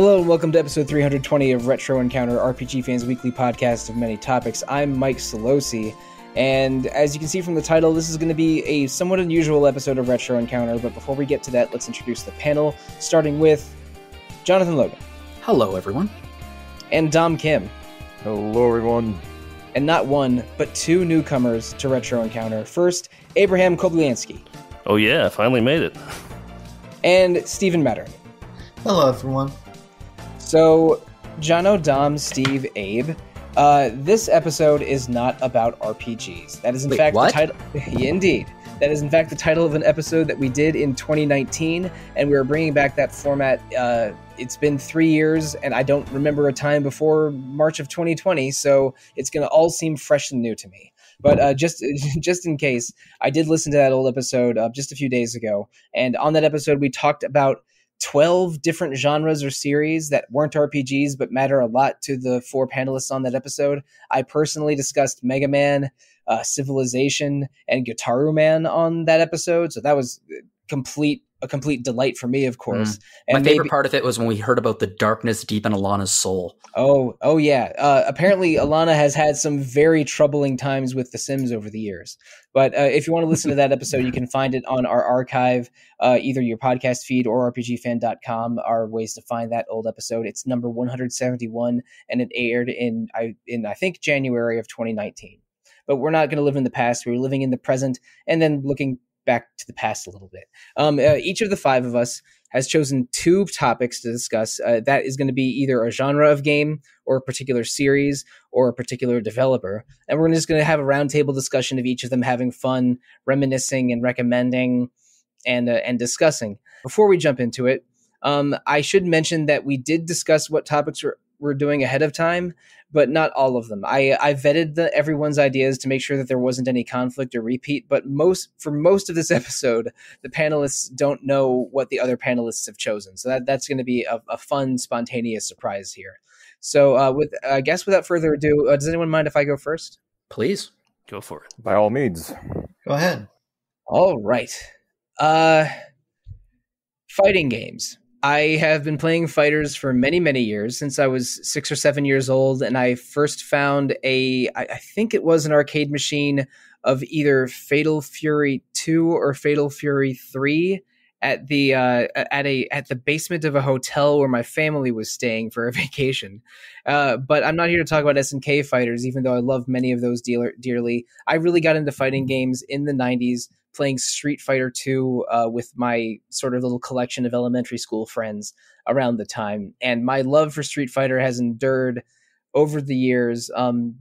Hello and welcome to episode 320 of Retro Encounter, RPG Fans Weekly podcast of many topics. I'm Mike Sollosi, and as you can see from the title, this is going to be a somewhat unusual episode of Retro Encounter. But before we get to that, let's introduce the panel, starting with Jonathan Logan Hello, everyone. and Dom Kim, Hello, everyone. and not one but two newcomers to Retro Encounter. First, Abraham Kobylanski Oh yeah, finally made it. and Steven Mattern. Hello, everyone. So, Jono, Dom, Steve, Abe. Uh, this episode is not about RPGs. That is in Wait, fact what? the title. Indeed, that is in fact the title of an episode that we did in 2019, and we are bringing back that format. Uh, it's been three years, and I don't remember a time before March of 2020, so it's going to all seem fresh and new to me. But uh, just just in case, I did listen to that old episode uh, just a few days ago, and on that episode we talked about 12 different genres or series that weren't RPGs but matter a lot to the four panelists on that episode. I personally discussed Mega Man, uh, Civilization, and Gitaroo Man on that episode, so that was complete a complete delight for me, of course. My And favorite maybe- part of it was when we heard about the darkness deep in Alana's soul. Oh, oh yeah. Uh, apparently, Alana has had some very troubling times with The Sims over the years. But uh, if you want to listen to that episode, you can find it on our archive, uh, either your podcast feed or RPGFan.com are ways to find that old episode. It's number 171, and it aired in I in I think January of 2019. But we're not going to live in the past. We're living in the present, and then looking back to the past a little bit. Um, uh, each of the five of us has chosen two topics to discuss. Uh, that is going to be either a genre of game or a particular series or a particular developer. And we're just going to have a roundtable discussion of each of them having fun, reminiscing, and recommending and, uh, and discussing. Before we jump into it, um, I should mention that we did discuss what topics we're, we're doing ahead of time, but not all of them. I, I vetted the, everyone's ideas to make sure that there wasn't any conflict or repeat. But most for most of this episode, the panelists don't know what the other panelists have chosen. So that, that's going to be a, a fun, spontaneous surprise here. So, uh, with I guess without further ado, uh, does anyone mind if I go first? Please. Go for it. By all means. Go ahead. All right. Uh, fighting games. I have been playing fighters for many, many years since I was six or seven years old, and I first found a, I think it was an arcade machine of either Fatal Fury Two or Fatal Fury Three at the uh, at a at the basement of a hotel where my family was staying for a vacation. Uh, but I'm not here to talk about SNK fighters, even though I love many of those dealer, dearly. I really got into fighting games in the '90s playing Street Fighter 2 uh, with my sort of little collection of elementary school friends around the time. And my love for Street Fighter has endured over the years. Um,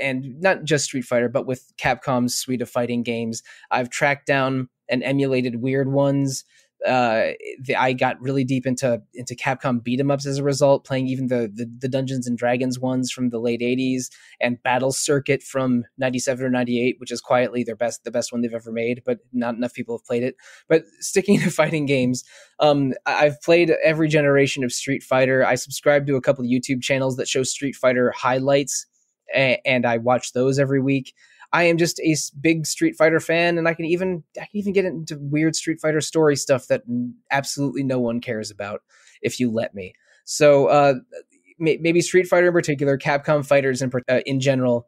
and not just Street Fighter, but with Capcom's suite of fighting games. I've tracked down and emulated weird ones. Uh, the, I got really deep into into Capcom beat 'em ups as a result, playing even the, the the Dungeons and Dragons ones from the late '80s and Battle Circuit from '97 or '98, which is quietly their best, the best one they've ever made, but not enough people have played it. But sticking to fighting games, um, I've played every generation of Street Fighter. I subscribe to a couple YouTube channels that show Street Fighter highlights, a- and I watch those every week. I am just a big Street Fighter fan, and I can even I can even get into weird Street Fighter story stuff that absolutely no one cares about if you let me. So uh, may- maybe Street Fighter in particular, Capcom fighters in, uh, in general,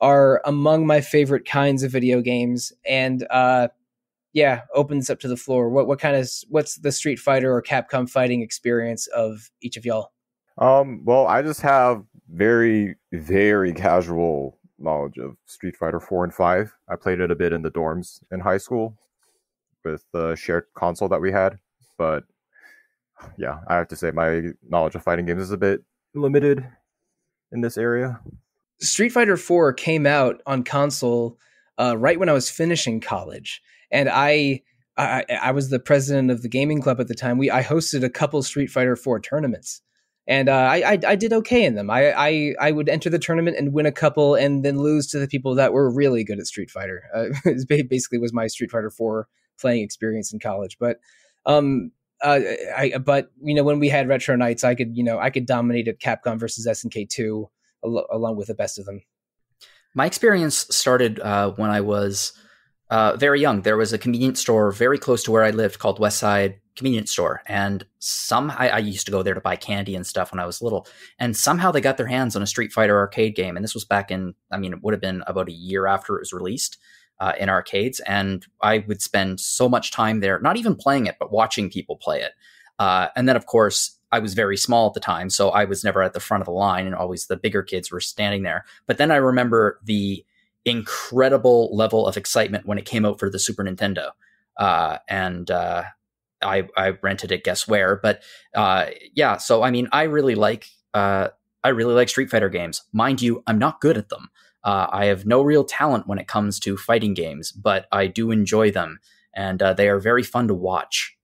are among my favorite kinds of video games. And uh, yeah, opens up to the floor. What what kind of what's the Street Fighter or Capcom fighting experience of each of y'all? Um, well, I just have very, very casual knowledge of Street Fighter 4 and 5. I played it a bit in the dorms in high school with the shared console that we had. But yeah, I have to say my knowledge of fighting games is a bit limited in this area. Street Fighter 4 came out on console uh, right when I was finishing college, and I, I I was the president of the gaming club at the time. We I hosted a couple Street Fighter 4 tournaments, and uh, I, I I did okay in them. I, I I would enter the tournament and win a couple, and then lose to the people that were really good at Street Fighter. Uh, it basically was my Street Fighter 4 playing experience in college, but um. Uh, I but you know when we had retro nights, I could you know I could dominate at Capcom versus SNK two al- along with the best of them. My experience started uh, when I was uh, very young. There was a convenience store very close to where I lived called Westside convenience store, and some I, I, used to go there to buy candy and stuff when I was little, and somehow they got their hands on a Street Fighter arcade game, and this was back in I mean it would have been about a year after it was released uh, in arcades, and I would spend so much time there, not even playing it, but watching people play it, uh, and then of course I was very small at the time, so I was never at the front of the line, and always the bigger kids were standing there. But then I remember the incredible level of excitement when it came out for the Super Nintendo. Uh, and uh, I, I, rented it, guess where? But uh, yeah, so I mean, I really like uh, I really like Street Fighter games. Mind you, I'm not good at them. Uh, I have no real talent when it comes to fighting games, but I do enjoy them, and uh, they are very fun to watch.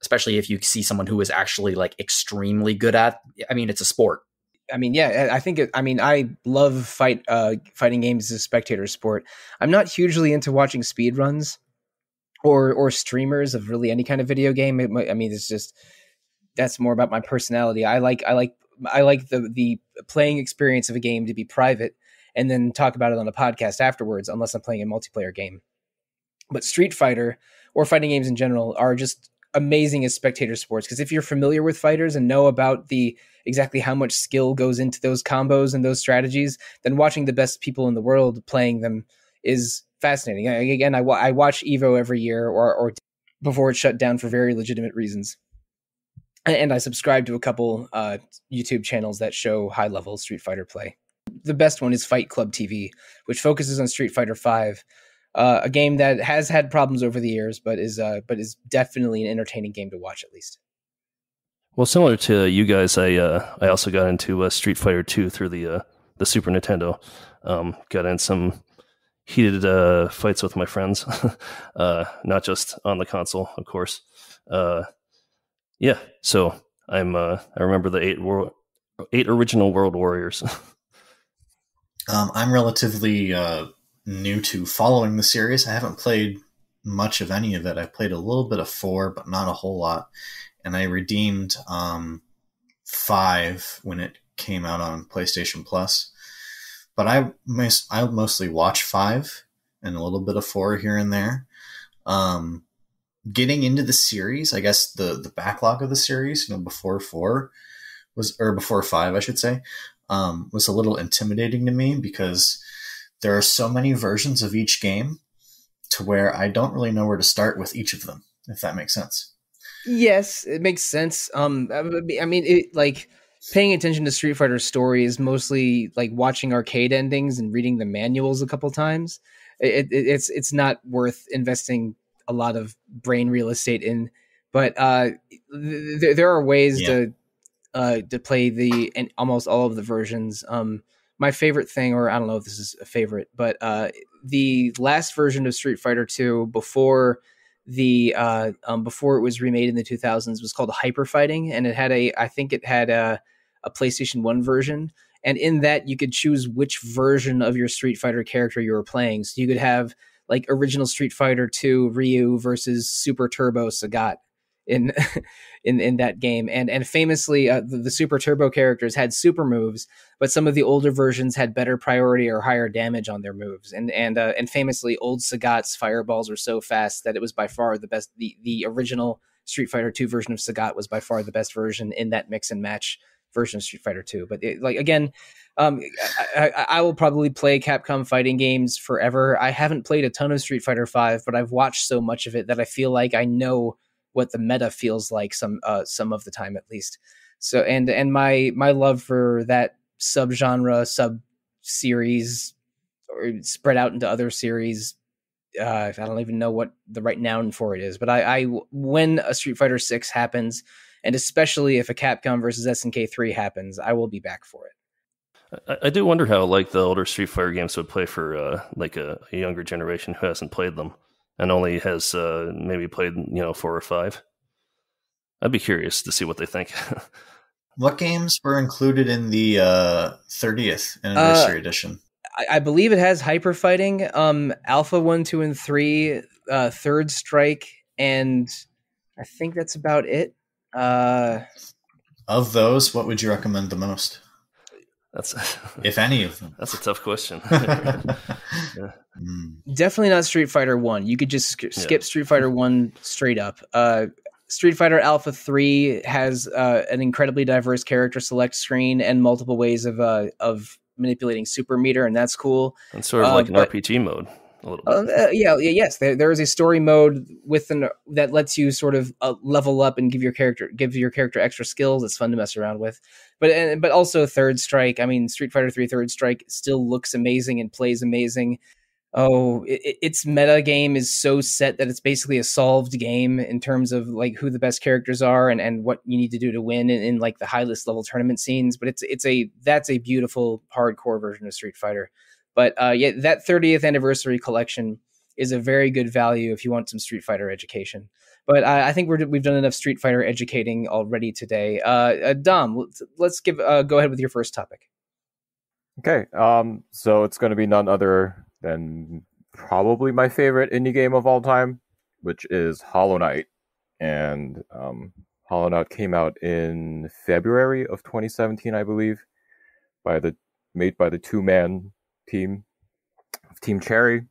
Especially if you see someone who is actually like extremely good at. I mean, it's a sport, I mean, yeah, I think it, I mean, I love fight uh, fighting games as a spectator sport. I'm not hugely into watching speed runs or or streamers of really any kind of video game. It, I mean, it's just that's more about my personality. I like I like I like the the playing experience of a game to be private and then talk about it on a podcast afterwards, unless I'm playing a multiplayer game. But Street Fighter or fighting games in general are just amazing as spectator sports because if you're familiar with fighters and know about the exactly how much skill goes into those combos and those strategies, then watching the best people in the world playing them is fascinating. Again, I, I watch Evo every year or, or before it shut down for very legitimate reasons. And I subscribe to a couple uh, YouTube channels that show high level Street Fighter play. The best one is Fight Club TV, which focuses on Street Fighter Five, uh, a game that has had problems over the years, but is uh, but is definitely an entertaining game to watch at least. Well, similar to you guys, I uh, I also got into uh, Street Fighter Two through the uh, the Super Nintendo. Um, got in some heated uh, fights with my friends, uh, not just on the console, of course. Uh, yeah, so I'm I remember the eight world, eight original World Warriors. um, I'm relatively new to following the series. I haven't played much of any of it. I played a little bit of four, but not a whole lot and I redeemed um, five when it came out on PlayStation Plus. But I I mostly watch five and a little bit of four here and there. Um, getting into the series, I guess the the backlog of the series, you know, before four was or before five, I should say, um, was a little intimidating to me because there are so many versions of each game to where I don't really know where to start with each of them, if that makes sense. Yes, it makes sense. Um, I mean, it like paying attention to Street Fighter story is mostly like watching arcade endings and reading the manuals a couple times. It, it, it's it's not worth investing a lot of brain real estate in, but uh, th- there are ways yeah. to uh, to play the and almost all of the versions. Um, my favorite thing, or I don't know if this is a favorite, but uh, the last version of Street Fighter Two before the uh, um, before it was remade in the 2000s was called Hyper Fighting, and it had a I think it had a, a PlayStation One version, and in that you could choose which version of your Street Fighter character you were playing. So you could have like original Street Fighter Two Ryu versus Super Turbo Sagat, in in in that game. And and famously, uh, the, the, Super Turbo characters had super moves, but some of the older versions had better priority or higher damage on their moves. And and uh, and famously, old Sagat's fireballs were so fast that it was by far the best. The the original Street Fighter Two version of Sagat was by far the best version in that mix and match version of Street Fighter 2. But it, like again, um, I, I, I, will probably play Capcom fighting games forever. I haven't played a ton of Street Fighter 5, but I've watched so much of it that I feel like I know what the meta feels like some uh, some of the time at least. So and and my my love for that subgenre sub series or spread out into other series uh, I don't even know what the right noun for it is, but I, I when a Street Fighter Six happens, and especially if a Capcom versus SNK three happens, I will be back for it. I, I do wonder how like the older Street Fighter games would play for uh, like a, a, younger generation who hasn't played them and only has uh, maybe played you know four or five. I'd be curious to see what they think. what games were included in the uh, 30th anniversary uh, edition? I, I, believe it has hyper fighting, um, Alpha one, two, and three, uh, Third Strike, and I think that's about it. Uh, of those, what would you recommend the most? That's if any of them. That's a tough question. yeah. Definitely not Street Fighter One. You could just sk- skip yeah. Street Fighter One straight up. Uh, Street Fighter Alpha 3 has uh, an incredibly diverse character select screen and multiple ways of uh, of manipulating super meter, and that's cool. And sort of Uh, like an but- RPG mode a little bit. Um, uh, yeah, yes. There, there is a story mode with an that lets you sort of uh, level up and give your character give your character extra skills. It's fun to mess around with, but and, but also Third Strike. I mean, Street Fighter Three Third Strike still looks amazing and plays amazing. Oh, it- its meta game is so set that it's basically a solved game in terms of like who the best characters are and, and what you need to do to win in, in like the highest level tournament scenes. But it's it's a that's a beautiful hardcore version of Street Fighter. But uh, yeah, that 30th anniversary collection is a very good value if you want some Street Fighter education. But I I think we're, we've done enough Street Fighter educating already today. Uh, uh, Dom, let's, let's give uh, go ahead with your first topic. Okay, um, so it's going to be none other than probably my favorite indie game of all time, which is Hollow Knight. And um, Hollow Knight came out in February of 2017, I believe, by the made by the two man team Team Cherry,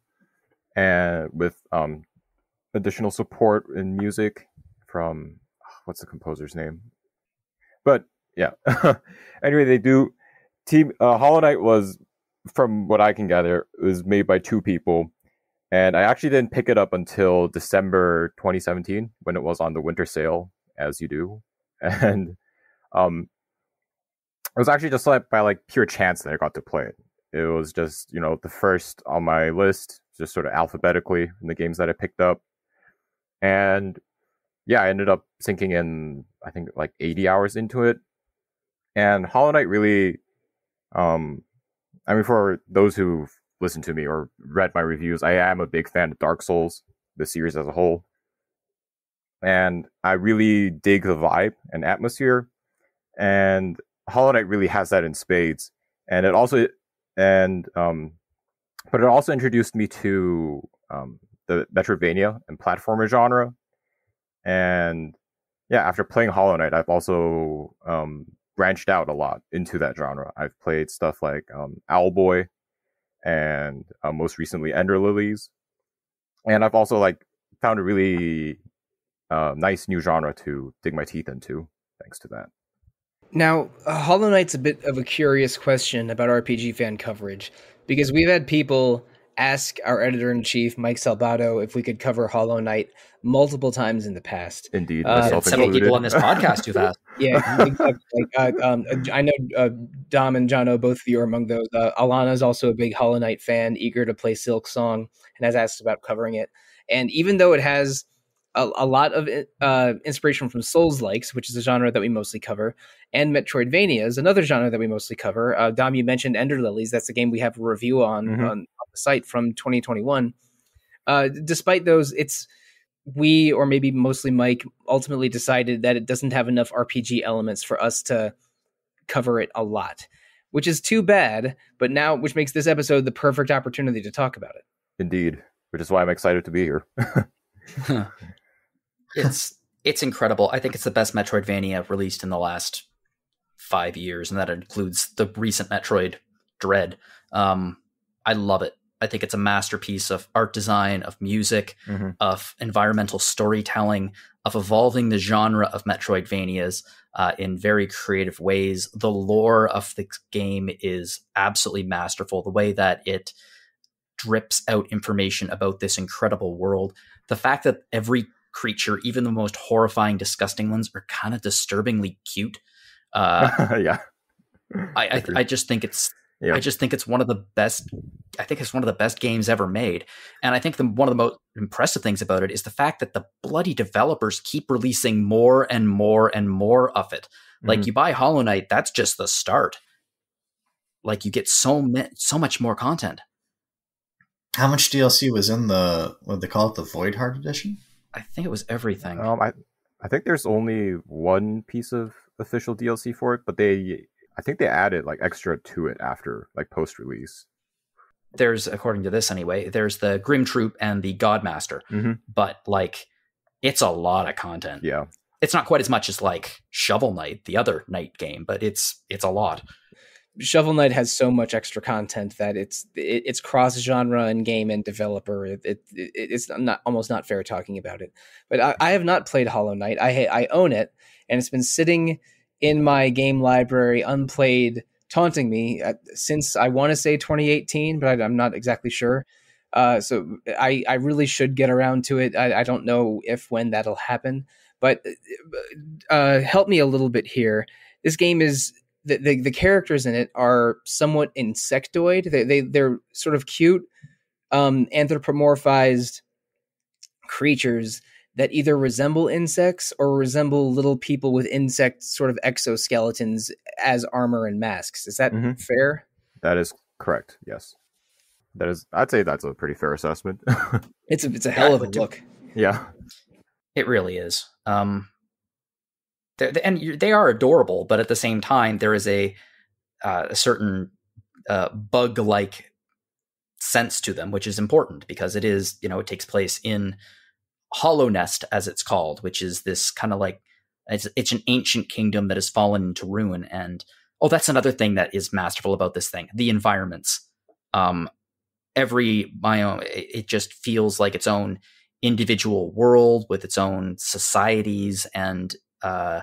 and with um, additional support in music from what's the composer's name? But yeah, anyway, they do Team uh, Hollow Knight was, from what I can gather, was made by two people, and I actually didn't pick it up until December 2017 when it was on the winter sale, as you do, and um, it was actually just like by like pure chance that I got to play it. It was just you know the first on my list, just sort of alphabetically in the games that I picked up, and yeah, I ended up sinking in I think like 80 hours into it, and Hollow Knight really um, I mean, for those who've listened to me or read my reviews, I am a big fan of Dark Souls, the series as a whole. And I really dig the vibe and atmosphere. And Hollow Knight really has that in spades. And it also, and, um, but it also introduced me to um, the Metroidvania and platformer genre. And yeah, after playing Hollow Knight, I've also um, branched out a lot into that genre. I've played stuff like um, Owlboy and uh, most recently Ender Lilies, and I've also like found a really uh, nice new genre to dig my teeth into. Thanks to that. Now, uh, Hollow Knight's a bit of a curious question about RPG fan coverage because we've had people ask our editor in chief, Mike Salvato, if we could cover Hollow Knight multiple times in the past. Indeed, Uh, Several people on this podcast who have. Yeah, exactly. like, uh, um, I know uh, Dom and Jono, both of you are among those. Uh, Alana is also a big Hollow Knight fan, eager to play Silksong, and has asked about covering it. And even though it has a, a lot of uh, inspiration from Souls likes, which is a genre that we mostly cover, and Metroidvania is another genre that we mostly cover. Uh, Dom, you mentioned Ender Lilies. That's a game we have a review on Mhm. on, on the site from 2021. Uh, despite those, it's we or maybe mostly Mike ultimately decided that it doesn't have enough RPG elements for us to cover it a lot, which is too bad. But now, which makes this episode the perfect opportunity to talk about it. Indeed, which is why I'm excited to be here. it's it's incredible. I think it's the best Metroidvania released in the last five years, and that includes the recent Metroid Dread. Um, I love it. I think it's a masterpiece of art design, of music, Mhm. of environmental storytelling, of evolving the genre of Metroidvanias uh, in very creative ways. The lore of the game is absolutely masterful. The way that it drips out information about this incredible world. The fact that every creature, even the most horrifying, disgusting ones, are kind of disturbingly cute. Uh, yeah, I, I, Agreed. I just think it's Yeah. I just think it's one of the best. I think it's one of the best games ever made, and I think the one of the most impressive things about it is the fact that the bloody developers keep releasing more and more and more of it. Like Mhm. you buy Hollow Knight, that's just the start. Like you get so mi- so much more content. How much DLC was in the what they call it the Void Heart edition? I think it was everything. Um, I I think there's only one piece of official DLC for it, but they I think they added like extra to it after like post release. there's according to this anyway there's the Grimm Troupe and the godmaster Mhm. but like it's a lot of content Yeah, it's not quite as much as like shovel knight the other knight game but it's it's a lot Shovel Knight has so much extra content that it's it, it's cross genre and game and developer. It, it, it's not almost not fair talking about it. But I, I have not played Hollow Knight. I I own it, and it's been sitting in my game library unplayed, taunting me at, since I want to say 2018, but I, am not exactly sure. Uh, so I I really should get around to it. I, I don't know if when that'll happen, but uh, help me a little bit here. This game is the, the, the characters in it are somewhat insectoid. They, they they're sort of cute, um, anthropomorphized creatures that either resemble insects or resemble little people with insect sort of exoskeletons as armor and masks. Is that mm-hmm. fair? That is correct. Yes, that is. I'd say that's a pretty fair assessment. it's a, it's a hell of a look. Yeah, it really is. Um, and they are adorable, but at the same time, there is a uh, a certain uh, bug like sense to them, which is important because it is you know it takes place in Hallownest as it's called, which is this kind of like it's it's an ancient kingdom that has fallen into ruin. And oh, that's another thing that is masterful about this thing: the environments. Um, every biome, it just feels like its own individual world with its own societies and uh,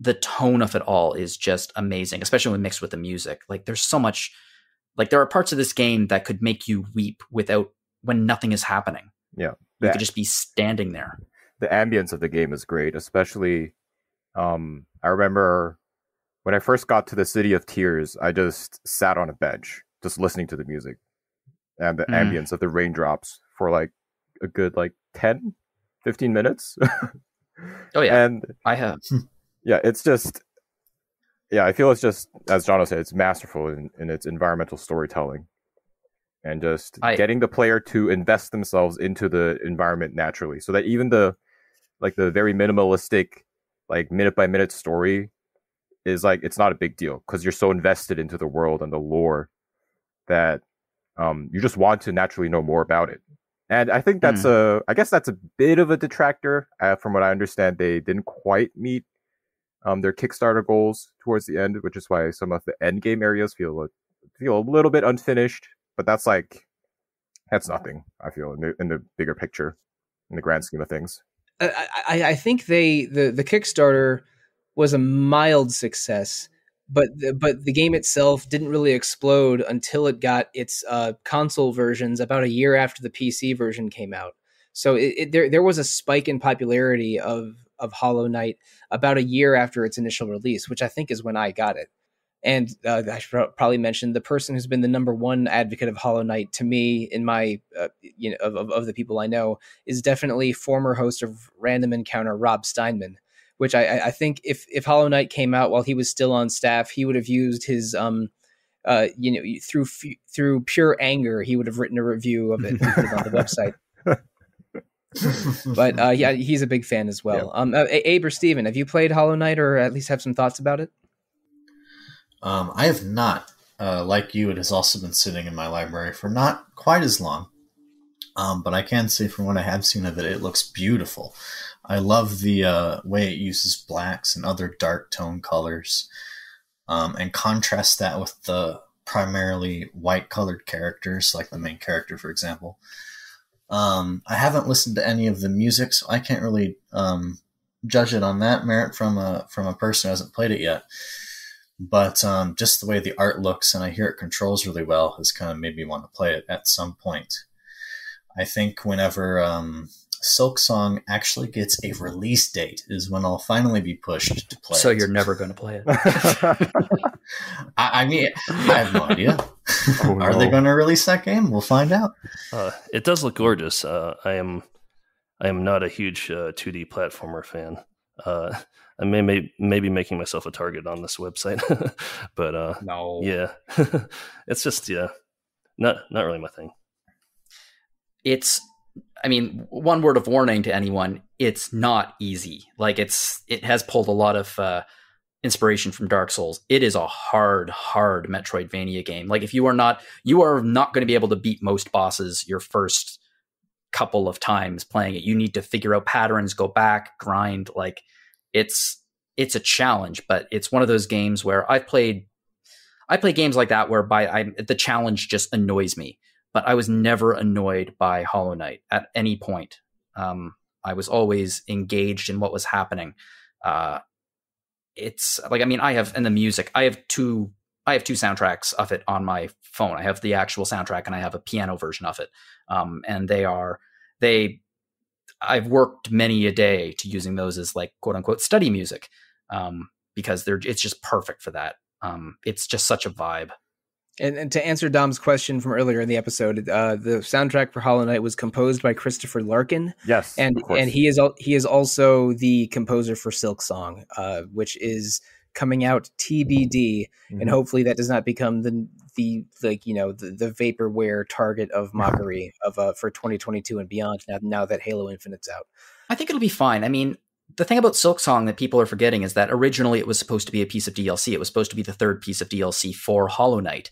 the tone of it all is just amazing, especially when mixed with the music. Like there's so much like there are parts of this game that could make you weep without when nothing is happening. Yeah. You could just be standing there. The ambience of the game is great, especially um I remember when I first got to the City of Tears, I just sat on a bench just listening to the music and the mm. ambience of the raindrops for like a good like 10 15 minutes. oh yeah. And I have yeah, it's just yeah, I feel it's just as Jono said, it's masterful in, in its environmental storytelling. And just I, getting the player to invest themselves into the environment naturally. So that even the like the very minimalistic, like minute by minute story is like it's not a big deal because you're so invested into the world and the lore that um, you just want to naturally know more about it. And I think that's mm. a, I guess that's a bit of a detractor. Uh, from what I understand, they didn't quite meet um, their Kickstarter goals towards the end, which is why some of the end game areas feel feel a little bit unfinished. But that's like that's nothing. I feel in the in the bigger picture, in the grand scheme of things. I, I, I think they the the Kickstarter was a mild success, but the, but the game itself didn't really explode until it got its uh, console versions about a year after the PC version came out. So it, it, there there was a spike in popularity of of Hollow Knight about a year after its initial release, which I think is when I got it. And uh, I should probably mention the person who's been the number one advocate of Hollow Knight to me in my, uh, you know, of, of, of, the people I know is definitely former host of Random Encounter, Rob Steinman. Which I, I think if if Hollow Knight came out while he was still on staff, he would have used his um, uh, you know, through through pure anger, he would have written a review of it, it on the website. but uh, yeah, he's a big fan as well. Yeah. Um, uh, Abe or Steven, have you played Hollow Knight or at least have some thoughts about it? Um, I have not. Uh, like you, it has also been sitting in my library for not quite as long. Um, but I can say from what I have seen of it, it looks beautiful. I love the uh, way it uses blacks and other dark tone colors, um, and contrast that with the primarily white colored characters, like the main character, for example. Um, I haven't listened to any of the music, so I can't really um, judge it on that merit from a from a person who hasn't played it yet. But um, just the way the art looks, and I hear it controls really well, has kind of made me want to play it at some point. I think whenever um, Silksong actually gets a release date is when I'll finally be pushed to play. So it. you're never going to play it. I, I, mean, I have no idea. Oh, Are no. they going to release that game? We'll find out. Uh, it does look gorgeous. Uh, I am, I am not a huge uh, 2D platformer fan. Uh, I may, may maybe making myself a target on this website, but uh, no, yeah, it's just yeah, not not really my thing. It's I mean, one word of warning to anyone: it's not easy. Like it's it has pulled a lot of uh, inspiration from Dark Souls. It is a hard, hard Metroidvania game. Like if you are not, you are not going to be able to beat most bosses your first couple of times playing it. You need to figure out patterns, go back, grind. Like it's it's a challenge, but it's one of those games where I've played I play games like that where by I, the challenge just annoys me, but I was never annoyed by Hollow Knight at any point. Um, I was always engaged in what was happening. Uh, it's like I mean I have and the music I have two I have two soundtracks of it on my phone. I have the actual soundtrack and I have a piano version of it. Um, and they are they I've worked many a day to using those as like quote unquote study music um, because they're it's just perfect for that. Um, it's just such a vibe. And, and, to answer Dom's question from earlier in the episode, uh, the soundtrack for Hollow Knight was composed by Christopher Larkin. Yes, and and he is he is also the composer for Silksong, uh, which is coming out TBD, mm-hmm. and hopefully that does not become the the like you know the, the vaporware target of mockery of uh, for 2022 and beyond. Now now that Halo Infinite's out, I think it'll be fine. I mean, the thing about Silksong that people are forgetting is that originally it was supposed to be a piece of DLC. It was supposed to be the third piece of DLC for Hollow Knight.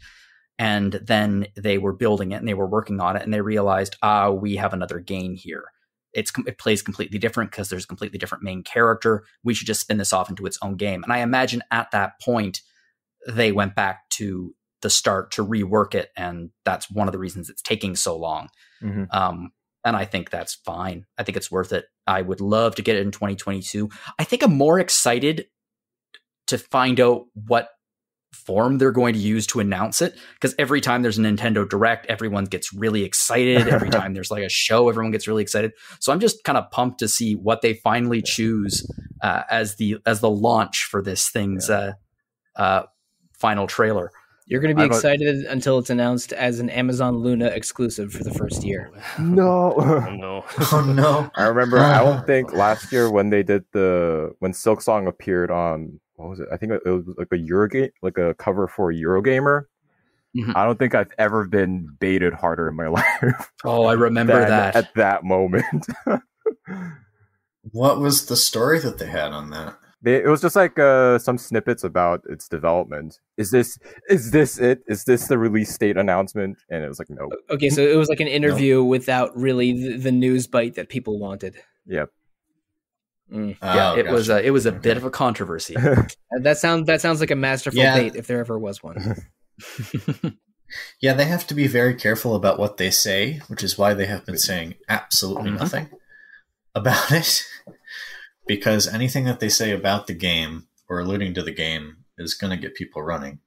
And then they were building it and they were working on it and they realized, ah, we have another game here. It's, it plays completely different because there's a completely different main character. We should just spin this off into its own game. And I imagine at that point, they went back to the start to rework it. And that's one of the reasons it's taking so long. Mm-hmm. Um, and I think that's fine. I think it's worth it. I would love to get it in 2022. I think I'm more excited to find out what form they're going to use to announce it because every time there's a Nintendo Direct, everyone gets really excited. Every time there's like a show, everyone gets really excited. So I'm just kind of pumped to see what they finally choose uh, as the as the launch for this thing's yeah. uh, uh, final trailer. You're going to be excited until it's announced as an Amazon Luna exclusive for the first year. No, oh, no, oh no! I remember. I don't think last year when they did the when Silksong appeared on what was it? I think it was like a Eurogame, like a cover for Eurogamer. Mm-hmm. I don't think I've ever been baited harder in my life. Oh, I remember that at that moment. what was the story that they had on that? They, it was just like uh, some snippets about its development. Is this is this it? Is this the release date announcement? And it was like no. Okay, so it was like an interview without really the, the, news bite that people wanted. Yep. Mm. Oh, yeah, it gotcha. was a, it was a bit of a controversy. that sounds that sounds like a masterful yeah. bait if there ever was one. yeah, they have to be very careful about what they say, which is why they have been saying absolutely mm-hmm. nothing about it because anything that they say about the game or alluding to the game is going to get people running.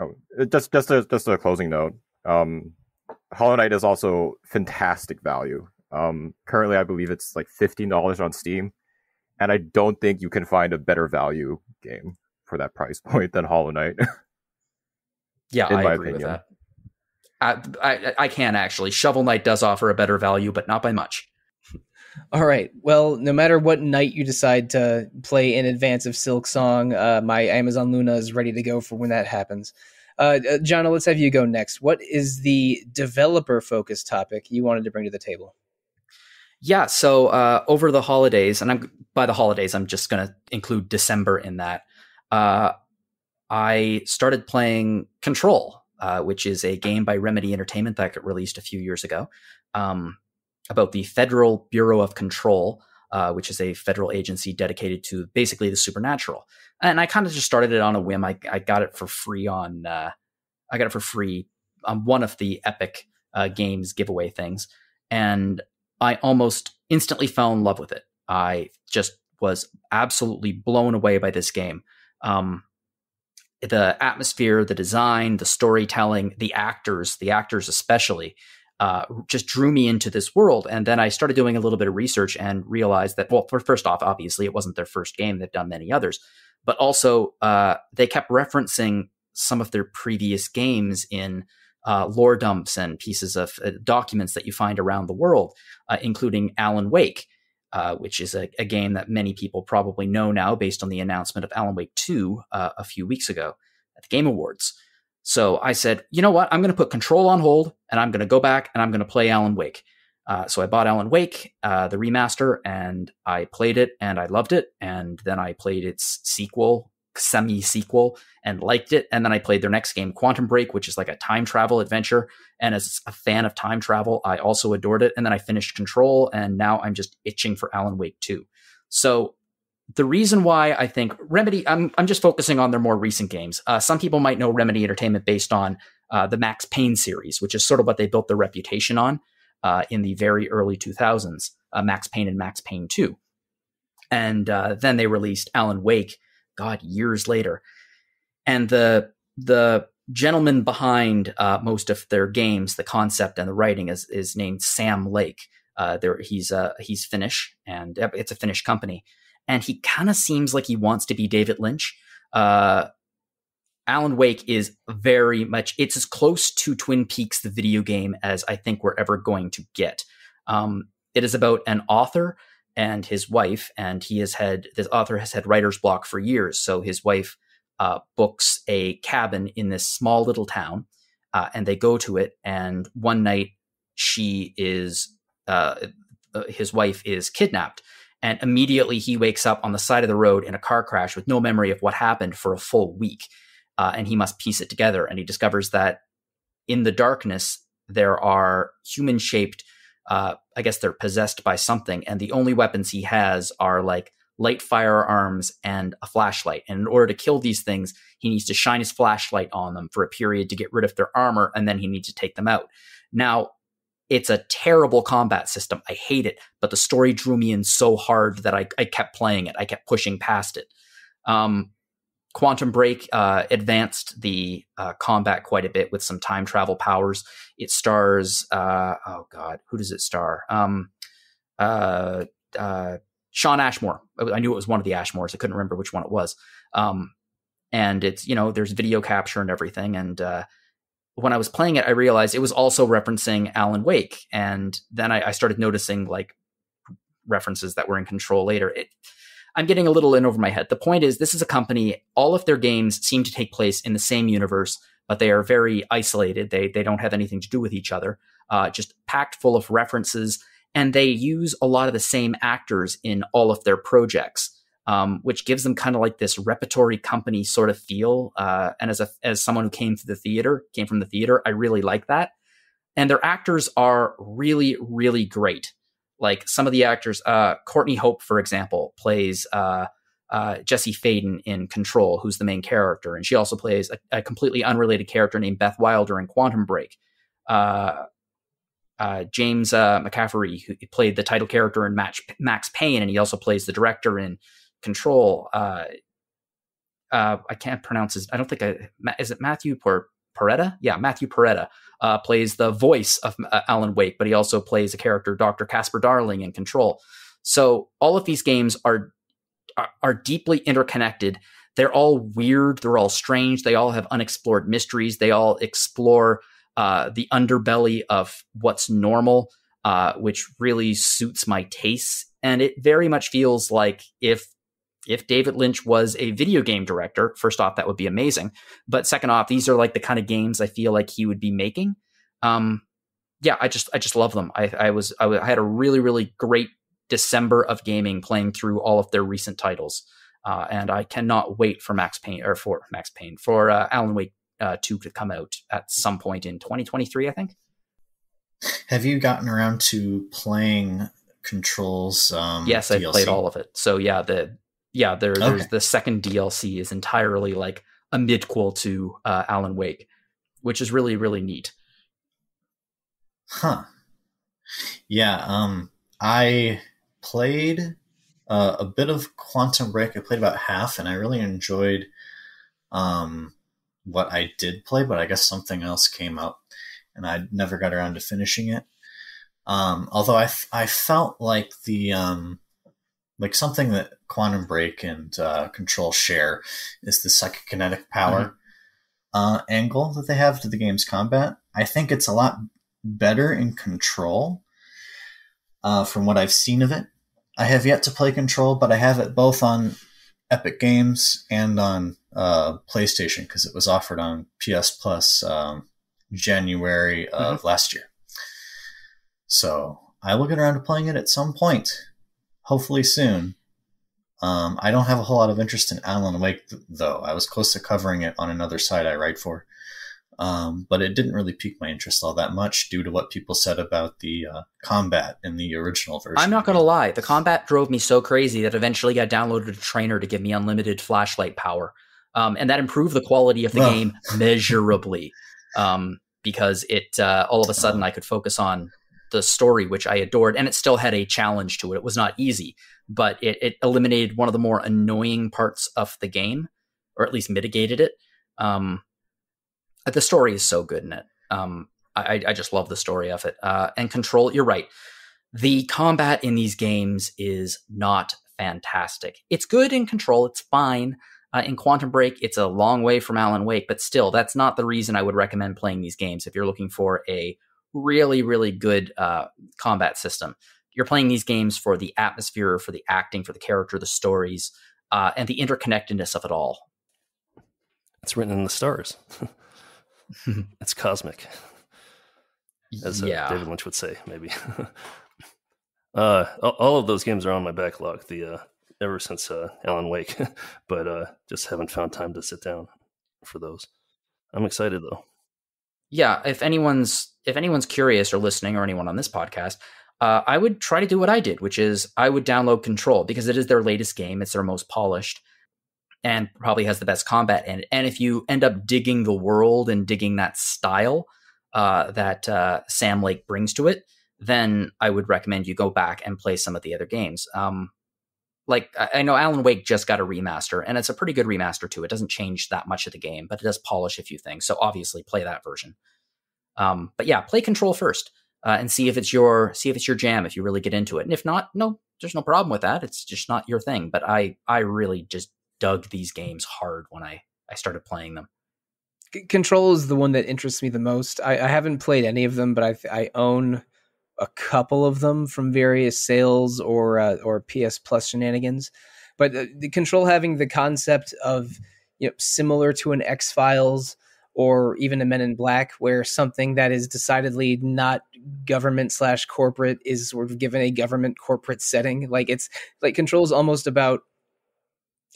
Oh, just just a just a closing note. Um, Hollow Knight is also fantastic value. Um, currently, I believe it's like fifteen dollars on Steam, and I don't think you can find a better value game for that price point than Hollow Knight. yeah, I agree opinion. with that. I, I I can actually. Shovel Knight does offer a better value, but not by much. All right. Well, no matter what night you decide to play in advance of Silksong, uh, my Amazon Luna is ready to go for when that happens. Uh, uh, John, let's have you go next. What is the developer focused topic you wanted to bring to the table? Yeah, so uh, over the holidays, and I'm by the holidays, I'm just going to include December in that. Uh, I started playing Control, uh, which is a game by Remedy Entertainment that got released a few years ago. Um, about the Federal Bureau of Control, uh, which is a federal agency dedicated to basically the supernatural. And I kind of just started it on a whim. I, I got it for free on, uh, I got it for free on one of the Epic uh, Games giveaway things, and I almost instantly fell in love with it. I just was absolutely blown away by this game. Um, the atmosphere, the design, the storytelling, the actors, the actors especially uh, just drew me into this world. And then I started doing a little bit of research and realized that, well, first off, obviously, it wasn't their first game. They've done many others. But also, uh, they kept referencing some of their previous games in uh, lore dumps and pieces of uh, documents that you find around the world, uh, including Alan Wake. Uh, which is a, a, game that many people probably know now based on the announcement of Alan Wake 2 a few weeks ago at the Game Awards. So I said, you know what? I'm going to put Control on hold and I'm going to go back and I'm going to play Alan Wake. Uh, so I bought Alan Wake, uh, the remaster, and I played it and I loved it. And then I played its sequel, semi sequel, and liked it. And then I played their next game, Quantum Break, which is like a time travel adventure. And as a fan of time travel, I also adored it. And then I finished Control, and now I'm just itching for Alan Wake 2. So the reason why I think Remedy, I'm, I'm just focusing on their more recent games. Uh, some people might know Remedy Entertainment based on uh, the Max Payne series, which is sort of what they built their reputation on uh, in the very early 2000s, uh, Max Payne and Max Payne 2. And uh, then they released Alan Wake, God, years later. And the the gentleman behind uh, most of their games, the concept and the writing is is named Sam Lake. there, he's he's Finnish, and it's a Finnish company and he kind of seems like he wants to be David Lynch. Uh, Alan Wake is very much it's as close to Twin Peaks the video game as I think we're ever going to get. Um, it is about an author and his wife, and he has had this author has had writer's block for years. So his wife uh, books a cabin in this small little town, uh, and they go to it. And one night, she is uh, uh his wife is kidnapped, and immediately he wakes up on the side of the road in a car crash with no memory of what happened for a full week. Uh, and he must piece it together. And he discovers that in the darkness, there are human shaped, uh, I guess they're possessed by something. And the only weapons he has are like light firearms and a flashlight. And in order to kill these things, he needs to shine his flashlight on them for a period to get rid of their armor. And then he needs to take them out. Now, it's a terrible combat system. I hate it, but the story drew me in so hard that I, I kept playing it. I kept pushing past it. Um, Quantum Break uh, advanced the uh, combat quite a bit with some time travel powers. It stars, uh, oh God, who does it star? Um, uh, uh, Shawn Ashmore. I knew it was one of the Ashmores. I couldn't remember which one it was. Um, and it's you know there's video capture and everything, and uh, when I was playing it, I realized it was also referencing Alan Wake, and then I, I started noticing like references that were in Control later. It, I'm getting a little in over my head. The point is, this is a company. All of their games seem to take place in the same universe, but they are very isolated. They they don't have anything to do with each other. Uh, just packed full of references, and they use a lot of the same actors in all of their projects um, which gives them kind of like this repertory company sort of feel. Uh, and as a as someone who came to the theater, came from the theater, I really like that. And their actors are really, really great. Like some of the actors, uh, Courtney Hope, for example, plays uh, uh, Jesse Faden in Control, who's the main character, and she also plays a, a completely unrelated character named Beth Wilder in Quantum Break. Uh, uh, James uh, McCaffrey, who played the title character in Match, Max Payne, and he also plays the director in control. Uh, uh, I can't pronounce his. I don't think I is it Matthew per, Porretta. Yeah, Matthew Porretta uh, plays the voice of uh, Alan Wake, but he also plays a character, Doctor Casper Darling, in Control. So all of these games are, are are deeply interconnected. They're all weird. They're all strange. They all have unexplored mysteries. They all explore uh, the underbelly of what's normal, uh, which really suits my tastes. And it very much feels like if if David Lynch was a video game director, first off, that would be amazing. But second off, these are like the kind of games I feel like he would be making. Um, yeah, I just I just love them. I, I was I, I had a really really great December of gaming playing through all of their recent titles, uh, and I cannot wait for Max Payne or for Max Payne for uh, Alan Wake uh, two to come out at some point in 2023. I think. Have you gotten around to playing Controls? Um, yes, I played all of it. So yeah, the yeah, there, okay. there's the second DLC is entirely like a midquel to uh, Alan Wake, which is really really neat. Huh. Yeah. Um. I played uh, a bit of Quantum Break. I played about half, and I really enjoyed um what I did play. But I guess something else came up, and I never got around to finishing it. Um. Although I I felt like the um like something that Quantum Break and uh, Control share is the psychokinetic power mm-hmm. uh, angle that they have to the game's combat. I think it's a lot better in Control uh, from what I've seen of it. I have yet to play Control, but I have it both on Epic Games and on uh, PlayStation because it was offered on PS Plus um, January of mm-hmm. last year. So I will get around to playing it at some point, hopefully soon. Um, I don't have a whole lot of interest in Alan Wake, though. I was close to covering it on another site I write for. Um, but it didn't really pique my interest all that much due to what people said about the uh, combat in the original version. I'm not going to lie. The combat drove me so crazy that eventually I downloaded a trainer to give me unlimited flashlight power. Um, and that improved the quality of the Well. game measurably um, because it uh, all of a sudden I could focus on the story, which I adored, and it still had a challenge to it. It was not easy, but it, it eliminated one of the more annoying parts of the game, or at least mitigated it. Um, the story is so good in it. Um, I, I just love the story of it. Uh, and control, you're right. The combat in these games is not fantastic. It's good in control. It's fine. Uh, in Quantum Break, it's a long way from Alan Wake, but still, that's not the reason I would recommend playing these games. If you're looking for a really, really good uh, combat system, you're playing these games for the atmosphere, for the acting, for the character, the stories, uh, and the interconnectedness of it all. It's written in the stars. it's cosmic, as uh, yeah, David Lynch would say, maybe. uh, all, all of those games are on my backlog. The uh, ever since uh, Alan Wake, but uh, just haven't found time to sit down for those. I'm excited though. Yeah. If anyone's if anyone's curious or listening, or anyone on this podcast, uh, I would try to do what I did, which is I would download Control because it is their latest game. It's their most polished and probably has the best combat in it. And if you end up digging the world and digging that style uh, that uh, Sam Lake brings to it, then I would recommend you go back and play some of the other games. Um, like I know Alan Wake just got a remaster, and it's a pretty good remaster too. It doesn't change that much of the game, but it does polish a few things. So obviously, play that version. Um, but yeah, play Control first uh, and see if it's your see if it's your jam. If you really get into it, and if not, no, there's no problem with that. It's just not your thing. But I I really just dug these games hard when I I started playing them. Control is the one that interests me the most. I, I haven't played any of them, but I I own a couple of them from various sales or uh, or PS Plus shenanigans. But uh, the Control having the concept of you know similar to an X Files or even a Men in Black, where something that is decidedly not government slash corporate is sort of given a government corporate setting. Like it's like Control is almost about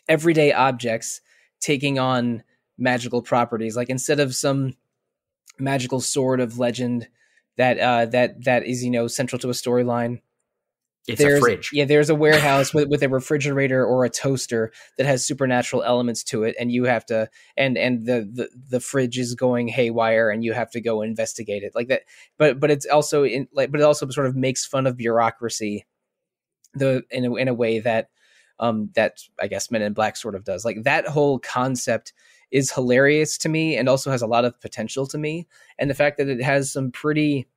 everyday objects taking on magical properties. Like instead of some magical sword of legend that uh, that that is you know central to a storyline. It's there's, a fridge. Yeah, there's a warehouse with, with a refrigerator or a toaster that has supernatural elements to it, and you have to and and the, the the fridge is going haywire, and you have to go investigate it like that. But but it's also in like but it also sort of makes fun of bureaucracy, the in a, in a way that um that I guess Men in Black sort of does. Like that whole concept is hilarious to me, and also has a lot of potential to me, and the fact that it has some pretty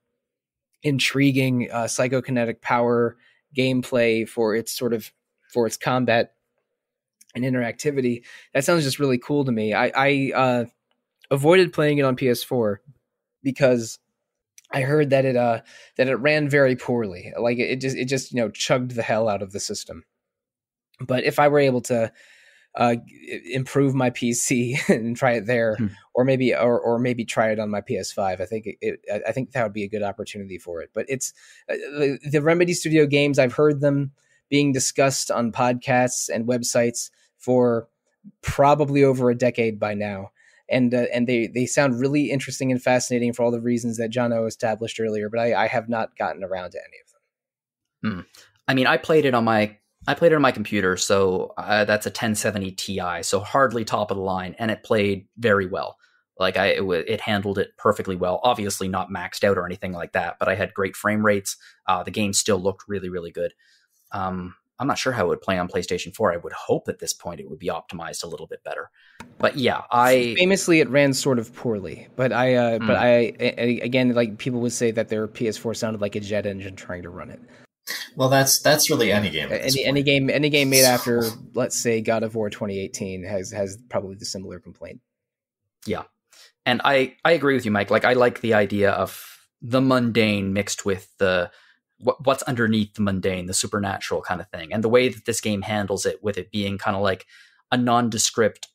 intriguing uh, psychokinetic power gameplay for its sort of for its combat and interactivity. That sounds just really cool to me. I, I uh, avoided playing it on PS4 because I heard that it uh that it ran very poorly. Like it just it just you know chugged the hell out of the system. But if I were able to uh, improve my PC and try it there, Hmm. or maybe or or maybe try it on my PS5, I think it, it I think that would be a good opportunity for it. But it's uh, the, the Remedy Studio games. I've heard them being discussed on podcasts and websites for probably over a decade by now. And uh, and they, they sound really interesting and fascinating for all the reasons that John O established earlier, but I, I have not gotten around to any of them. I mean, I played it on my I played it on my computer, so uh, that's a 1070 Ti, so hardly top of the line, and it played very well. Like I, it, wa- it handled it perfectly well. Obviously, not maxed out or anything like that, but I had great frame rates. Uh, the game still looked really, really good. Um, I'm not sure how it would play on PlayStation 4. I would hope at this point it would be optimized a little bit better. But yeah, I Famously, it ran sort of poorly, but I uh, but Hmm. I a- again like people would say that their PS4 sounded like a jet engine trying to run it. Well, that's that's really any game. at this Any, any point. game any game made after let's say God of War 2018 has has probably the similar complaint. Yeah, and I I agree with you, Mike. Like I like the idea of the mundane mixed with the what, what's underneath the mundane, the supernatural kind of thing, and the way that this game handles it, with it being kind of like a nondescript,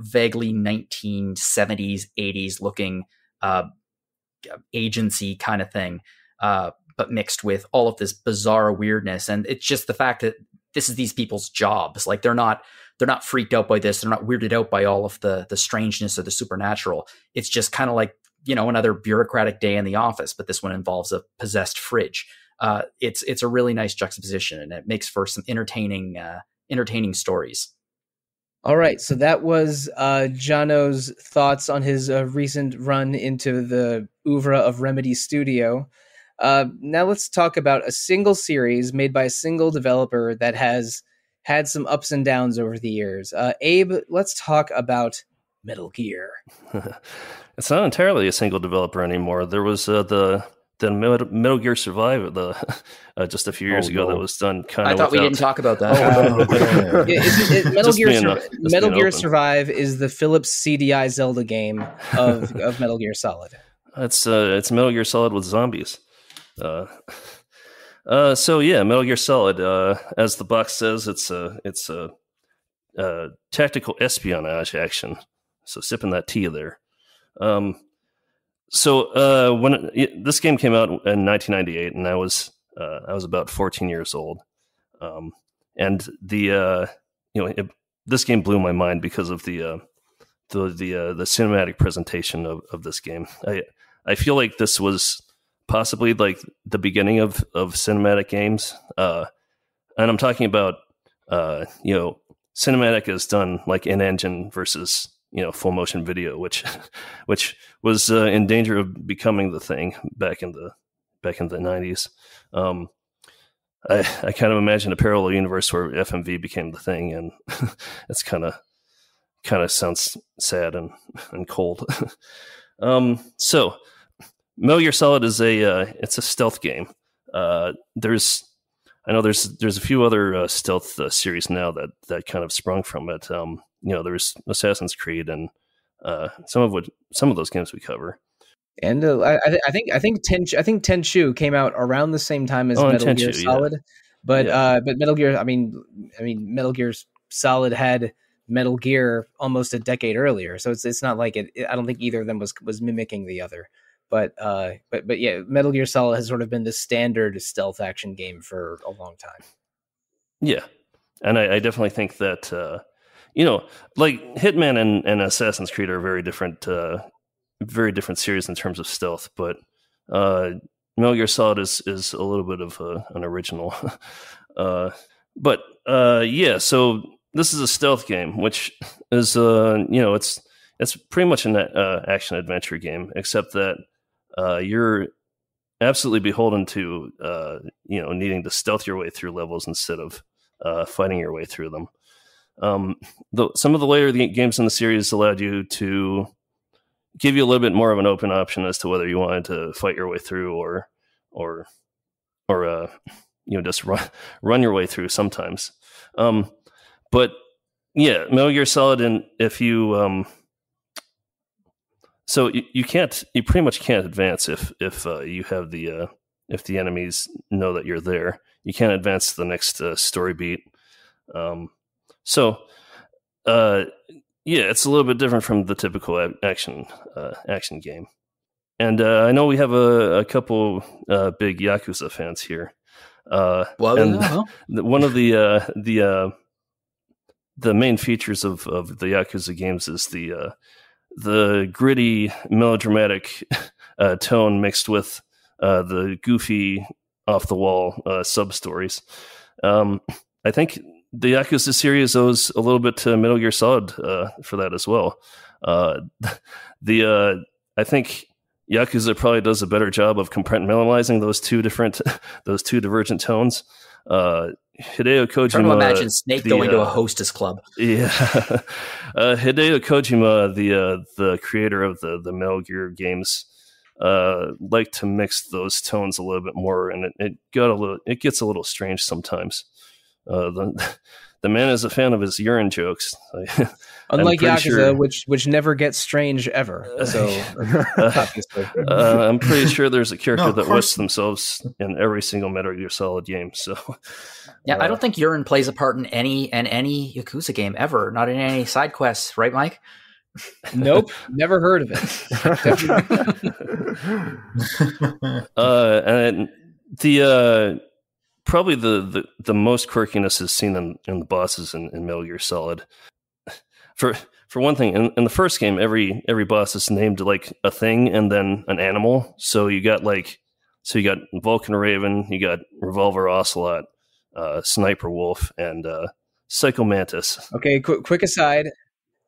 vaguely 1970s 80s looking uh, agency kind of thing, uh, but mixed with all of this bizarre weirdness, and it's just the fact that this is these people's jobs. Like they're not they're not freaked out by this. They're not weirded out by all of the the strangeness or the supernatural. It's just kind of like you know another bureaucratic day in the office, but this one involves a possessed fridge. Uh, it's it's a really nice juxtaposition, and it makes for some entertaining uh, entertaining stories. All right, so that was uh, Jono's thoughts on his uh, recent run into the oeuvre of Remedy Studio. Uh, now let's talk about a single series made by a single developer that has had some ups and downs over the years. Uh, Abe, let's talk about Metal Gear. it's not entirely a single developer anymore. There was uh, the the Metal Gear Survive the uh, just a few years oh, ago no. that was done kind of. I thought without... we didn't talk about that. Oh, it, it, it, Metal Gear, Sur- Metal Gear Survive is the Philips CDI Zelda game of, of Metal Gear Solid. It's uh, it's Metal Gear Solid with zombies. Uh, uh, so yeah, Metal Gear Solid. Uh, as the box says, it's a it's a, a tactical espionage action. So sipping that tea there. Um, so uh, when it, this game came out in 1998, and I was uh, I was about 14 years old, um, and the uh, you know it, this game blew my mind because of the uh, the the uh, the cinematic presentation of, of this game. I I feel like this was possibly like the beginning of of cinematic games, uh, and I'm talking about you know cinematic is done like in engine versus you know full motion video, which which was uh, in danger of becoming the thing back in the back in the nineties. Um, I, I kind of imagine a parallel universe where FMV became the thing, and it's kind of kind of sounds sad and and cold. um, so, Metal Gear Solid is a uh, it's a stealth game. Uh, there's I know there's there's a few other uh, stealth uh, series now that that kind of sprung from it. Um, you know, there's Assassin's Creed and uh, some of what some of those games we cover. And uh, I, I, think I think Ten I think Tenchu came out around the same time as oh, Metal Tenchu, Gear Solid, yeah. but yeah. Uh, but Metal Gear I mean I mean Metal Gear Solid had Metal Gear almost a decade earlier, so it's it's not like it. I don't think either of them was was mimicking the other. But uh, but but yeah, Metal Gear Solid has sort of been the standard stealth action game for a long time. Yeah, and I, I definitely think that uh, you know, like Hitman and, and Assassin's Creed are very different, uh, very different series in terms of stealth. But uh, Metal Gear Solid is is a little bit of a, an original. uh, but uh, yeah, so this is a stealth game, which is uh, you know, it's it's pretty much an uh, action adventure game, except that uh, you're absolutely beholden to uh, you know needing to stealth your way through levels instead of uh, fighting your way through them. Um, the, some of the later games in the series allowed you to give you a little bit more of an open option as to whether you wanted to fight your way through or or or uh, you know just run run your way through sometimes. Um, but yeah, Metal Gear Solid, and if you um, so you, you can't you pretty much can't advance if if uh, you have the uh, if the enemies know that you're there. You can't advance to the next uh, story beat. Um, so, uh, yeah, it's a little bit different from the typical action uh, action game. And uh, I know we have a, a couple uh, big Yakuza fans here. Uh, well, and one of the uh, the uh, the main features of, of the Yakuza games is the uh, the gritty, melodramatic uh, tone mixed with uh, the goofy, off the wall uh, sub stories. Um, I think the Yakuza series owes a little bit to Metal Gear Solid uh, for that as well. Uh, the uh, I think Yakuza probably does a better job of compartmentalizing those two different, those two divergent tones. Uh, Hideo Kojima. Trying to imagine Snake the, going to a uh, hostess club. Yeah, uh, Hideo Kojima, the uh, the creator of the the Metal Gear games, uh, like to mix those tones a little bit more, and it, it got a little, it gets a little strange sometimes. Uh, the the man is a fan of his urine jokes. Unlike Yakuza, sure, which which never gets strange ever. So uh, uh, I'm pretty sure there's a character no, that wets themselves in every single Metal Gear Solid game. So yeah, I don't think urine plays a part in any in any Yakuza game ever. Not in any side quests, right, Mike? nope, never heard of it. uh, and the probably the, the, the most quirkiness is seen in, in the bosses in, in Metal Gear Solid. For for one thing, in, in the first game, every every boss is named like a thing and then an animal. So you got like so you got Vulcan Raven, you got Revolver Ocelot, uh, Sniper Wolf, and uh, Psycho Mantis. Okay, qu- quick aside.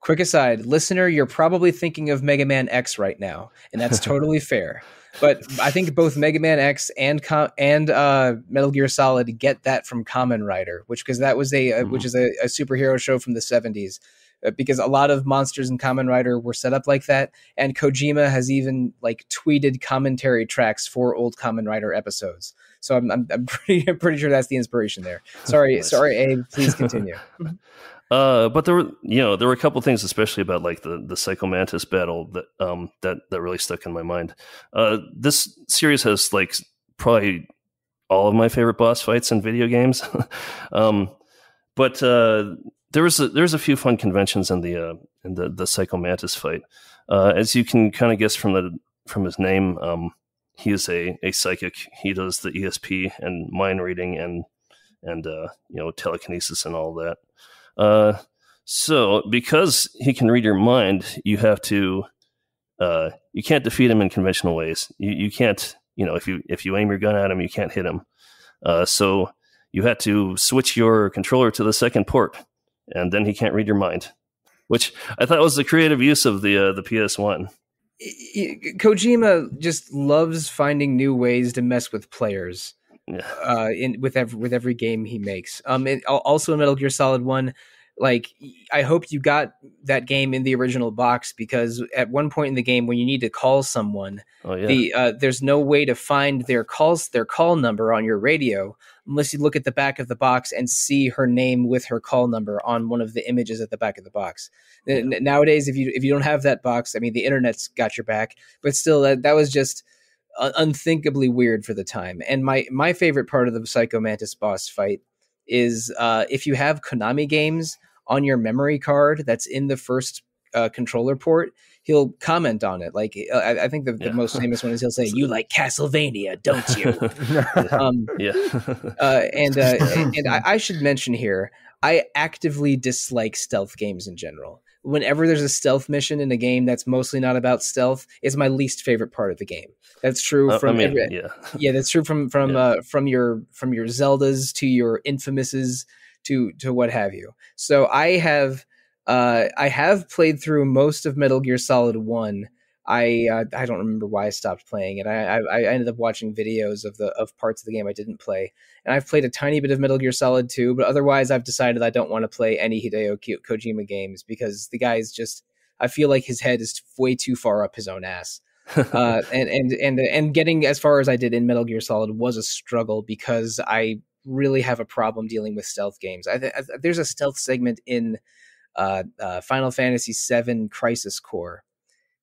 Quick aside, listener, you're probably thinking of Mega Man X right now, and that's totally fair. But I think both Mega Man X and Com- and uh, Metal Gear Solid get that from Kamen Rider, which because that was a, Mhm. which is a, a superhero show from the 70s. Uh, Because a lot of monsters in Kamen Rider were set up like that, and Kojima has even like tweeted commentary tracks for old Kamen Rider episodes. So I'm I'm, I'm pretty I'm pretty sure that's the inspiration there. Sorry, sorry, Abe. Please continue. Uh, but there were, you know, there were a couple things, especially about like the the Psycho Mantis battle that um that that really stuck in my mind. Uh, this series has like probably all of my favorite boss fights in video games. um, but uh, there was a, there's a few fun conventions in the uh, in the the Psycho Mantis fight. Uh, as you can kind of guess from the from his name, um, he is a a psychic. He does the ESP and mind reading and and uh, you know telekinesis and all that. Uh, so because he can read your mind, you have to uh, you can't defeat him in conventional ways. You you can't you know if you if you aim your gun at him, you can't hit him. Uh, so you had to switch your controller to the second port, and then he can't read your mind. Which I thought was the creative use of the uh, the PS One. Kojima just loves finding new ways to mess with players. Yeah. Uh, in with every with every game he makes. Um, and also in Metal Gear Solid One, like I hope you got that game in the original box because at one point in the game when you need to call someone, Oh yeah. the uh, there's no way to find their calls their call number on your radio unless you look at the back of the box and see her name with her call number on one of the images at the back of the box. N- Nowadays, if you if you don't have that box, I mean, the internet's got your back, but still, that that was just unthinkably weird for the time. And my my favorite part of the Psycho Mantis boss fight is uh, if you have Konami games on your memory card that's in the first uh, controller port, he'll comment on it. Like uh, I, I think the, the most famous one is he'll say, "You like Castlevania, don't you?" um, yeah. uh, and uh, and I, I should mention here, I actively dislike stealth games in general. Whenever there's a stealth mission in a game that's mostly not about stealth, is my least favorite part of the game. That's true Uh, I from mean, every, yeah. yeah, that's true from from Yeah. uh, from your from your Zeldas to your Infamouses to to what have you. So I have uh, I have played through most of Metal Gear Solid One. I uh, I don't remember why I stopped playing it. I, I I ended up watching videos of the of parts of the game I didn't play, and I've played a tiny bit of Metal Gear Solid 2, but otherwise I've decided I don't want to play any Hideo Kojima games because the guy's just I feel like his head is way too far up his own ass uh, and and and and getting as far as I did in Metal Gear Solid was a struggle because I really have a problem dealing with stealth games. I, th- I th- there's a stealth segment in uh, uh, Final Fantasy VII Crisis Core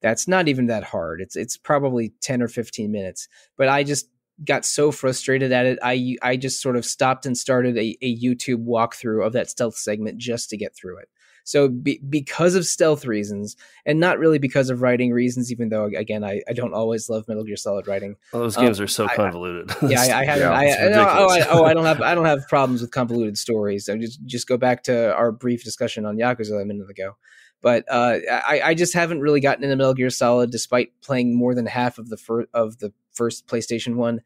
that's not even that hard. It's it's probably ten or fifteen minutes, but I just got so frustrated at it. I I just sort of stopped and started a, a YouTube walkthrough of that stealth segment just to get through it. So be, because of stealth reasons, and not really because of writing reasons, even though again I, I don't always love Metal Gear Solid writing. Well, those Um, games are so I- I- convoluted. Yeah, I, I haven't. Yeah, I, I, oh, I, oh, I don't have. I don't have problems with convoluted stories. So just just go back to our brief discussion on Yakuza a minute ago. But uh, I, I just haven't really gotten into Metal Gear Solid, despite playing more than half of the fir- of the first PlayStation one,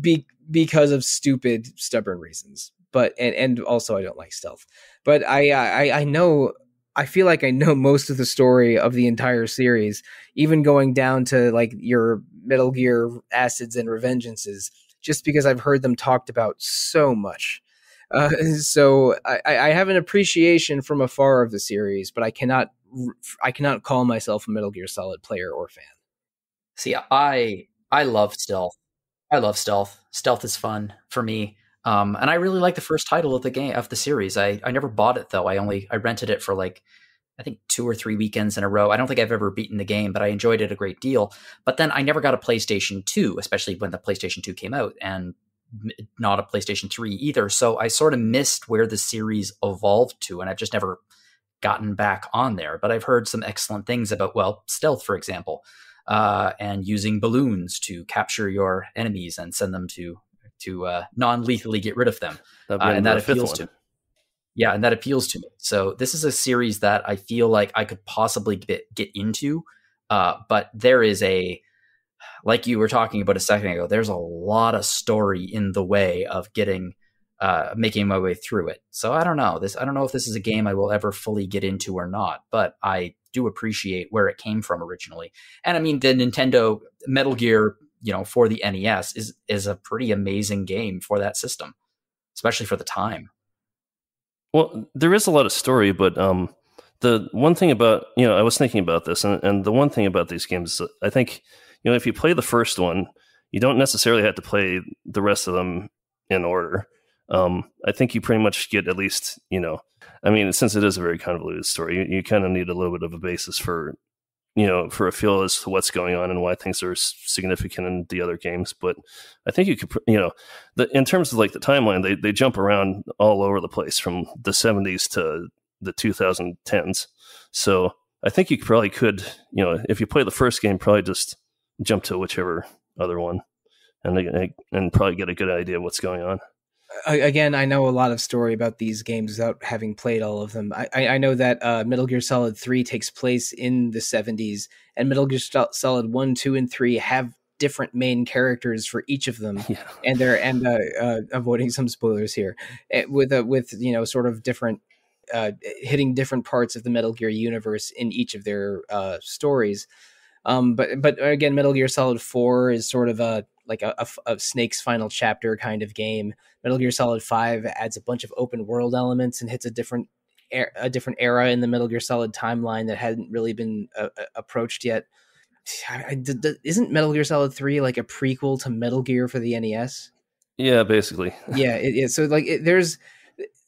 be- because of stupid, stubborn reasons. But and and also I don't like stealth. But I I I know. I feel like I know most of the story of the entire series, even going down to like your Metal Gear acids and revengeances, just because I've heard them talked about so much. Uh, so I, I have an appreciation from afar of the series, but I cannot I cannot call myself a Metal Gear Solid player or fan. See, I I love stealth. I love stealth. Stealth is fun for me. Um, and I really like the first title of the game of the series. I, I never bought it though. I only I rented it for like I think two or three weekends in a row. I don't think I've ever beaten the game, but I enjoyed it a great deal. But then I never got a PlayStation 2, especially when the PlayStation 2 came out, and not a PlayStation 3 either. So I sort of missed where the series evolved to, and I've just never gotten back on there. But I've heard some excellent things about, well, stealth, for example, uh, and using balloons to capture your enemies and send them to to uh, non-lethally get rid of them, uh, and that appeals to me. Yeah, and that appeals to me. So this is a series that I feel like I could possibly get get into, uh, but there is a like you were talking about a second ago. There's a lot of story in the way of getting uh, making my way through it. So I don't know this. I don't know if this is a game I will ever fully get into or not. But I do appreciate where it came from originally. And I mean, the Nintendo Metal Gear, you know, for the NES is is a pretty amazing game for that system, especially for the time. Well, there is a lot of story, but um, the one thing about you know, I was thinking about this, and, and the one thing about these games, I think you know, if you play the first one, you don't necessarily have to play the rest of them in order. Um, I think you pretty much get at least you know, I mean, since it is a very convoluted story, you, you kind of need a little bit of a basis for you know for a feel as to what's going on and why things are significant in the other games. But I think you could, you know, the, in terms of like the timeline, they they jump around all over the place from the 70s to the 2010s. So I think you probably could, you know, if you play the first game, probably just jump to whichever other one, and and probably get a good idea of what's going on. Again, I know a lot of story about these games without having played all of them. I, I know that uh, Metal Gear Solid 3 takes place in the 70s, and Metal Gear Solid 1, 2, and 3 have different main characters for each of them. Yeah, and they're and uh, uh, avoiding some spoilers here eh, with uh, with you know sort of different uh, hitting different parts of the Metal Gear universe in each of their uh, stories. Um, but but again, Metal Gear Solid Four is sort of a like a a Snake's final chapter kind of game. Metal Gear Solid Five adds a bunch of open world elements and hits a different er- a different era in the Metal Gear Solid timeline that hadn't really been uh, uh, approached yet. I, I- d- d- isn't Metal Gear Solid Three like a prequel to Metal Gear for the NES? yeah, basically. yeah it, it, so like it, there's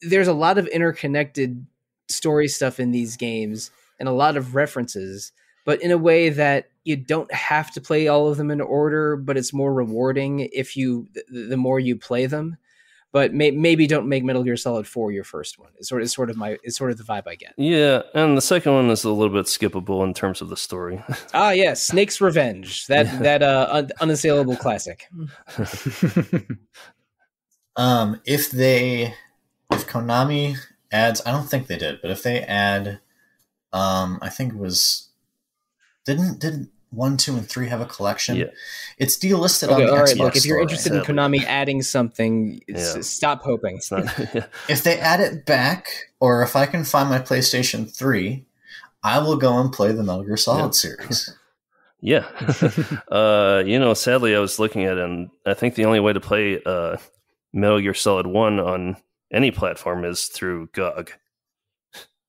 there's a lot of interconnected story stuff in these games and a lot of references but in a way that you don't have to play all of them in order but it's more rewarding if you the, the more you play them. But may, maybe don't make metal gear solid 4 your first one it's sort of, it's sort of my it's sort of the vibe i get. Yeah, and the second one is a little bit skippable in terms of the story. ah yeah snake's revenge that that uh un- unassailable classic. Um, if they, if Konami adds, I don't think they did, but if they add, um, I think it was, didn't didn't one, two, and three have a collection? Yeah. It's delisted okay on the all right Xbox look if you're interested right? in Sadly. konami adding something s- Yeah. stop hoping It's not. yeah. If they add it back, or if I can find my PlayStation Three, I will go and play the Metal Gear Solid Yeah. series. Yeah. uh, you know, sadly, I was looking at it, and I think the only way to play uh, Metal Gear Solid 1 on any platform is through GOG.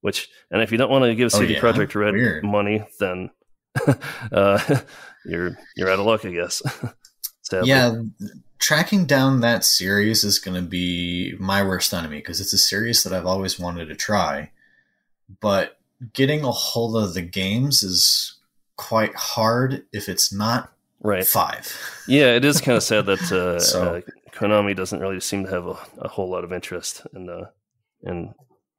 Which, and if you don't want to give Oh, CD yeah? Projekt Red Weird. money, then uh, you're you're out of luck, I guess. sadly. Yeah, tracking down that series is going to be my worst enemy because it's a series that I've always wanted to try. But getting a hold of the games is quite hard if it's not Right. five. Yeah, it is kind of sad that uh, So- uh, Konami doesn't really seem to have a, a whole lot of interest in uh, in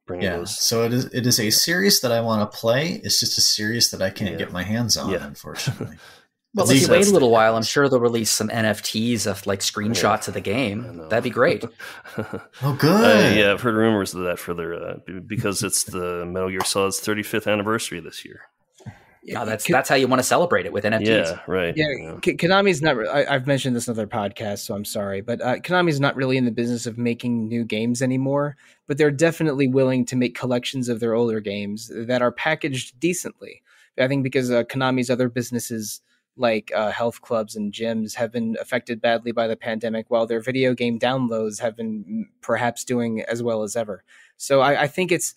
bringing Yeah, those. so it is. It is a series that I want to play. It's just a series that I can't Yeah. get my hands on, Yeah. unfortunately. Well, if you wait a little while, I'm sure they'll release some NFTs of like screenshots of the game. That'd be great. Oh, good. Uh, yeah, I've heard rumors of that for their uh, because it's the Metal Gear Solid's 35th anniversary this year. No, that's Ko- that's how you want to celebrate it with NFTs. Yeah, right. Yeah, K- Konami's not. re- I, I've mentioned this in other podcasts, so I'm sorry, but uh, Konami's not really in the business of making new games anymore. But they're definitely willing to make collections of their older games that are packaged decently. I think because uh, Konami's other businesses, like uh, health clubs and gyms, have been affected badly by the pandemic, while their video game downloads have been mm, perhaps doing as well as ever. So I, I think it's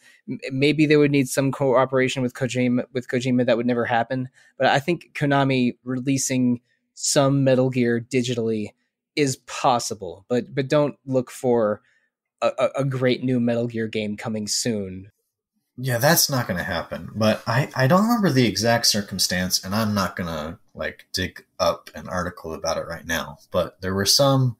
maybe they would need some cooperation with Kojima. With Kojima, that would never happen. But I think Konami releasing some Metal Gear digitally is possible. But but don't look for a, a- great new Metal Gear game coming soon. Yeah, that's not going to happen. But I, I don't remember the exact circumstance, and I'm not going to like dig up an article about it right now. But there were some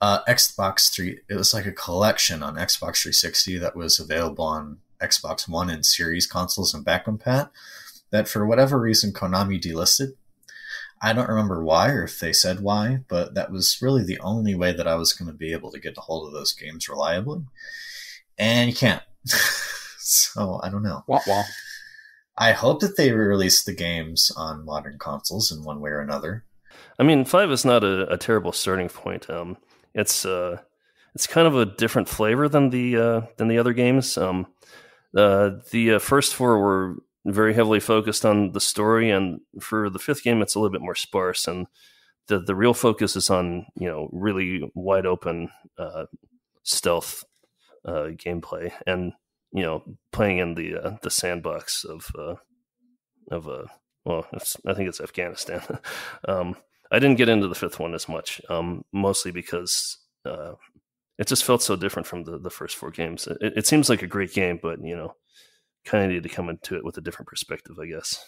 uh, Xbox three. It was like a collection on Xbox 360 that was available on Xbox One and Series consoles and back compat. That for whatever reason Konami delisted. I don't remember why or if they said why, but that was really the only way that I was going to be able to get a hold of those games reliably. And you can't. so I don't know. Wah, wah. I hope that they release the games on modern consoles in one way or another. I mean, five is not a, a terrible starting point. Um, it's uh, it's kind of a different flavor than the uh, than the other games. Um, uh, the uh, first four were very heavily focused on the story, and for the fifth game, it's a little bit more sparse. And the the real focus is on you know really wide open uh, stealth uh, gameplay, and you know playing in the uh, the sandbox of uh, of uh, well, I think it's Afghanistan. um, I didn't get into the fifth one as much, um, mostly because uh, it just felt so different from the, the first four games. It, it seems like a great game, but you know, kind of need to come into it with a different perspective, I guess.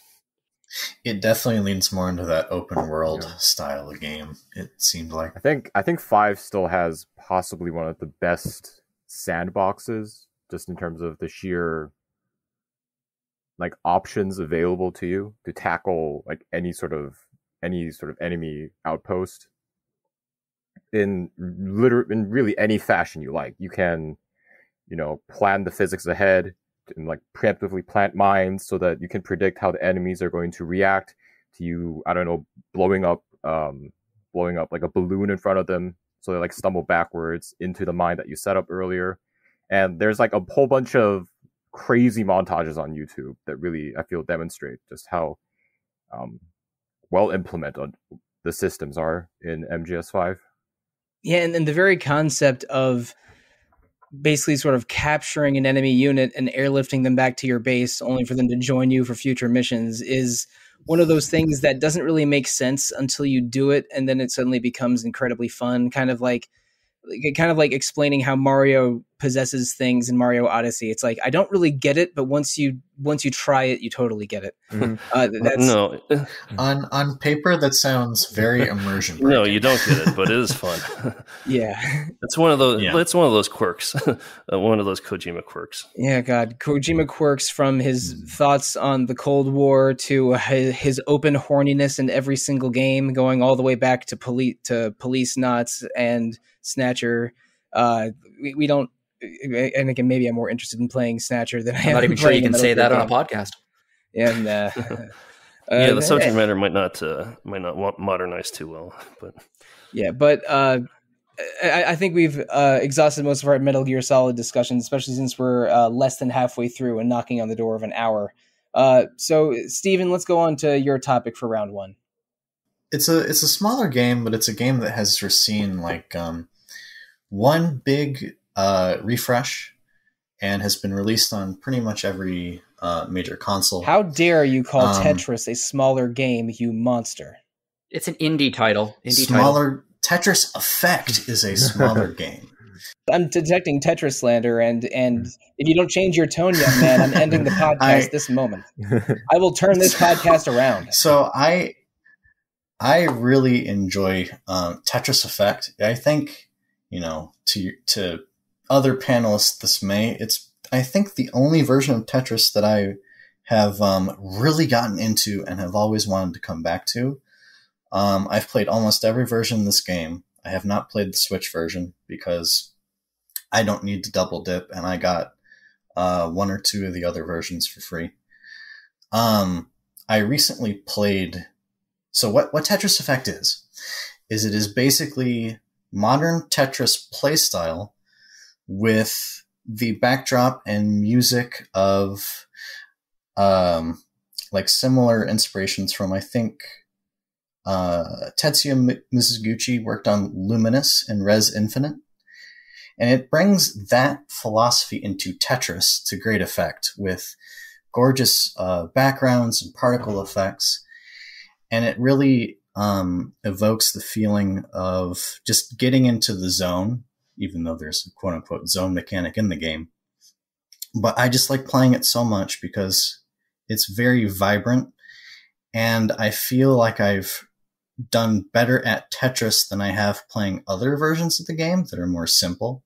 It definitely leans more into that open world yeah. style of game. It seemed like. I think I think five still has possibly one of the best sandboxes, just in terms of the sheer like options available to you to tackle like any sort of any sort of enemy outpost in literally in really any fashion you like. You can, you know, plan the physics ahead and like preemptively plant mines so that you can predict how the enemies are going to react to you. I don't know, blowing up, um, blowing up like a balloon in front of them so they like stumble backwards into the mine that you set up earlier. And there's like a whole bunch of crazy montages on YouTube that really I feel demonstrate just how um, well implemented the systems are in MGS5. Yeah, and, and the very concept of basically sort of capturing an enemy unit and airlifting them back to your base only for them to join you for future missions is one of those things that doesn't really make sense until you do it and then it suddenly becomes incredibly fun kind of like kind of like explaining how Mario possesses things in Mario Odyssey. It's like I don't really get it, but once you once you try it, you totally get it. Mm-hmm. Uh, that's, no, on on paper that sounds very immersion. no, you don't get it, but it is fun. yeah, it's one of those. Yeah. It's one of those quirks. uh, one of those Kojima quirks. Yeah, God, Kojima quirks from his mm. thoughts on the Cold War to his, his open horniness in every single game, going all the way back to police to Policenauts and Snatcher. Uh, we, we don't and again, maybe I'm more interested in playing Snatcher than I am. I'm not even sure you can say that on a podcast. And uh, yeah, the uh, subject matter might not uh, might not modernize too well, but yeah, but uh, I, I, think we've uh, exhausted most of our Metal Gear Solid discussions, especially since we're uh, less than halfway through and knocking on the door of an hour. so, Steven, let's go on to your topic for round one. It's a it's a smaller game, but it's a game that has seen like um, one big uh, refresh and has been released on pretty much every uh, major console. How dare you call um, Tetris a smaller game, you monster? It's an indie title. Indie smaller title. Tetris Effect is a smaller game. I'm detecting Tetris slander, and and if you don't change your tone yet, man, I'm ending the podcast I, this moment. I will turn this podcast around. So I I really enjoy um, Tetris Effect. I think you know to to other panelists this may, it's I think the only version of Tetris that I have um, really gotten into and have always wanted to come back to. Um, I've played almost every version of this game. I have not played the Switch version because I don't need to double dip, and I got uh, one or two of the other versions for free. Um, I recently played. So what what Tetris Effect is is it is basically modern Tetris playstyle with the backdrop and music of um, like similar inspirations from I think uh, Tetsuya Mizuguchi worked on Lumines and Rez Infinite. And it brings that philosophy into Tetris to great effect with gorgeous uh, backgrounds and particle effects. And it really um, evokes the feeling of just getting into the zone even though there's a quote unquote zone mechanic in the game. But I just like playing it so much because it's very vibrant and I feel like I've done better at Tetris than I have playing other versions of the game that are more simple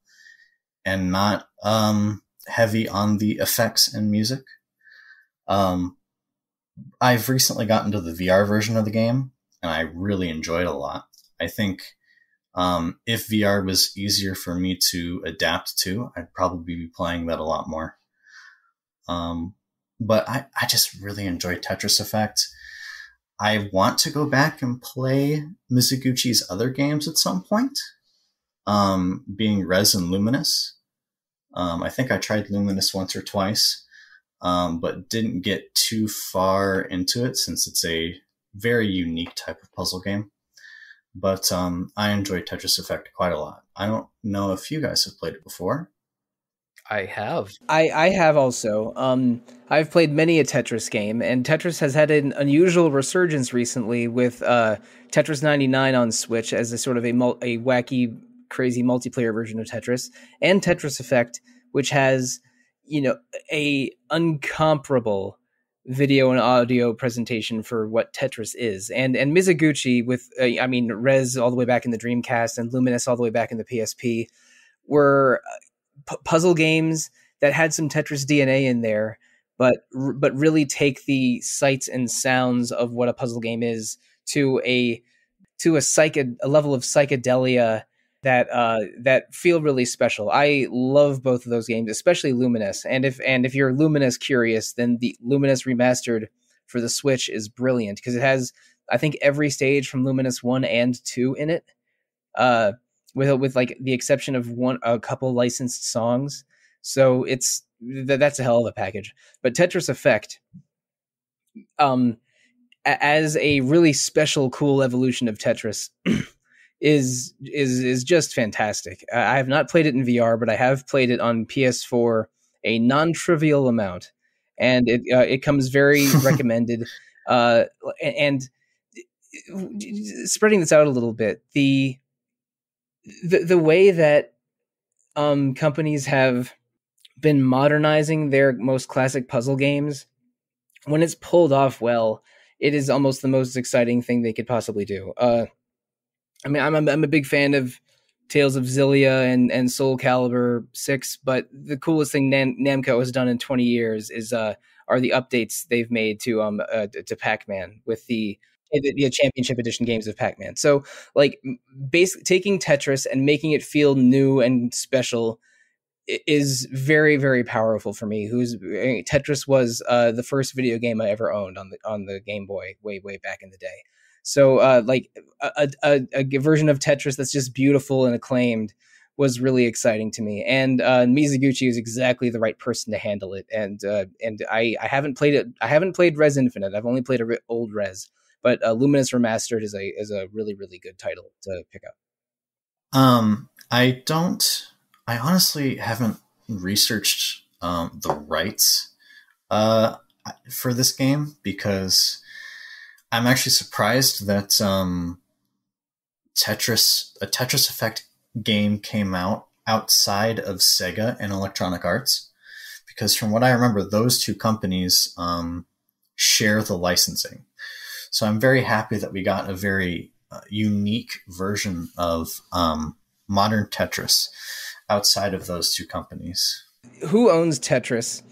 and not um, heavy on the effects and music. Um, I've recently gotten to the VR version of the game, and I really enjoyed a lot. I think um, if VR was easier for me to adapt to, I'd probably be playing that a lot more. Um, but I, I just really enjoy Tetris Effect. I want to go back and play Mizuguchi's other games at some point, um, being Rez and Lumines. Um, I think I tried Lumines once or twice, um, but didn't get too far into it since it's a very unique type of puzzle game. But um, I enjoy Tetris Effect quite a lot. I don't know if you guys have played it before. I have. I, I have also. Um, I've played many a Tetris game, and Tetris has had an unusual resurgence recently with uh, Tetris 99 on Switch as a sort of a, mul- a wacky, crazy multiplayer version of Tetris, and Tetris Effect, which has, you know, a uncomparable video and audio presentation for what Tetris is, and and Mizuguchi with, uh, I mean, Rez all the way back in the Dreamcast and Lumines all the way back in the PSP were uh, p- puzzle games that had some Tetris DNA in there, but but really take the sights and sounds of what a puzzle game is to a to a psych a level of psychedelia that uh, that feel really special. I love both of those games, especially Lumines. And if and if you're Lumines curious, then the Lumines remastered for the Switch is brilliant because it has I think every stage from Lumines one and two in it. Uh, with with like the exception of one a couple licensed songs. So it's that's a hell of a package. But Tetris Effect, um, as a really special, cool evolution of Tetris, is is is just fantastic. I have not played it in VR, but I have played it on PS4 a non-trivial amount, and it uh, it comes very recommended. Uh, and spreading this out a little bit, the the the way that um, companies have been modernizing their most classic puzzle games, when it's pulled off well, it is almost the most exciting thing they could possibly do. Uh, I mean, I'm I'm a big fan of Tales of Xillia and and Soul Calibur six, but the coolest thing Nam- Namco has done in 20 years is uh are the updates they've made to um uh, to Pac Man with the the championship edition games of Pac-Man. So like basically taking Tetris and making it feel new and special is very very powerful for me. Who's eh, Tetris was uh, the first video game I ever owned on the on the Game Boy way way back in the day. So uh, like a, a, a, version of Tetris that's just beautiful and acclaimed was really exciting to me. And uh, Mizuguchi is exactly the right person to handle it. And uh, and I, I haven't played it. I haven't played Rez Infinite. I've only played a old Rez. But uh, Lumines Remastered is a is a really really good title to pick up. Um, I don't. I honestly haven't researched um, the rights uh, for this game because I'm actually surprised that um, Tetris a Tetris Effect game came out outside of Sega and Electronic Arts because from what I remember, those two companies um, share the licensing. So I'm very happy that we got a very uh, unique version of um, modern Tetris outside of those two companies. Who owns Tetris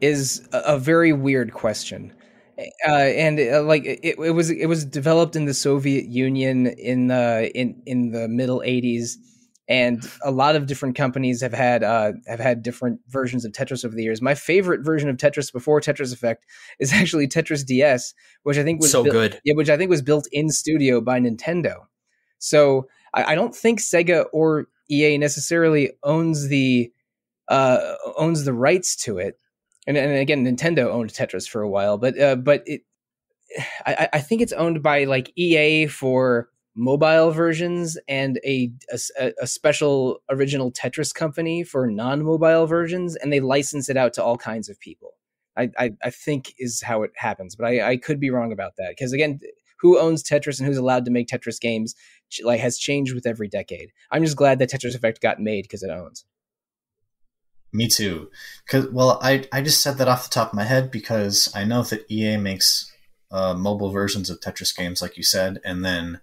is a, a very weird question. Uh, and uh, like it, it was it was developed in the Soviet Union in the in in the middle 80s and a lot of different companies have had uh, have had different versions of Tetris over the years. My favorite version of Tetris before Tetris Effect is actually Tetris DS, which I think was so good. Yeah, which I think was built in studio by Nintendo. So I, I don't think Sega or EA necessarily owns the uh, owns the rights to it. And, and again, Nintendo owned Tetris for a while, but uh, but it, I, I think it's owned by like EA for mobile versions and a, a, a, special original Tetris company for non-mobile versions, and they license it out to all kinds of people. I, I, I think is how it happens, but I, I could be wrong about that because again, who owns Tetris and who's allowed to make Tetris games like has changed with every decade. I'm just glad that Tetris Effect got made because it owns. Me too. Because well, I I just said that off the top of my head because I know that EA makes uh, mobile versions of Tetris games, like you said, and then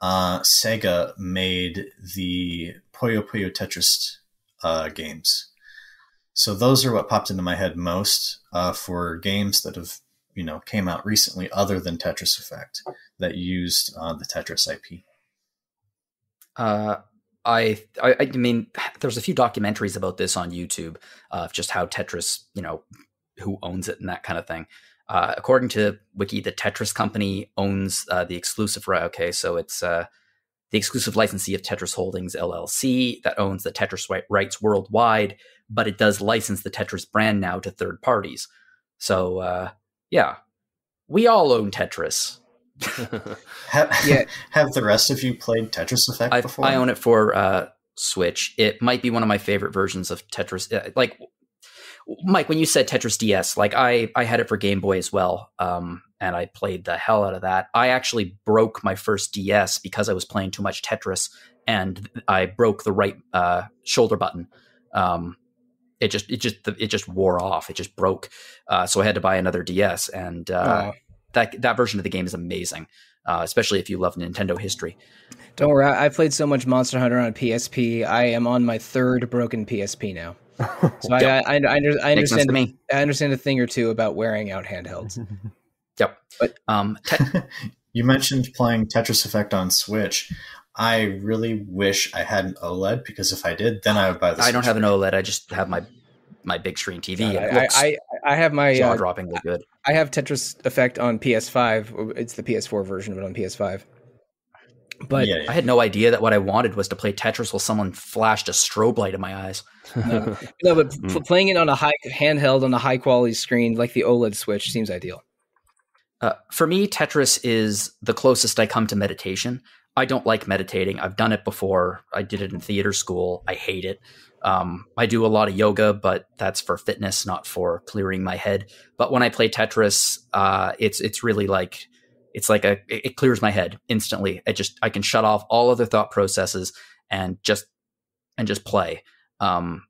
uh, Sega made the Puyo Puyo Tetris uh, games. So those are what popped into my head most uh, for games that have you know came out recently, other than Tetris Effect. that used uh, the Tetris IP? Uh, I, I, I mean, there's a few documentaries about this on YouTube of just how Tetris, you know, who owns it and that kind of thing. Uh, according to Wiki, the Tetris company owns uh, the exclusive right. Okay, so it's uh, the exclusive licensee of Tetris Holdings LLC that owns the Tetris rights worldwide, but it does license the Tetris brand now to third parties. So, uh, yeah, we all own Tetris. Have, yeah. have the rest of you played Tetris Effect I, before? I own it for uh, Switch. It might be one of my favorite versions of Tetris. Uh, like Mike, when you said Tetris DS, like I I had it for Game Boy as well, um, and I played the hell out of that. I actually broke my first DS because I was playing too much Tetris, and I broke the right uh, shoulder button. Um, it just it just it just wore off. It just broke. Uh, so I had to buy another DS, and uh, oh. That that version of the game is amazing, uh, especially if you love Nintendo history. Don't worry, I played so much Monster Hunter on PSP. I am on my third broken PSP now. So yep. I, I, I, I understand. Me. I understand a thing or two about wearing out handhelds. yep. But um, te- you mentioned playing Tetris Effect on Switch. I really wish I had an OLED because if I did, then I would buy the. I don't have an OLED. I just have my my big screen TV. God, I, I, I have my jaw droppingly uh, good. I have Tetris Effect on PS5. It's the PS4 version of it on PS5. But yeah, yeah. I had no idea that what I wanted was to play Tetris while someone flashed a strobe light in my eyes. no, no but mm. playing it on a high handheld on a high quality screen like the OLED Switch seems ideal. Uh, for me, Tetris is the closest I come to meditation. I don't like meditating. I've done it before. I did it in theater school. I hate it. Um, I do a lot of yoga, but that's for fitness, not for clearing my head. But when I play Tetris, uh, it's it's really like it's like a it clears my head instantly. I just I can shut off all other thought processes and just and just play. Um,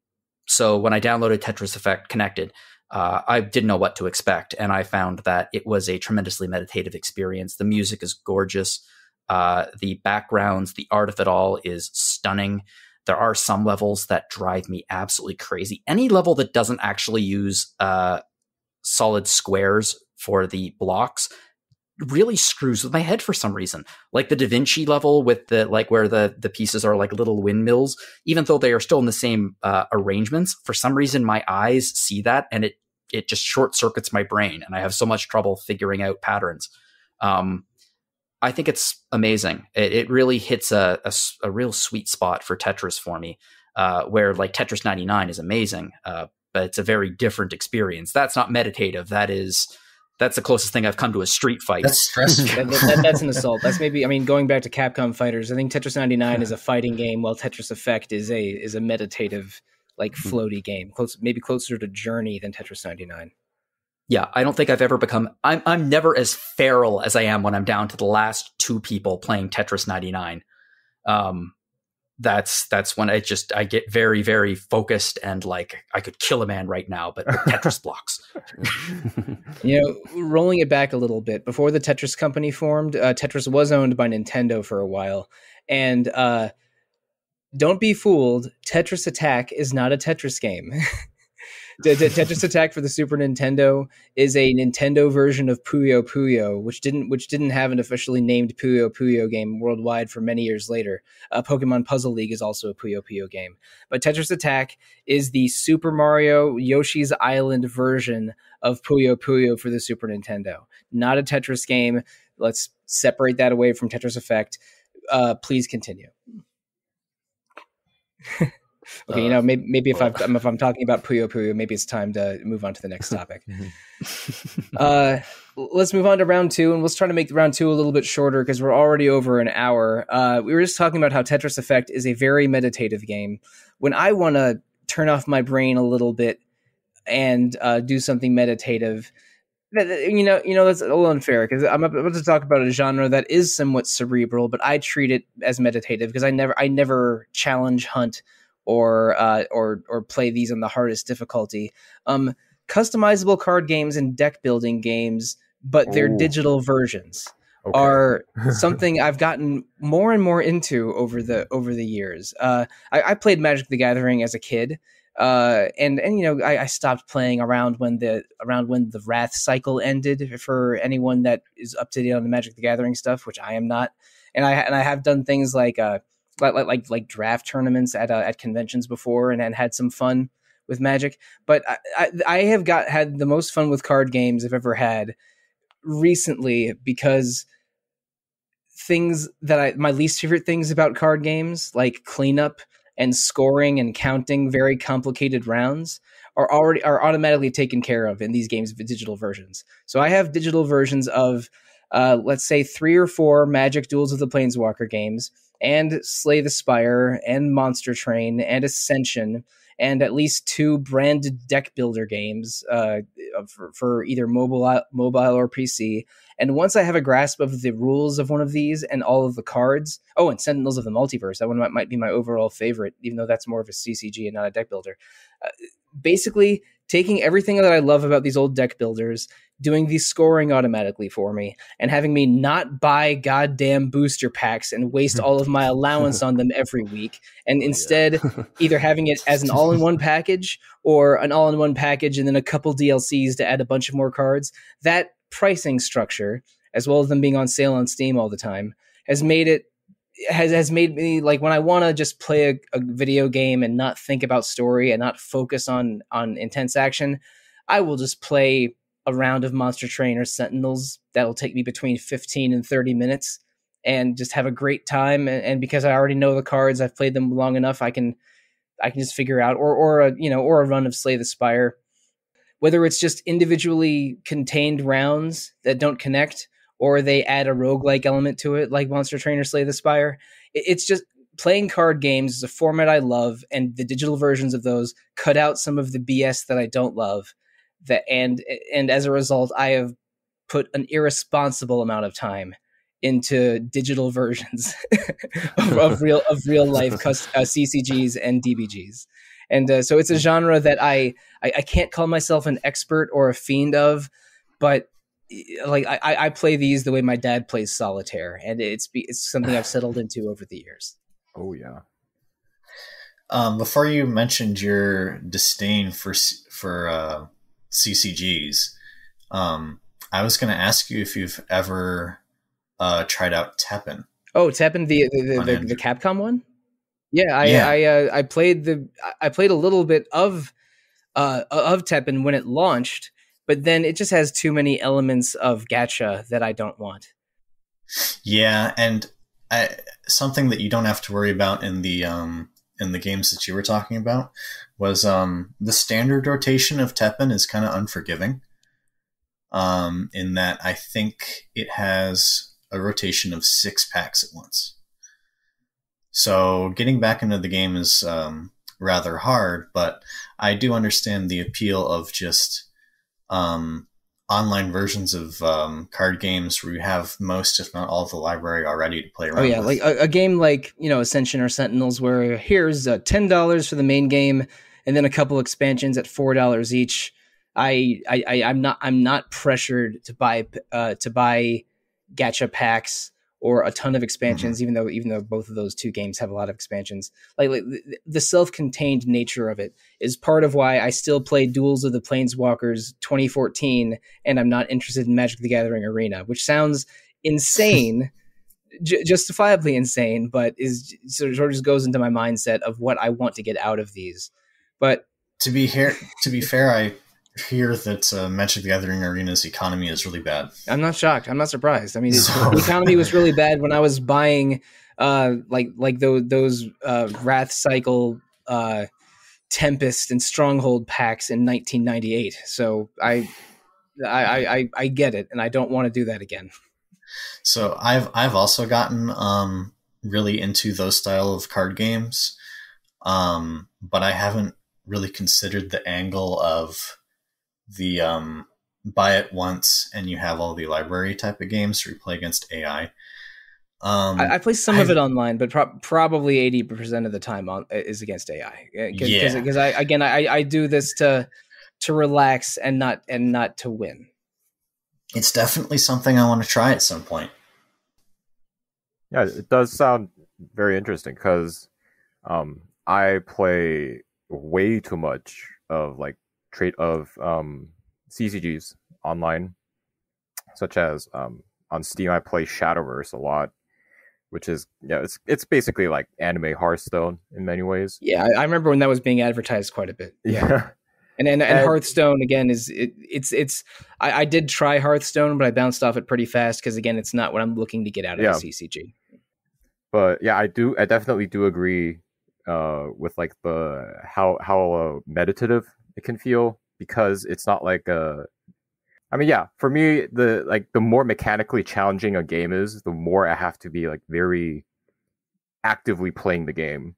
so when I downloaded Tetris Effect Connected, uh, I didn't know what to expect, and I found that it was a tremendously meditative experience. The music is gorgeous. Uh, the backgrounds, the art of it all is stunning. There are some levels that drive me absolutely crazy. Any level that doesn't actually use uh, solid squares for the blocks really screws with my head for some reason. Like the Da Vinci level with the like where the the pieces are like little windmills, even though they are still in the same uh, arrangements, for some reason my eyes see that and it it just short circuits my brain, and I have so much trouble figuring out patterns. Um, I think it's amazing. It, it really hits a, a, a real sweet spot for Tetris for me, uh, where like Tetris 99 is amazing, uh, but it's a very different experience. That's not meditative. That is that's the closest thing I've come to a street fight. That's stressful. that, that, that's an assault. That's maybe. I mean, going back to Capcom Fighters, I think Tetris 99 is a fighting game, while Tetris Effect is a is a meditative, like hmm. floaty game, close maybe closer to Journey than Tetris 99. Yeah, I don't think I've ever become. I'm I'm never as feral as I am when I'm down to the last two people playing Tetris 99. Um, that's that's when I just I get very very focused and like I could kill a man right now, but Tetris blocks. you know, rolling it back a little bit before the Tetris company formed, uh, Tetris was owned by Nintendo for a while, and uh, don't be fooled. Tetris Attack is not a Tetris game. Tetris Attack for the Super Nintendo is a Nintendo version of Puyo Puyo, which didn't which didn't have an officially named Puyo Puyo game worldwide for many years later. Uh, Pokemon Puzzle League is also a Puyo Puyo game, but Tetris Attack is the Super Mario Yoshi's Island version of Puyo Puyo for the Super Nintendo. Not a Tetris game. Let's separate that away from Tetris Effect. Uh, please continue. Okay, uh, you know, maybe, maybe if, well. I'm, if I'm talking about Puyo Puyo, maybe it's time to move on to the next topic. Mm-hmm. uh, let's move on to round two, and let's try to make round two a little bit shorter because we're already over an hour. Uh, we were just talking about how Tetris Effect is a very meditative game. When I want to turn off my brain a little bit and uh, do something meditative, you know, you know that's a little unfair because I'm about to talk about a genre that is somewhat cerebral, but I treat it as meditative because I never, I never challenge hunt or uh, or or play these on the hardest difficulty. Um, customizable card games and deck building games, but their digital versions okay. are something I've gotten more and more into over the over the years. Uh, I, I, played Magic the Gathering as a kid. uh, and and you know I, I, stopped playing around when the around when the Rath cycle ended. For anyone that is up to date on the Magic the Gathering stuff, which I am not, and I and I have done things like uh like like like draft tournaments at uh, at conventions before, and, and had some fun with Magic. But I, I, I have got had the most fun with card games I've ever had recently because things that I my least favorite things about card games like cleanup and scoring and counting very complicated rounds are already are automatically taken care of in these games digital versions. So I have digital versions of uh, let's say three or four Magic Duels of the Planeswalker games and Slay the Spire and Monster Train and Ascension and at least two branded deck builder games uh, for, for, either mobile mobile or PC. And once I have a grasp of the rules of one of these and all of the cards, oh, and Sentinels of the Multiverse, that one might, might be my overall favorite, even though that's more of a CCG and not a deck builder. Uh, basically, taking everything that I love about these old deck builders, doing the scoring automatically for me, and having me not buy goddamn booster packs and waste all of my allowance on them every week, and oh, instead either having it as an all in one package or an all in one package and then a couple DLCs to add a bunch of more cards. That pricing structure, as well as them being on sale on Steam all the time, has made it has has made me like when I want to just play a, a, video game and not think about story and not focus on on intense action, I will just play a round of Monster Train or Sentinels that'll take me between 15 and 30 minutes and just have a great time. And, and because I already know the cards, I've played them long enough, I can I can just figure out or or a you know or a run of Slay the Spire. Whether it's just individually contained rounds that don't connect or they add a roguelike element to it, like Monster Trainer Slay the Spire. It's just playing card games is a format I love, and the digital versions of those cut out some of the BS that I don't love. That and and as a result, I have put an irresponsible amount of time into digital versions of, of, real of real life uh, CCGs and DBGs. And uh, so it's a genre that I, I I can't call myself an expert or a fiend of, but like I, I play these the way my dad plays solitaire, and it's it's something I've settled into over the years. Oh yeah. Um, before you mentioned your disdain for for uh, CCGs, um, I was going to ask you if you've ever uh, tried out Teppen. Oh, Teppen, the the, the, the, the Capcom one. Yeah, I yeah. I uh, I played the I played a little bit of uh, of Teppen when it launched, but then it just has too many elements of gacha that I don't want. Yeah, and I, something that you don't have to worry about in the um, in the games that you were talking about was um, the standard rotation of Teppen is kind of unforgiving. Um, in that I think it has a rotation of six packs at once. So getting back into the game is um, rather hard, but I do understand the appeal of just um, online versions of um, card games where you have most, if not all, of the library already to play around. Oh yeah, with. like a, a, game like you know Ascension or Sentinels, where here's uh, ten dollars for the main game, and then a couple expansions at four dollars each. I, I, I am not I'm not pressured to buy uh, to buy gacha packs or a ton of expansions, mm-hmm. even though even though both of those two games have a lot of expansions. Like, like the self-contained nature of it is part of why I still play Duels of the Planeswalkers 2014, and I'm not interested in Magic the Gathering Arena, which sounds insane. j- justifiably insane, but is sort of just goes into my mindset of what I want to get out of these. But to be here, to be fair, I hear that uh, Magic the Gathering Arena's economy is really bad. I'm not shocked. I'm not surprised. I mean, the economy was really bad when I was buying, uh, like like those those uh, Rath Cycle, uh, Tempest, and Stronghold packs in 1998. So I, I, I, I get it, and I don't want to do that again. So I've I've also gotten um, really into those style of card games, um, but I haven't really considered the angle of the um, buy it once and you have all the library type of games where you play against AI. Um, I, I, play some I've, of it online, but pro- probably eighty percent of the time on, is against AI. Cause, yeah, because I again I, I do this to to relax and not and not to win. It's definitely something I want to try at some point. Yeah, it does sound very interesting because um, I play way too much of like trade of um, CCGs online, such as um, on Steam. I play Shadowverse a lot, which is yeah, it's it's basically like anime Hearthstone in many ways. Yeah, I, I remember when that was being advertised quite a bit. Yeah, And and, and And- Hearthstone again is it, it's it's I, I did try Hearthstone, but I bounced off it pretty fast because again, it's not what I'm looking to get out of Yeah. the CCG. but yeah, I do. I definitely do agree uh, with like the how how uh, meditative it can feel because it's not like a. I mean, yeah, for me, the like the more mechanically challenging a game is, the more I have to be like very actively playing the game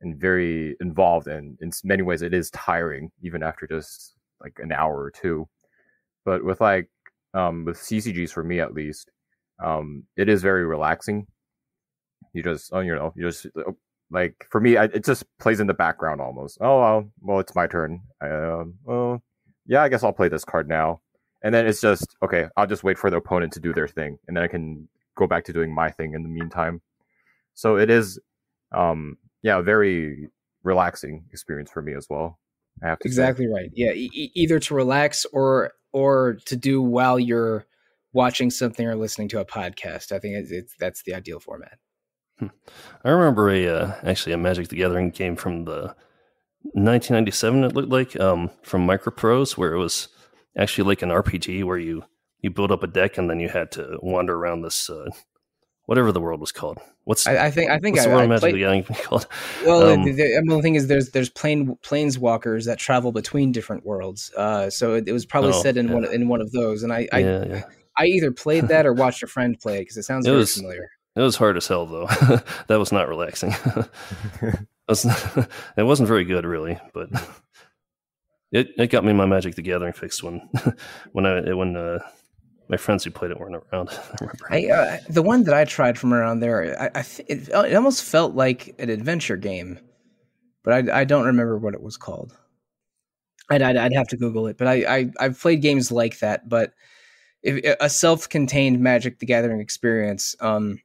and very involved. And in many ways, it is tiring even after just like an hour or two. But with like um, with CCGs, for me at least, um, it is very relaxing you just oh you know you just uh, like for me I, it just plays in the background almost oh well, it's my turn um well yeah i guess i'll play this card now and then it's just okay i'll just wait for the opponent to do their thing and then i can go back to doing my thing in the meantime so it is um yeah a very relaxing experience for me as well i have to say. Exactly right. Yeah, e- either to relax or or to do while you're watching something or listening to a podcast. I think it's, it's that's the ideal format. I remember a uh, actually a Magic the Gathering game from the 1997. It looked like um, from Microprose, where it was actually like an RPG where you you build up a deck and then you had to wander around this uh, whatever the world was called. What's I, I think I think what's I, the world I Magic played, the Gathering called? Well, Um, the, the, the thing is, there's there's plane planeswalkers that travel between different worlds. Uh, so it, it was probably Oh, set in one in one of those, and I I, yeah, yeah. I either played that or watched a friend play it because it sounds It very was- familiar. It was hard as hell though. that was not relaxing. it, was it wasn't very good really, but it it got me my Magic the Gathering fixed when when I when uh, my friends who played it weren't around. I, uh, the one that I tried from around there, I, I it, it almost felt like an adventure game, but I, I don't remember what it was called. I'd, I'd, I'd have to Google it, but I, I I've played games like that, but if, a self-contained Magic the Gathering experience, um,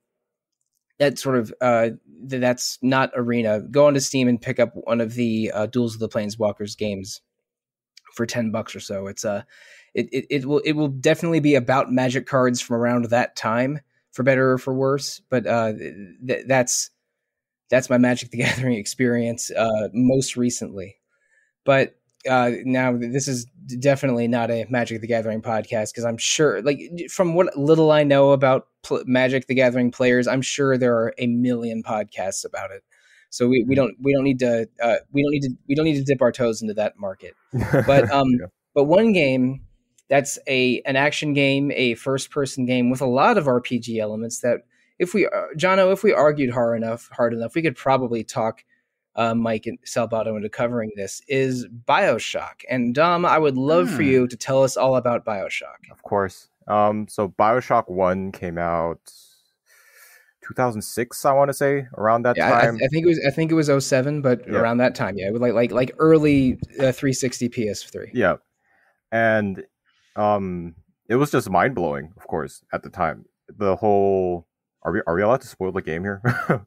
that sort of uh, th- that's not arena. Go onto Steam and pick up one of the uh, Duels of the Planeswalkers games for ten bucks or so. It's uh, it, it it will it will definitely be about Magic cards from around that time, for better or for worse. But uh, th- that's that's my Magic the Gathering experience uh, most recently. But uh, now this is definitely not a Magic the Gathering podcast because I'm sure, like from what little I know about pl- Magic the Gathering players, I'm sure there are a million podcasts about it. So we, we don't we don't need to uh, we don't need to we don't need to dip our toes into that market. But um, Yeah. but one game that's a an action game, a first person game with a lot of RPG elements. That if we, uh, Jono, if we argued hard enough, hard enough, we could probably talk uh, Mike and Salvato into covering this. Is Bioshock and Dom? I would love for Hmm. you to tell us all about Bioshock. Of course. Um, so Bioshock One came out 2006, I want to say, around that Yeah, I, I time. th- I think it was I think it was 07, but Yeah. around that time, yeah, it was like like like early uh, 360 PS3. yeah, and um, it was just mind blowing, of course, at the time. The whole are we are we allowed to spoil the game here?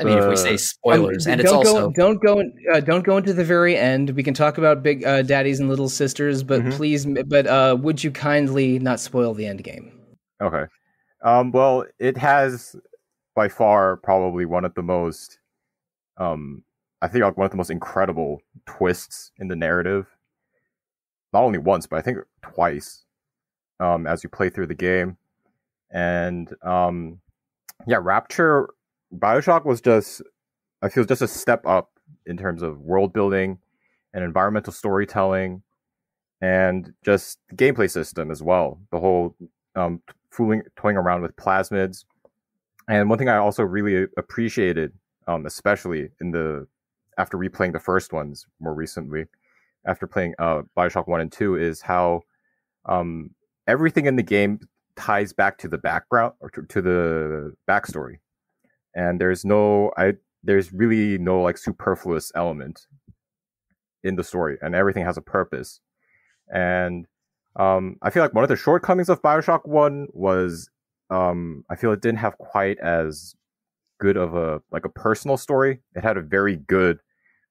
I mean, if we say Uh, spoilers, Um, and it's don't also go, don't go uh, don't go into the very end. We can talk about big uh, daddies and little sisters, but Mhm. please, but uh, would you kindly not spoil the end game? Okay. Um, well, it has by far probably one of the most, um, I think like one of the most incredible twists in the narrative. Not only once, but I think twice, um, as you play through the game. And um, yeah, Rapture, Bioshock was just, I feel just a step up in terms of world building and environmental storytelling, and just gameplay system as well. The whole um, fooling toying around with plasmids. And one thing I also really appreciated, um, especially in the after replaying the first ones more recently, after playing uh, Bioshock One and Two, is how um, everything in the game ties back to the background or to, to the backstory, and there's no I there's really no like superfluous element in the story, and everything has a purpose. And um, I feel like one of the shortcomings of Bioshock One was um, I feel it didn't have quite as good of a like a personal story. It had a very good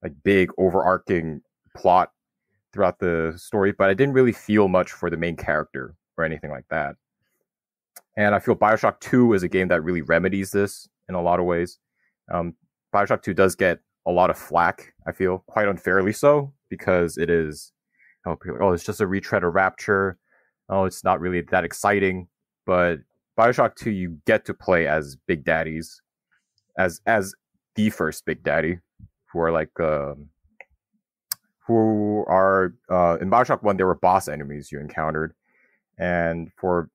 like big overarching plot throughout the story, but I didn't really feel much for the main character or anything like that. And I feel Bioshock 2 is a game that really remedies this in a lot of ways. Um, Bioshock 2 does get a lot of flack, I feel, quite unfairly so, because it is, oh, oh, it's just a retread of Rapture. Oh, it's not really that exciting. But Bioshock 2, you get to play as Big Daddies, as as the first Big Daddy, who are like, uh, who are, uh, in Bioshock 1, there were boss enemies you encountered. And for,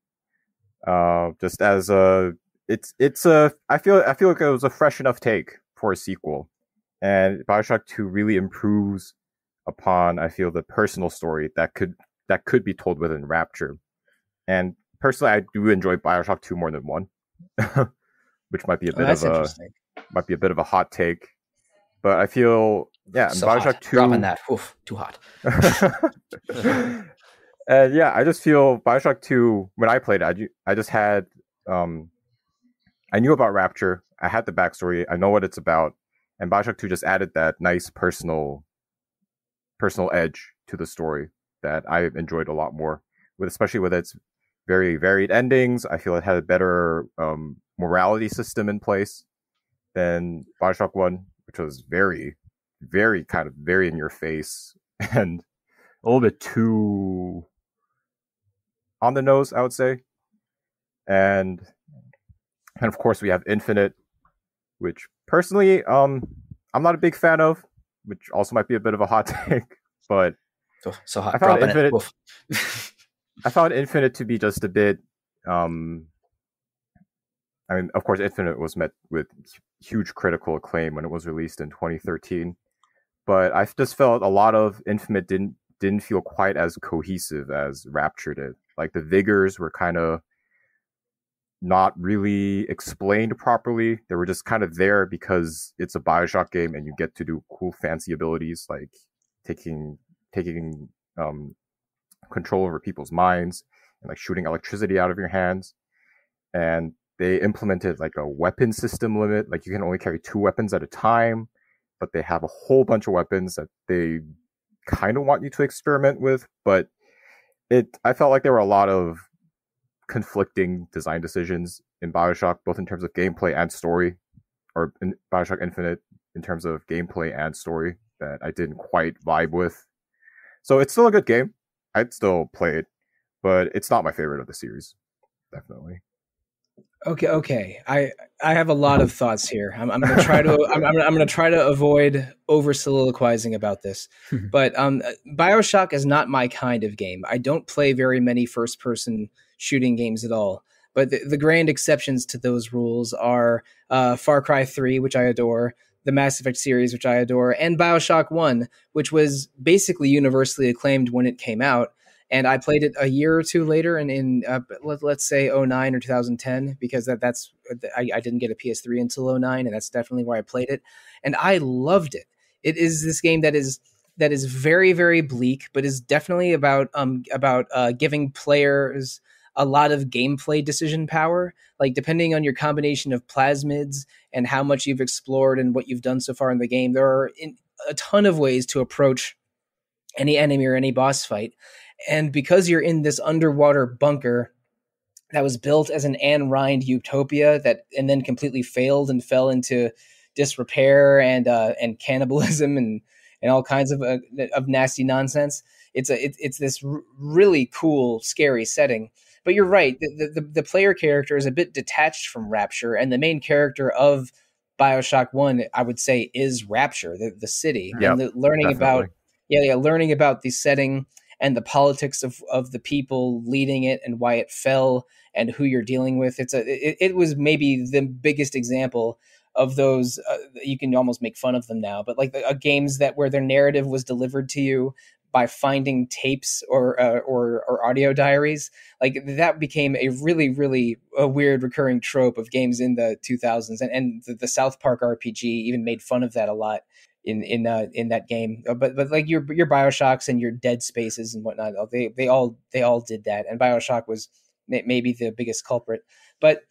uh, just as a, it's, it's a, I feel, I feel like it was a fresh enough take for a sequel and Bioshock Two really improves upon I feel the personal story that could that could be told within Rapture. And personally, I do enjoy Bioshock Two more than one, which might be a oh, bit oh, of a might be a bit of a hot take. But I feel yeah, so Bioshock hot. Two dropping that Oof, too hot. and yeah, I just feel Bioshock Two when I played it, I, I just had um, I knew about Rapture. I had the backstory. I know what it's about and Bioshock 2 just added that nice personal personal edge to the story that I enjoyed a lot more with especially with its very varied endings. I feel it had a better um, morality system in place than Bioshock 1, which was very, very kind of very in your face and a little bit too on the nose, I would say. And and of course we have Infinite, which personally, um, I'm not a big fan of, which also might be a bit of a hot take, but so, so hot. I found Infinite. I found Infinite to be just a bit. Um, I mean, of course, Infinite was met with huge critical acclaim when it was released in 2013, but I just felt a lot of Infinite didn't didn't feel quite as cohesive as Rapture did. Like the vigors were kind of not really explained properly. They were just kind of there because it's a Bioshock game and you get to do cool fancy abilities like taking taking um, control over people's minds and like shooting electricity out of your hands. And they implemented like a weapon system limit, like you can only carry two weapons at a time, but they have a whole bunch of weapons that they kind of want you to experiment with, but it I felt like there were a lot of conflicting design decisions in Bioshock, both in terms of gameplay and story, or in Bioshock Infinite in terms of gameplay and story that I didn't quite vibe with. So it's still a good game. I'd still play it, but it's not my favorite of the series. Definitely. Okay, okay. I I have a lot of thoughts here. I'm, I'm gonna try to I'm, I'm, gonna try to avoid over soliloquizing about this. but um, Bioshock is not my kind of game. I don't play very many first person shooting games at all. But the, the grand exceptions to those rules are uh, Far Cry 3, which I adore, the Mass Effect series, which I adore, and Bioshock 1, which was basically universally acclaimed when it came out. And I played it a year or two later, and in, uh, let, us say 09 or 2010, because that, that's I, I didn't get a PS3 until 09, and that's definitely where I played it. And I loved it. It is this game that is that is very very bleak, but is definitely about um about uh, giving players a lot of gameplay decision power. Like depending on your combination of plasmids and how much you've explored and what you've done so far in the game, there are in, a ton of ways to approach any enemy or any boss fight. And because you're in this underwater bunker that was built as an Ayn Rand utopia that and then completely failed and fell into disrepair and uh, and cannibalism and and all kinds of uh, of nasty nonsense. It's a it, it's this r- really cool, scary setting but you're right. The, the, the player character is a bit detached from Rapture, and the main character of Bioshock One, I would say, is Rapture, the, the city, yep, and the, learning definitely. about yeah, yeah, learning about the setting and the politics of of the people leading it and why it fell and who you're dealing with. It's a it, it was maybe the biggest example of those uh, you can almost make fun of them now but like uh, games that where their narrative was delivered to you by finding tapes or, uh, or or audio diaries. Like that became a really really a weird recurring trope of games in the 2000s, and, and the, the South Park RPG even made fun of that a lot in in uh, in that game. Uh, but but like your your Bioshocks and your Dead Spaces and whatnot, they they all they all did that, and Bioshock was maybe the biggest culprit. But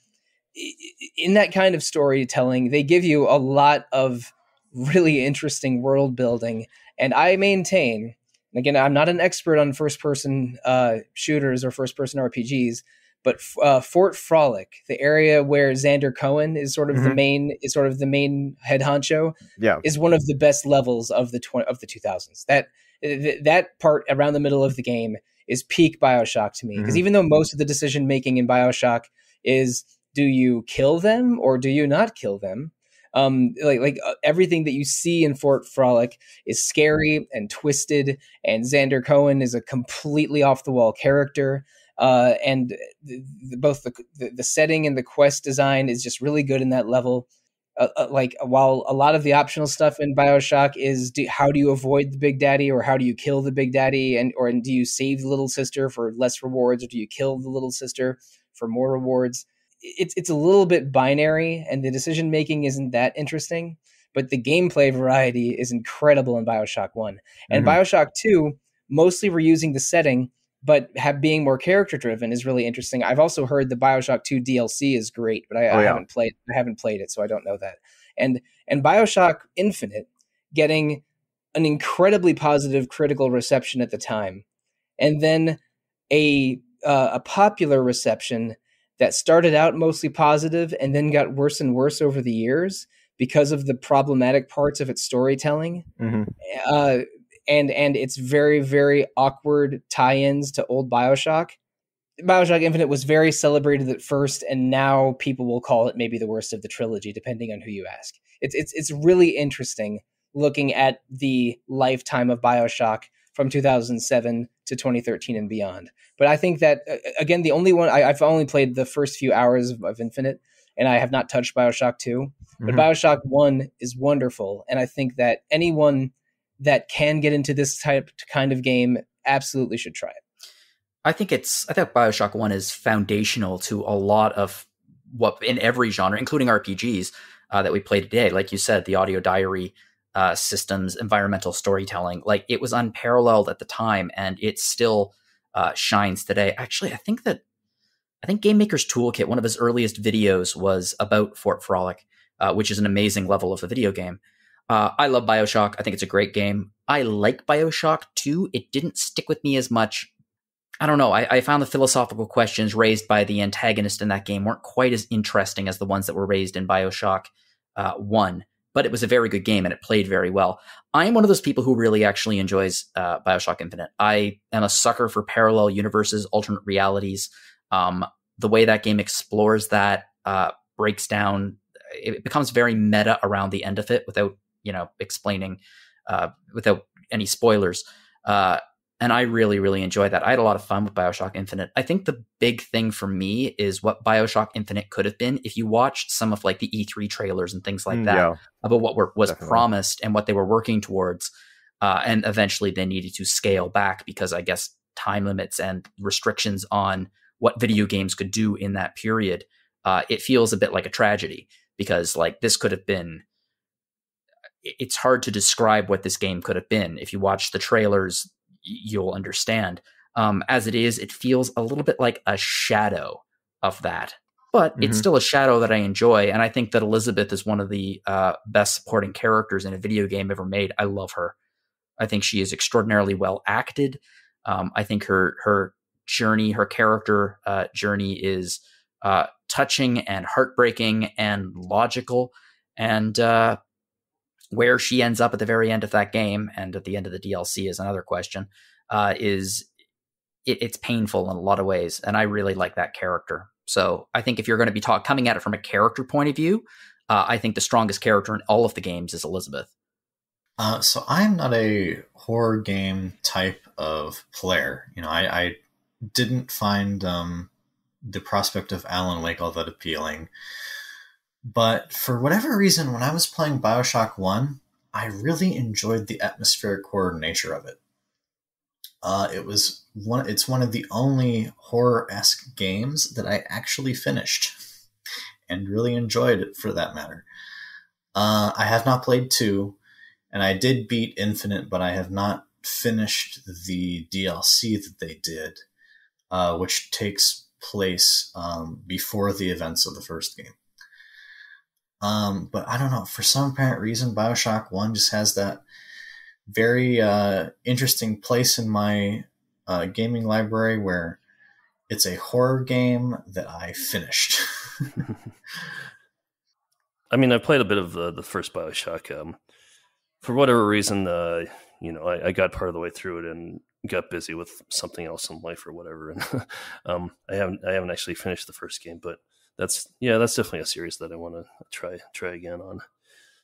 in that kind of storytelling, they give you a lot of really interesting world building. And I maintain, again, I'm not an expert on first person uh, shooters or first person RPGs, but uh, Fort Frolic, the area where Sander Cohen is sort of mm-hmm. the main is sort of the main head honcho, yeah, is one of the best levels of the tw- of the 2000s. That th- that part around the middle of the game is peak Bioshock to me because mm-hmm. even though most of the decision making in Bioshock is do you kill them or do you not kill them, um, like like uh, everything that you see in Fort Frolic is scary and twisted, and Sander Cohen is a completely off the wall character. Uh, and the, the, both the, the, the setting and the quest design is just really good in that level. Uh, uh, like while a lot of the optional stuff in Bioshock is do, how do you avoid the Big Daddy or how do you kill the Big Daddy and or do you save the little sister for less rewards or do you kill the little sister for more rewards? it's it's a little bit binary, and the decision making isn't that interesting. But the gameplay variety is incredible in Bioshock One and mm-hmm. Bioshock Two. Mostly reusing the setting, but have being more character driven is really interesting. I've also heard the Bioshock Two DLC is great, but I, oh, I haven't played. I haven't played it, so I don't know that. And and Bioshock Infinite getting an incredibly positive critical reception at the time, and then a uh, a popular reception that started out mostly positive and then got worse and worse over the years because of the problematic parts of its storytelling. Mm-hmm. Uh, and and its very very awkward tie-ins to old Bioshock. Bioshock Infinite was very celebrated at first, and now people will call it maybe the worst of the trilogy, depending on who you ask. It's it's it's really interesting looking at the lifetime of Bioshock from 2007 to 2013 and beyond. But I think that again, the only one I, have only played the first few hours of, of, Infinite, and I have not touched Bioshock 2 mm-hmm. But Bioshock One is wonderful, and I think that anyone that can get into this type kind of game absolutely should try it. I think it's I think Bioshock One is foundational to a lot of what in every genre, including RPGs uh, that we play today. Like you said, the audio diary uh, systems, environmental storytelling. Like it was unparalleled at the time, and it still uh, shines today. Actually, I think that I think Game Maker's Toolkit, one of his earliest videos, was about Fort Frolic, uh, which is an amazing level of a video game. Uh, I love Bioshock. I think it's a great game. I like Bioshock 2. It didn't stick with me as much. I don't know. I, I, found the philosophical questions raised by the antagonist in that game weren't quite as interesting as the ones that were raised in Bioshock uh, 1 but it was a very good game and it played very well. I am one of those people who really actually enjoys uh, Bioshock Infinite. I am a sucker for parallel universes, alternate realities. Um, the way that game explores that uh, breaks down, it becomes very meta around the end of it without you know explaining, uh, without any spoilers. Uh, and I really, really enjoyed that. I had a lot of fun with Bioshock Infinite. I think the big thing for me is what Bioshock Infinite could have been if you watched some of like the E3 trailers and things like mm, that yeah, about what were, was definitely. promised and what they were working towards. Uh, and eventually they needed to scale back because I guess time limits and restrictions on what video games could do in that period. Uh, it feels a bit like a tragedy because like this could have been it's hard to describe what this game could have been. If you watch the trailers, you'll understand. Um, as it is, it feels a little bit like a shadow of that, but mm-hmm. it's still a shadow that I enjoy. And I think that Elizabeth is one of the uh, best supporting characters in a video game ever made. I love her. I think she is extraordinarily well acted. Um, I think her her journey, her character uh, journey, is uh, touching and heartbreaking and logical. And uh, where she ends up at the very end of that game and at the end of the DLC is another question. Uh, is it, it's painful in a lot of ways, and I really like that character. So I think if you're going to be talk, coming at it from a character point of view, uh, I think the strongest character in all of the games is Elizabeth. Uh, so I'm not a horror game type of player. You know, I, I didn't find um, the prospect of Alan Wake all that appealing. But for whatever reason, when I was playing Bioshock 1, I really enjoyed the atmospheric horror nature of it. Uh, it was one. It's one of the only horror-esque games that I actually finished, and really enjoyed it for that matter. Uh, I have not played two, and I did beat Infinite, but I have not finished the DLC that they did, uh, which takes place um, before the events of the first game. Um, but I don't know. For some apparent reason, Bioshock One just has that very uh, interesting place in my uh, gaming library where it's a horror game that I finished. I mean, I played a bit of the, the first Bioshock. Um, for whatever reason, uh, you know, I, I, got part of the way through it and got busy with something else in life or whatever. And um, I haven't I haven't actually finished the first game, but that's yeah, that's definitely a series that I want to try try again on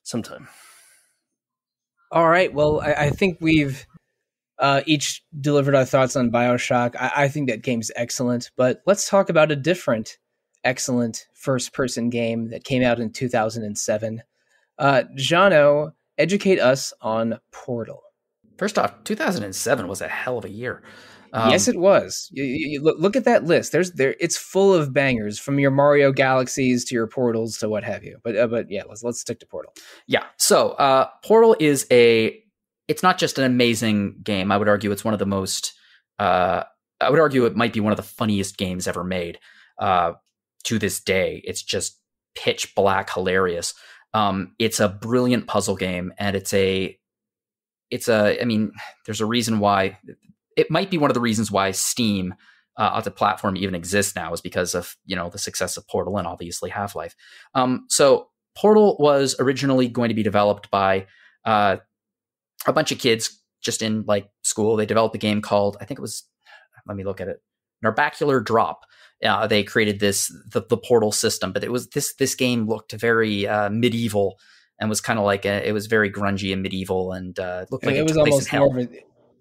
sometime. All right. Well, I, I think we've uh, each delivered our thoughts on Bioshock. I, I think that game's excellent, but let's talk about a different excellent first person game that came out in 2007. Uh, Jono, educate us on Portal. First off, 2007 was a hell of a year. Um, yes, it was. You, you, look, look at that list. There's there. It's full of bangers from your Mario Galaxies to your Portals to what have you. But uh, but yeah, let's let's stick to Portal. Yeah. So uh, Portal is a. It's not just an amazing game. I would argue it's one of the most. Uh, I would argue it might be one of the funniest games ever made. Uh, to this day, it's just pitch black hilarious. Um, it's a brilliant puzzle game, and it's a. It's a. I mean, there's a reason why it might be one of the reasons why Steam uh, as a platform even exists now is because of you know the success of Portal and obviously Half Life. Um, so Portal was originally going to be developed by uh, a bunch of kids just in like school. They developed a game called I think it was let me look at it Narbacular Drop. Uh, they created this the, the Portal system, but it was this this game looked very uh, medieval and was kind of like a, it was very grungy and medieval and uh, looked like it, it was almost more of a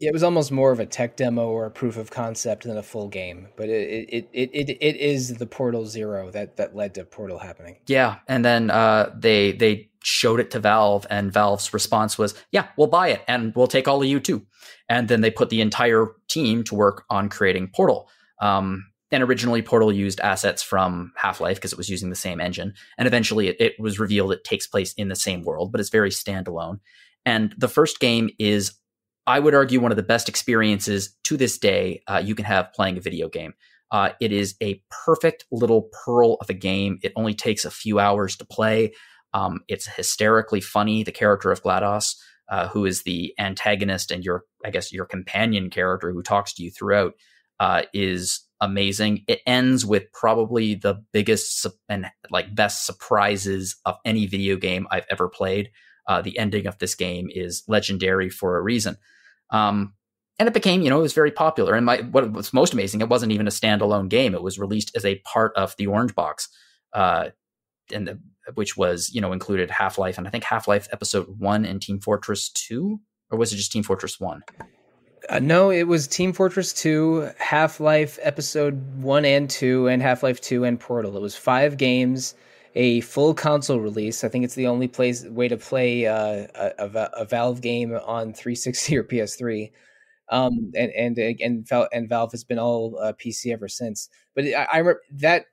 it was almost more of a tech demo or a proof of concept than a full game, but it it, it, it, it is the Portal Zero that that led to Portal happening. Yeah, and then uh, they they showed it to Valve, and Valve's response was, "Yeah, we'll buy it, and we'll take all of you too." And then they put the entire team to work on creating Portal. Um, and originally, Portal used assets from Half Life because it was using the same engine, and eventually, it, it was revealed it takes place in the same world, but it's very standalone. And the first game is I would argue one of the best experiences to this day uh, you can have playing a video game. Uh, it is a perfect little pearl of a game. It only takes a few hours to play. Um, it's hysterically funny. The character of GLaDOS, uh, who is the antagonist and your, I guess, your companion character who talks to you throughout, uh, is amazing. It ends with probably the biggest and like best surprises of any video game I've ever played. Uh, the ending of this game is legendary for a reason. Um, and it became, you know, it was very popular. And my, what was most amazing, it wasn't even a standalone game. It was released as a part of the Orange Box, uh, and the, which was, you know, included Half Life and I think Half Life Episode One and Team Fortress Two, or was it just Team Fortress One? Uh, no, it was Team Fortress 2, Half Life Episode 1 and 2, and Half Life 2 and Portal. It was five games a full console release. I think it's the only place way to play uh, a, a, Valve game on 360 or PS3. Um, and and and and Valve has been all uh, PC ever since. But I, I that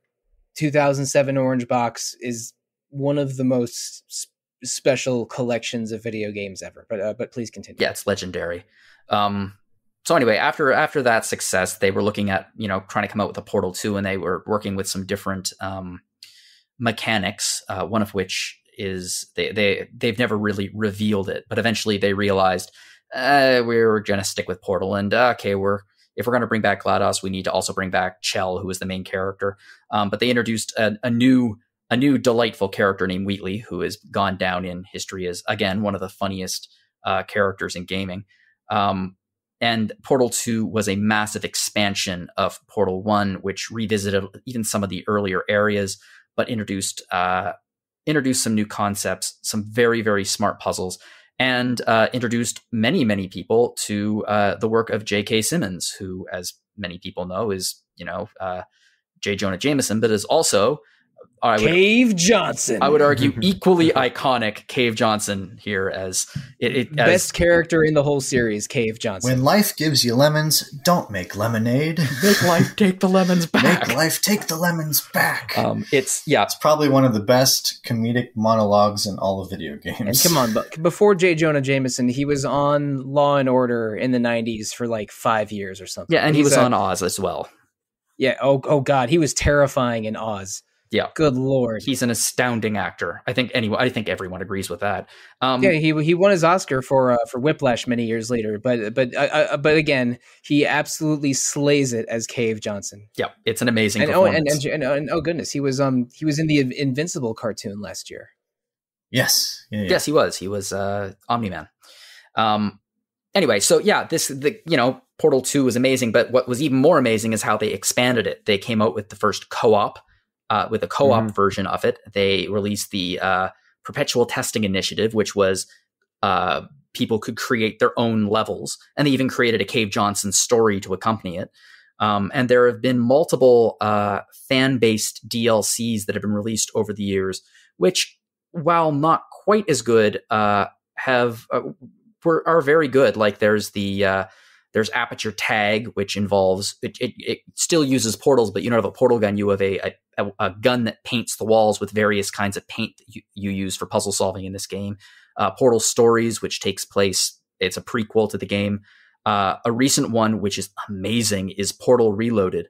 2007 Orange Box is one of the most sp- special collections of video games ever. But uh, but please continue. Yeah, it's legendary. Um, so anyway, after after that success, they were looking at you know trying to come out with a Portal 2, and they were working with some different um, mechanics, uh, one of which is they they they've never really revealed it, but eventually they realized uh, we're going to stick with Portal, and uh, okay, we're if we're going to bring back GLaDOS, we need to also bring back Chell, who is the main character. Um, but they introduced a, a, new a new delightful character named Wheatley, who has gone down in history as again one of the funniest uh, characters in gaming. Um, and Portal 2 was a massive expansion of Portal 1, which revisited even some of the earlier areas, but introduced uh, introduced some new concepts, some very very smart puzzles, and uh, introduced many many people to uh, the work of J.K. Simmons, who, as many people know, is you know uh, J. Jonah Jameson, but is also I would, Cave Johnson. I would argue equally iconic Cave Johnson here as it, it as, best character in the whole series. Cave Johnson. When life gives you lemons, don't make lemonade. Make life take the lemons back. Make life take the lemons back. Um, it's yeah, it's probably one of the best comedic monologues in all of video games. And come on, but before J. Jonah Jameson, he was on Law and Order in the '90s for like five years or something. Yeah, and He's he was a, on Oz as well. Yeah. Oh, oh God, he was terrifying in Oz. Yeah. Good lord. He's an astounding actor. I think anyone. I think everyone agrees with that. Um, yeah, he he won his Oscar for uh, for Whiplash many years later, but but uh, uh, but again, he absolutely slays it as Cave Johnson. yeah, it's an amazing And oh, performance. and, and, and, and oh goodness, he was um he was in the Invincible cartoon last year. Yes. Yeah, yeah. Yes, he was. He was uh, Omni Man. Um, anyway, so yeah, this the you know Portal Two was amazing, but what was even more amazing is how they expanded it. They came out with the first co-op, uh, with a co-op Mhm. version of it. They released the uh, Perpetual Testing Initiative, which was uh, people could create their own levels, and they even created a Cave Johnson story to accompany it. Um, and there have been multiple uh, fan-based DLCs that have been released over the years, which while not quite as good, uh, have uh, were are very good. Like there's the uh, there's Aperture Tag, which involves it, it, it still uses portals, but you don't have a portal gun. You have a, a a gun that paints the walls with various kinds of paint that you, you use for puzzle solving in this game. Uh, Portal Stories, which takes place, it's a prequel to the game. Uh, a recent one, which is amazing, is Portal Reloaded,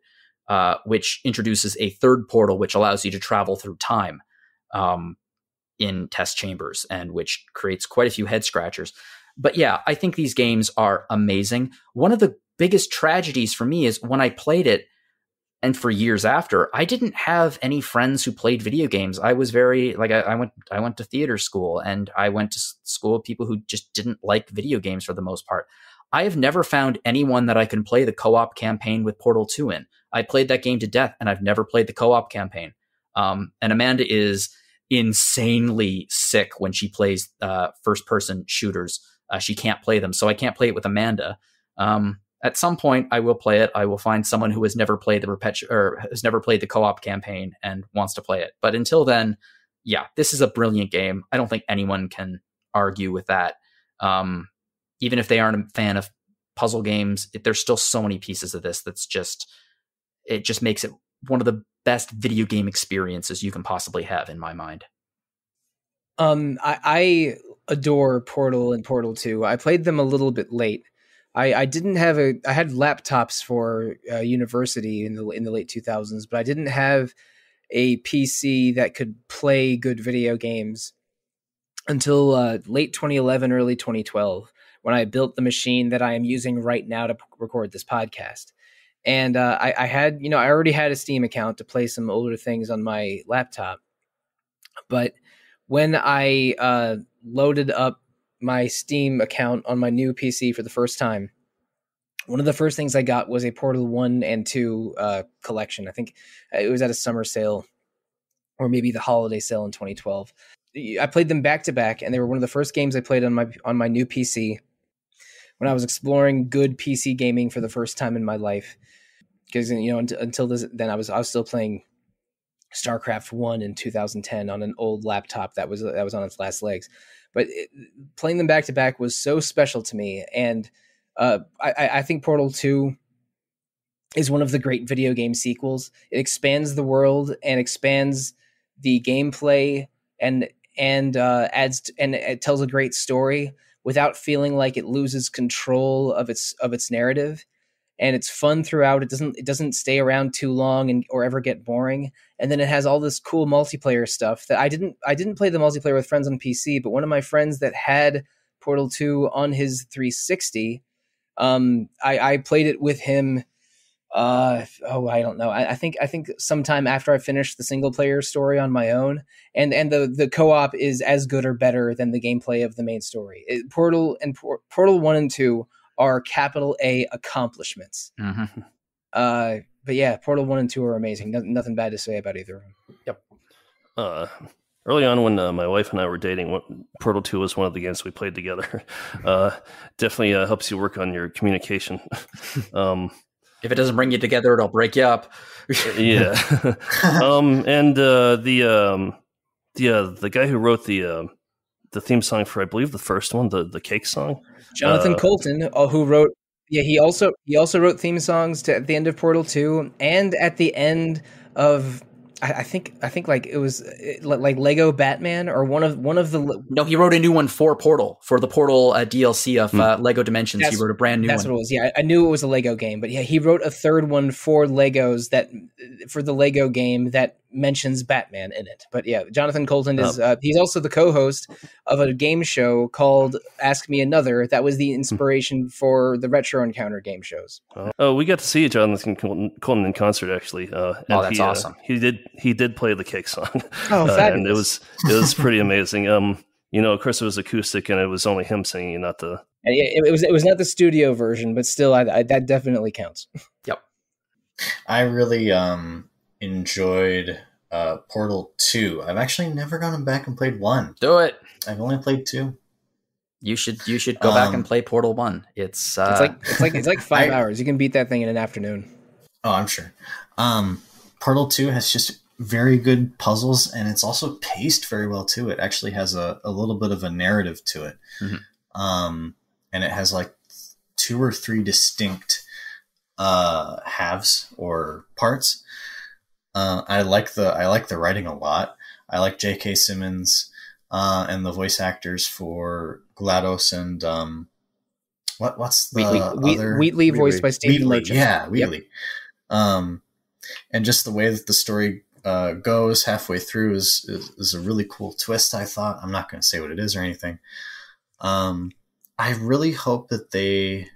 uh, which introduces a third portal, which allows you to travel through time. Um, in test chambers and which creates quite a few head scratchers. But yeah, I think these games are amazing. One of the biggest tragedies for me is when I played it and for years after, I didn't have any friends who played video games. I was very like I, I went I went to theater school and I went to school with people who just didn't like video games for the most part. I have never found anyone that I can play the co-op campaign with Portal 2 in. I played that game to death and I've never played the co-op campaign. Um, and Amanda is insanely sick when she plays uh, first person shooters. Uh, she can't play them, so I can't play it with Amanda. Um, at some point, I will play it. I will find someone who has never played the perpetu- or has never played the co-op campaign and wants to play it. But until then, yeah, this is a brilliant game. I don't think anyone can argue with that. Um, even if they aren't a fan of puzzle games, it, there's still so many pieces of this that's just it just makes it one of the best video game experiences you can possibly have in my mind. Um, I, I adore Portal and Portal Two. I played them a little bit late. I, I didn't have a. I had laptops for uh, university in the in the late two thousands, but I didn't have a PC that could play good video games until uh, late 2011, early 2012, when I built the machine that I am using right now to p- record this podcast. And uh, I, I had, you know, I already had a Steam account to play some older things on my laptop, but when I uh, loaded up my Steam account on my new PC for the first time, one of the first things I got was a Portal 1 and 2 uh, collection. I think it was at a summer sale or maybe the holiday sale in 2012. I played them back to back, and they were one of the first games I played on my on my new PC when I was exploring good PC gaming for the first time in my life. Because you know, until, until this, then I was I was still playing StarCraft One in 2010 on an old laptop that was that was on its last legs. But it, playing them back to back was so special to me, and uh, I, I think Portal Two is one of the great video game sequels. It expands the world and expands the gameplay and and uh, adds and it tells a great story without feeling like it loses control of its of its narrative. And it's fun throughout. It doesn't it doesn't stay around too long and or ever get boring. And then it has all this cool multiplayer stuff that I didn't I didn't play the multiplayer with friends on PC, but one of my friends that had Portal 2 on his 360, um, I, I played it with him uh oh i don't know I, I think i think sometime after i finished the single player story on my own and and the the co-op is as good or better than the gameplay of the main story It- portal and Por- portal 1 and 2 are capital a accomplishments Mm-hmm. uh but yeah portal 1 and 2 are amazing no, nothing bad to say about either of them Uh, early on, when uh, my wife and I were dating, what- Portal Two was one of the games we played together. Uh, definitely uh, helps you work on your communication. um, If it doesn't bring you together, it'll break you up. yeah. um, and uh, the um, the uh, the guy who wrote the uh, the theme song for I believe the first one, the the cake song. jonathan Uh, coulton uh, who wrote yeah he also he also wrote theme songs to at the end of portal 2 and at the end of I, I think I think like it was uh, like Lego Batman or one of one of the no, he wrote a new one for Portal for the Portal uh, DLC of Hmm. uh, Lego Dimensions. That's- he wrote a brand new That's one. what it was. Yeah, I- I knew it was a Lego game, but yeah, he wrote a third one for Legos that for the Lego game that mentions Batman in it. But yeah, Jonathan Coulton is uh, he's also the co-host of a game show called Ask Me Another. That was the inspiration for the Retro Encounter game shows. Oh, we got to see Jonathan Coulton, Coulton in concert actually. Uh, Oh, that's he, uh, awesome. he did he did play the cake song. Oh, Uh, and it was it was pretty amazing. Um, you know, of course it was acoustic and it was only him singing, not the And It, it was it was not the studio version, but still, I, I, that definitely counts. Yep. I really um enjoyed uh Portal 2. I've actually never gone back and played 1. Do it. I've only played 2. You should you should go back Um, and play Portal One. It's uh, It's like it's like it's like five I- hours. You can beat that thing in an afternoon. Oh, I'm sure. Um Portal 2 has just very good puzzles and it's also paced very well too. It actually has a, a little bit of a narrative to it. Mhm. Um and it has like two or three distinct uh halves or parts. Uh, I like the I like the writing a lot. I like J.K. Simmons uh, and the voice actors for GLaDOS and um, what what's the Wheatley- other Wheatley, voiced by Stephen Wheatley, Merchant. Yeah, Yep. Wheatley. Um, and just the way that the story uh, goes halfway through is, is is a really cool twist. I thought I'm not going to say what it is or anything. Um, I really hope that they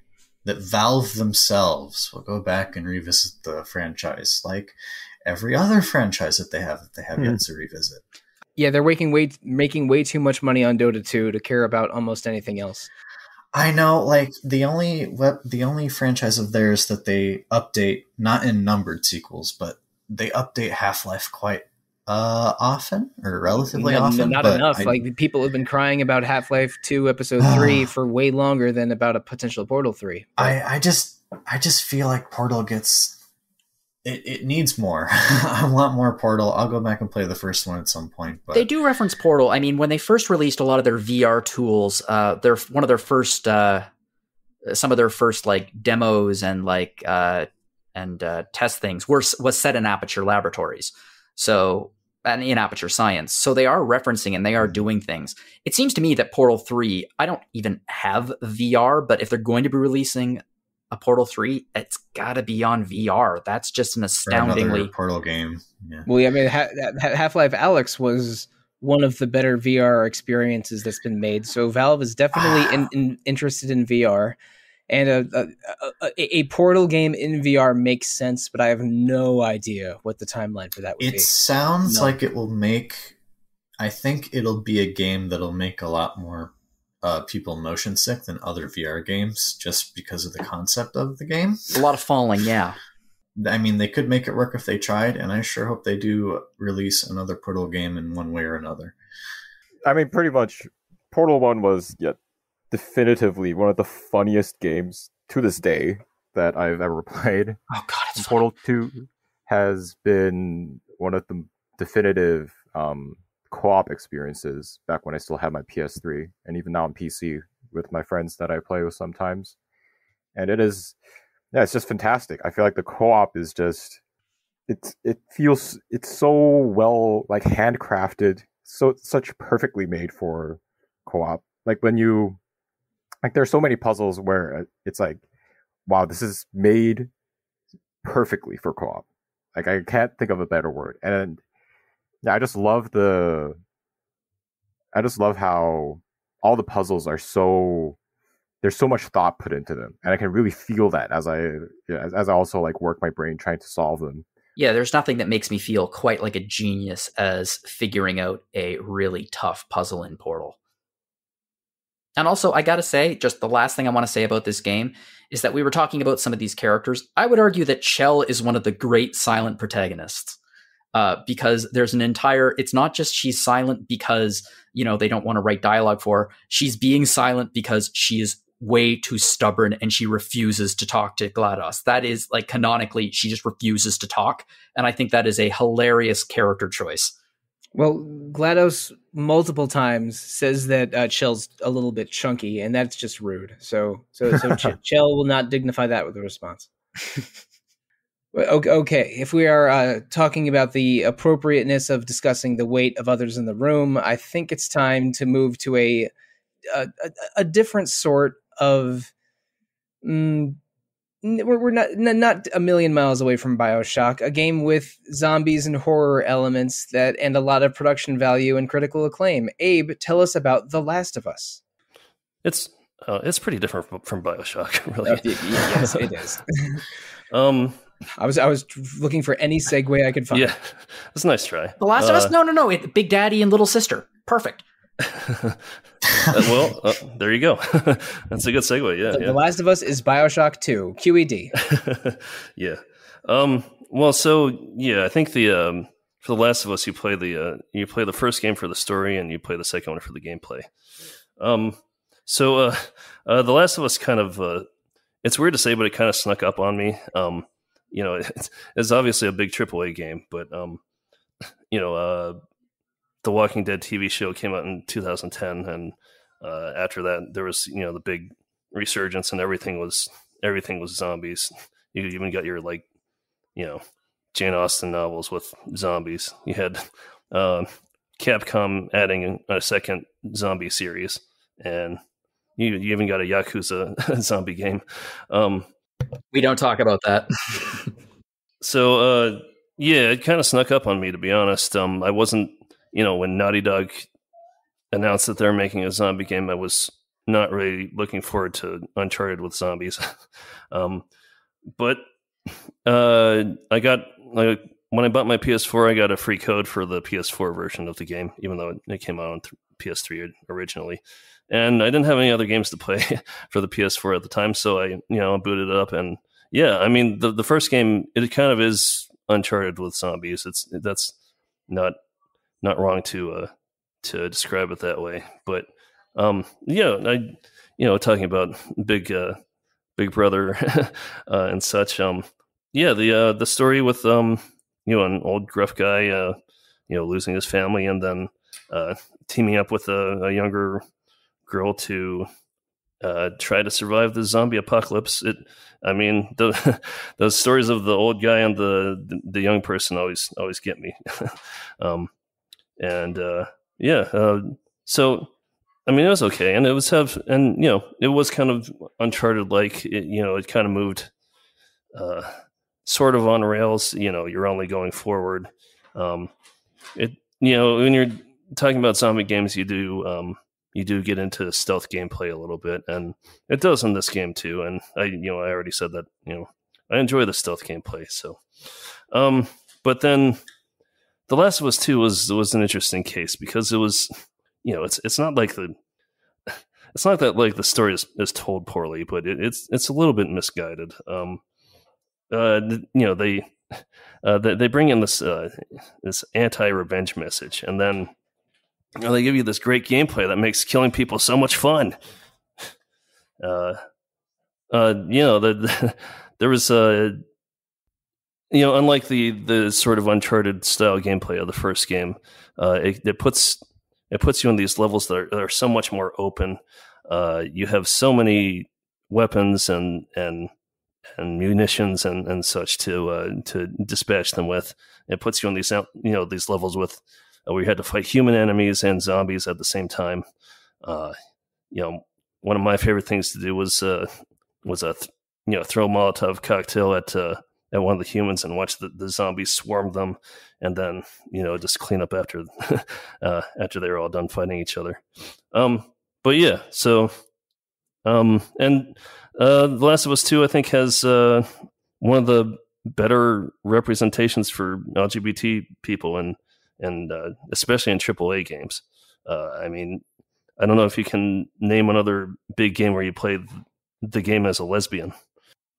that Valve themselves will go back and revisit the franchise like every other franchise that they have that they have Hmm. yet to revisit. Yeah, they're making way making way too much money on Dota 2 to care about almost anything else. I know, like the only web, the only franchise of theirs that they update, not in numbered sequels, but they update Half Life quite uh, often or relatively N- often. not but enough. I- like people have been crying about Half Life Two Episode Three for way longer than about a potential Portal Three. But I, I just, I just feel like Portal gets, it, it needs more. I want more Portal. I'll go back and play the first one at some point. But They do reference Portal. I mean, when they first released a lot of their VR tools, uh, their one of their first, uh, some of their first like demos and like uh, and uh, test things were was set in Aperture Laboratories, so and in Aperture Science. So they are referencing and they are doing things. It seems to me that Portal Three. I don't even have VR, but if they're going to be releasing a Portal Three, it's got to be on VR. That's just an astoundingly Portal game. Yeah. well, yeah, I mean, Half Life Alyx was one of the better VR experiences that's been made. So Valve is definitely in, in, interested in VR, and a, a, a, a Portal game in VR makes sense. But I have no idea what the timeline for that would It be. It sounds No. like it will make. I think it'll be a game that'll make a lot more uh, people motion sick than other VR games, just because of the concept of the game. a lot of falling. Yeah. I mean, they could make it work if they tried, and I sure hope they do release another Portal game in one way or another. I mean, pretty much, Portal One was yeah, definitively one of the funniest games to this day that I've ever played. Oh God, it's And funny. Portal Two has been one of the definitive um, co-op experiences back when I still had my PS3, and even now on PC with my friends that I play with sometimes. And it is, yeah, it's just fantastic. I feel like the co-op is just, it's it feels it's so well like handcrafted, so such perfectly made for co-op. Like when you, like there's so many puzzles where uh, it's like, wow, this is made perfectly for co-op. Like I can't think of a better word. And yeah, I just love the I just love how all the puzzles are so there's so much thought put into them. And I can really feel that as I as, as I also like work my brain trying to solve them. Yeah, there's nothing that makes me feel quite like a genius as figuring out a really tough puzzle in Portal. And also, I gotta say, just the last thing I want to say about this game is that we were talking about some of these characters. I would argue that Chell is one of the great silent protagonists. Uh, because there's an entire, it's not just she's silent because, you know, they don't want to write dialogue for her. She's being silent because she is way too stubborn and she refuses to talk to GLaDOS. That is like canonically, she just refuses to talk. And I think that is a hilarious character choice. Well, GLaDOS multiple times says that uh, Chell's a little bit chunky, and that's just rude. So, so, so Ch- Chell will not dignify that with a response. Okay, okay, if we are uh, talking about the appropriateness of discussing the weight of others in the room, I think it's time to move to a a, a, different sort of mm, we're, we're not not a million miles away from Bioshock, a game with zombies and horror elements that and a lot of production value and critical acclaim. Abe, tell us about The Last of Us. It's uh, it's pretty different from, from Bioshock, really. Uh, yes, it is. um, I was I was looking for any segue I could find. Yeah, it's a nice try. The Last uh, of Us? Uh, no, no, no. It, Big Daddy and Little Sister. Perfect. Uh, well, uh, there you go. That's a good segue. Yeah, the, yeah. the Last of Us is Bioshock Two QED. yeah. Um. Well, so yeah, I think the um for the Last of Us, you play the uh, you play the first game for the story, and you play the second one for the gameplay. Um. So, uh, uh the Last of Us kind of uh, it's weird to say, but it kind of snuck up on me. Um. You know, it's, it's obviously a big AAA game, but um, you know, uh, the Walking Dead TV show came out in 2010, and uh, after that, there was you know the big resurgence, and everything was everything was zombies. You even got your like, you know, Jane Austen novels with zombies. You had uh, Capcom adding a second zombie series, and you, you even got a Yakuza zombie game. Um, we don't talk about that. so, uh, yeah, it kind of snuck up on me to be honest. Um, I wasn't you know, when Naughty Dog announced that they're making a zombie game, I was not really looking forward to Uncharted with zombies. um, but uh, I got like when I bought my PS4, I got a free code for the PS4 version of the game, even though it came out on PS3 originally. And I didn't have any other games to play for the PS4 at the time, so I, you know, booted it up and yeah, I mean the the first game it kind of is Uncharted with zombies. It's that's not not wrong to uh, to describe it that way. But um, yeah, I you know talking about big uh, Big Brother uh, and such. Um, yeah, the uh, the story with um, you know an old gruff guy, uh, you know, losing his family and then uh, teaming up with a, a younger girl to uh, try to survive the zombie apocalypse. It, I mean, the, those stories of the old guy and the the, young person always always get me. um, and uh, yeah, uh, so I mean, it was okay, and it was have, and you know, it was kind of Uncharted like. You know, it kind of moved, uh, sort of on rails. You know, you're only going forward. Um, it, you know, when you're talking about zombie games, you do, um, you do get into stealth gameplay a little bit, and it does in this game too. And I, you know, I already said that. You know, I enjoy the stealth gameplay. So, um, but then the Last of Us Two was was an interesting case because it was, you know, it's it's not like the it's not that like the story is, is told poorly, but it, it's it's a little bit misguided. Um, uh, you know, they uh, they, they bring in this uh, this anti revenge message, and then you know, they give you this great gameplay that makes killing people so much fun. Uh, uh, you know, the, the there was a uh, you know, unlike the the sort of Uncharted style gameplay of the first game, uh, it, it, puts it puts you in these levels that are, that are so much more open. Uh, you have so many weapons and and and munitions and, and such to uh, to dispatch them with. It puts you on these you know these levels with uh, where had to fight human enemies and zombies at the same time. Uh, you know, one of my favorite things to do was uh, was a th- you know throw a Molotov cocktail at at one of the humans and watch the, the zombies swarm them, and then you know just clean up after uh, after they're all done fighting each other. Um, but yeah, so um, and uh, The Last of Us Two, I think, has uh, one of the better representations for LGBT people, and and uh, especially in AAA games. Uh, I mean, I don't know if you can name another big game where you play the game as a lesbian.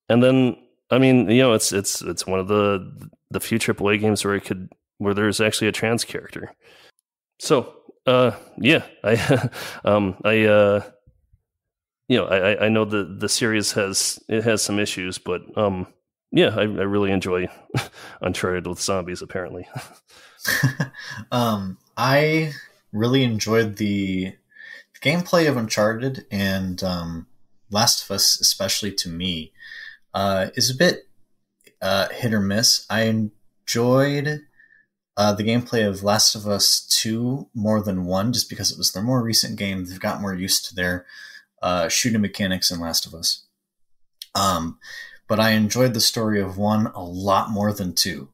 And then I mean, you know, it's it's it's one of the the few AAA games where it could where there's actually a trans character. So, uh, yeah, I um, I uh, you know, I I know the the series has it has some issues, but um, yeah, I, I really enjoy Uncharted with zombies. Apparently, um, I really enjoyed the gameplay of Uncharted and um, Last of Us, especially to me uh, is a bit uh, hit or miss. I enjoyed uh, the gameplay of Last of Us 2 more than 1 just because it was their more recent game. They've got more used to their uh, shooting mechanics in Last of Us. Um, but I enjoyed the story of one a lot more than two.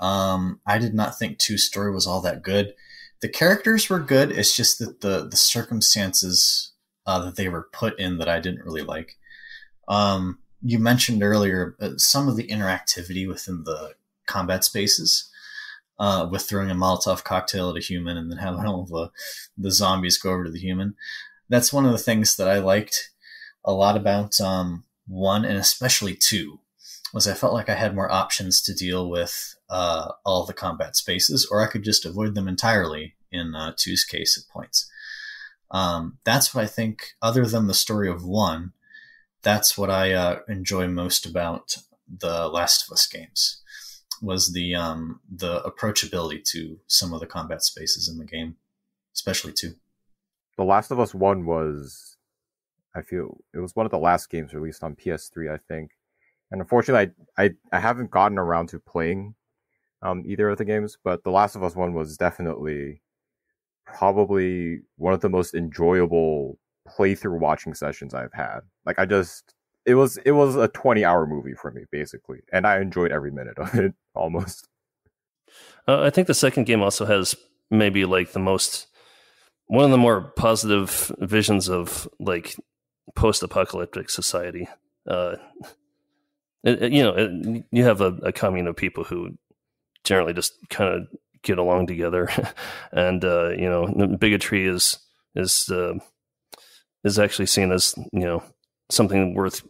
Um, I did not think two's story was all that good. The characters were good. It's just that the the circumstances uh, that they were put in that I didn't really like. Um, you mentioned earlier uh, some of the interactivity within the combat spaces, uh, with throwing a Molotov cocktail at a human and then having all the the zombies go over to the human. That's one of the things that I liked a lot about um, one and especially two was I felt like I had more options to deal with uh, all the combat spaces, or I could just avoid them entirely in uh, two's case at points. Um, that's what I think, other than the story of one, that's what I uh, enjoy most about the Last of Us games was the um, the approachability to some of the combat spaces in the game, especially two. The Last of Us One was, I feel, it was one of the last games released on PS3, I think, and unfortunately, I I, I haven't gotten around to playing um, either of the games, but The Last of Us One was definitely probably one of the most enjoyable playthrough watching sessions I've had. Like I just it was it was a 20 hour movie for me basically and I enjoyed every minute of it almost. Uh, I think the second game also has maybe like the most one of the more positive visions of like post apocalyptic society. Uh, it, it, you know, it, you have a, a commune of people who generally just kind of get along together, and uh, you know, bigotry is is uh, is actually seen as you know something worth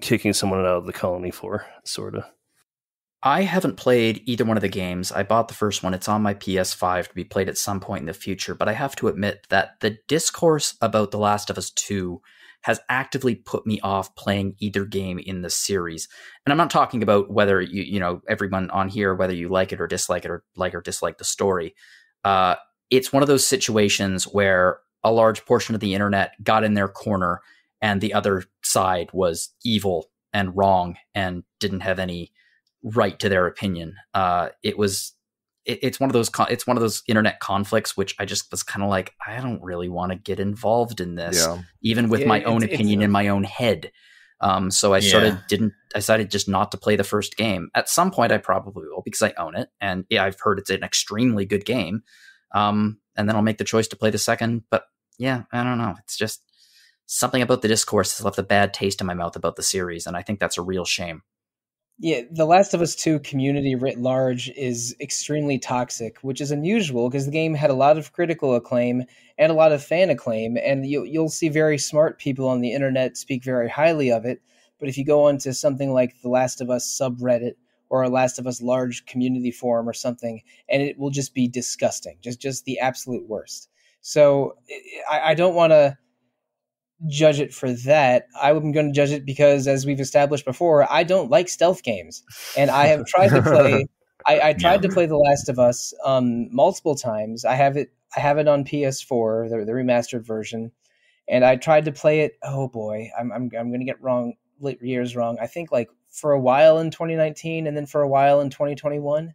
kicking someone out of the colony for, sort of. I haven't played either one of the games. I bought the first one. It's on my PS5 to be played at some point in the future, but I have to admit that the discourse about The Last of Us 2 has actively put me off playing either game in the series. And I'm not talking about whether you you know everyone on here whether you like it or dislike it or like or dislike the story. Uh, it's one of those situations where a large portion of the internet got in their corner and the other side was evil and wrong and didn't have any right to their opinion. Uh, it was it, it's one of those it's one of those internet conflicts which I just was kind of like I don't really want to get involved in this, yeah. even with my own opinion in my own head. Um, so I yeah. sort of didn't. I decided just not to play the first game. At some point, I probably will because I own it, and yeah, I've heard it's an extremely good game. Um, and then I'll make the choice to play the second. But yeah, I don't know. It's just something about the discourse has left a bad taste in my mouth about the series, and I think that's a real shame. Yeah, The Last of Us 2 community writ large is extremely toxic, which is unusual because the game had a lot of critical acclaim and a lot of fan acclaim, and you, you'll see very smart people on the internet speak very highly of it. But if you go onto something like the Last of Us subreddit or a Last of Us large community forum or something, and it will just be disgusting, just just the absolute worst. So I, I don't want to judge it for that. I'm going to judge it because, as we've established before, I don't like stealth games, and I have tried to play. I, I tried yeah. to play The Last of Us um, multiple times. I have it. I have it on PS4, the, the remastered version, and I tried to play it. Oh boy, I'm I'm I'm going to get wrong years wrong. I think like for a while in 2019, and then for a while in 2021,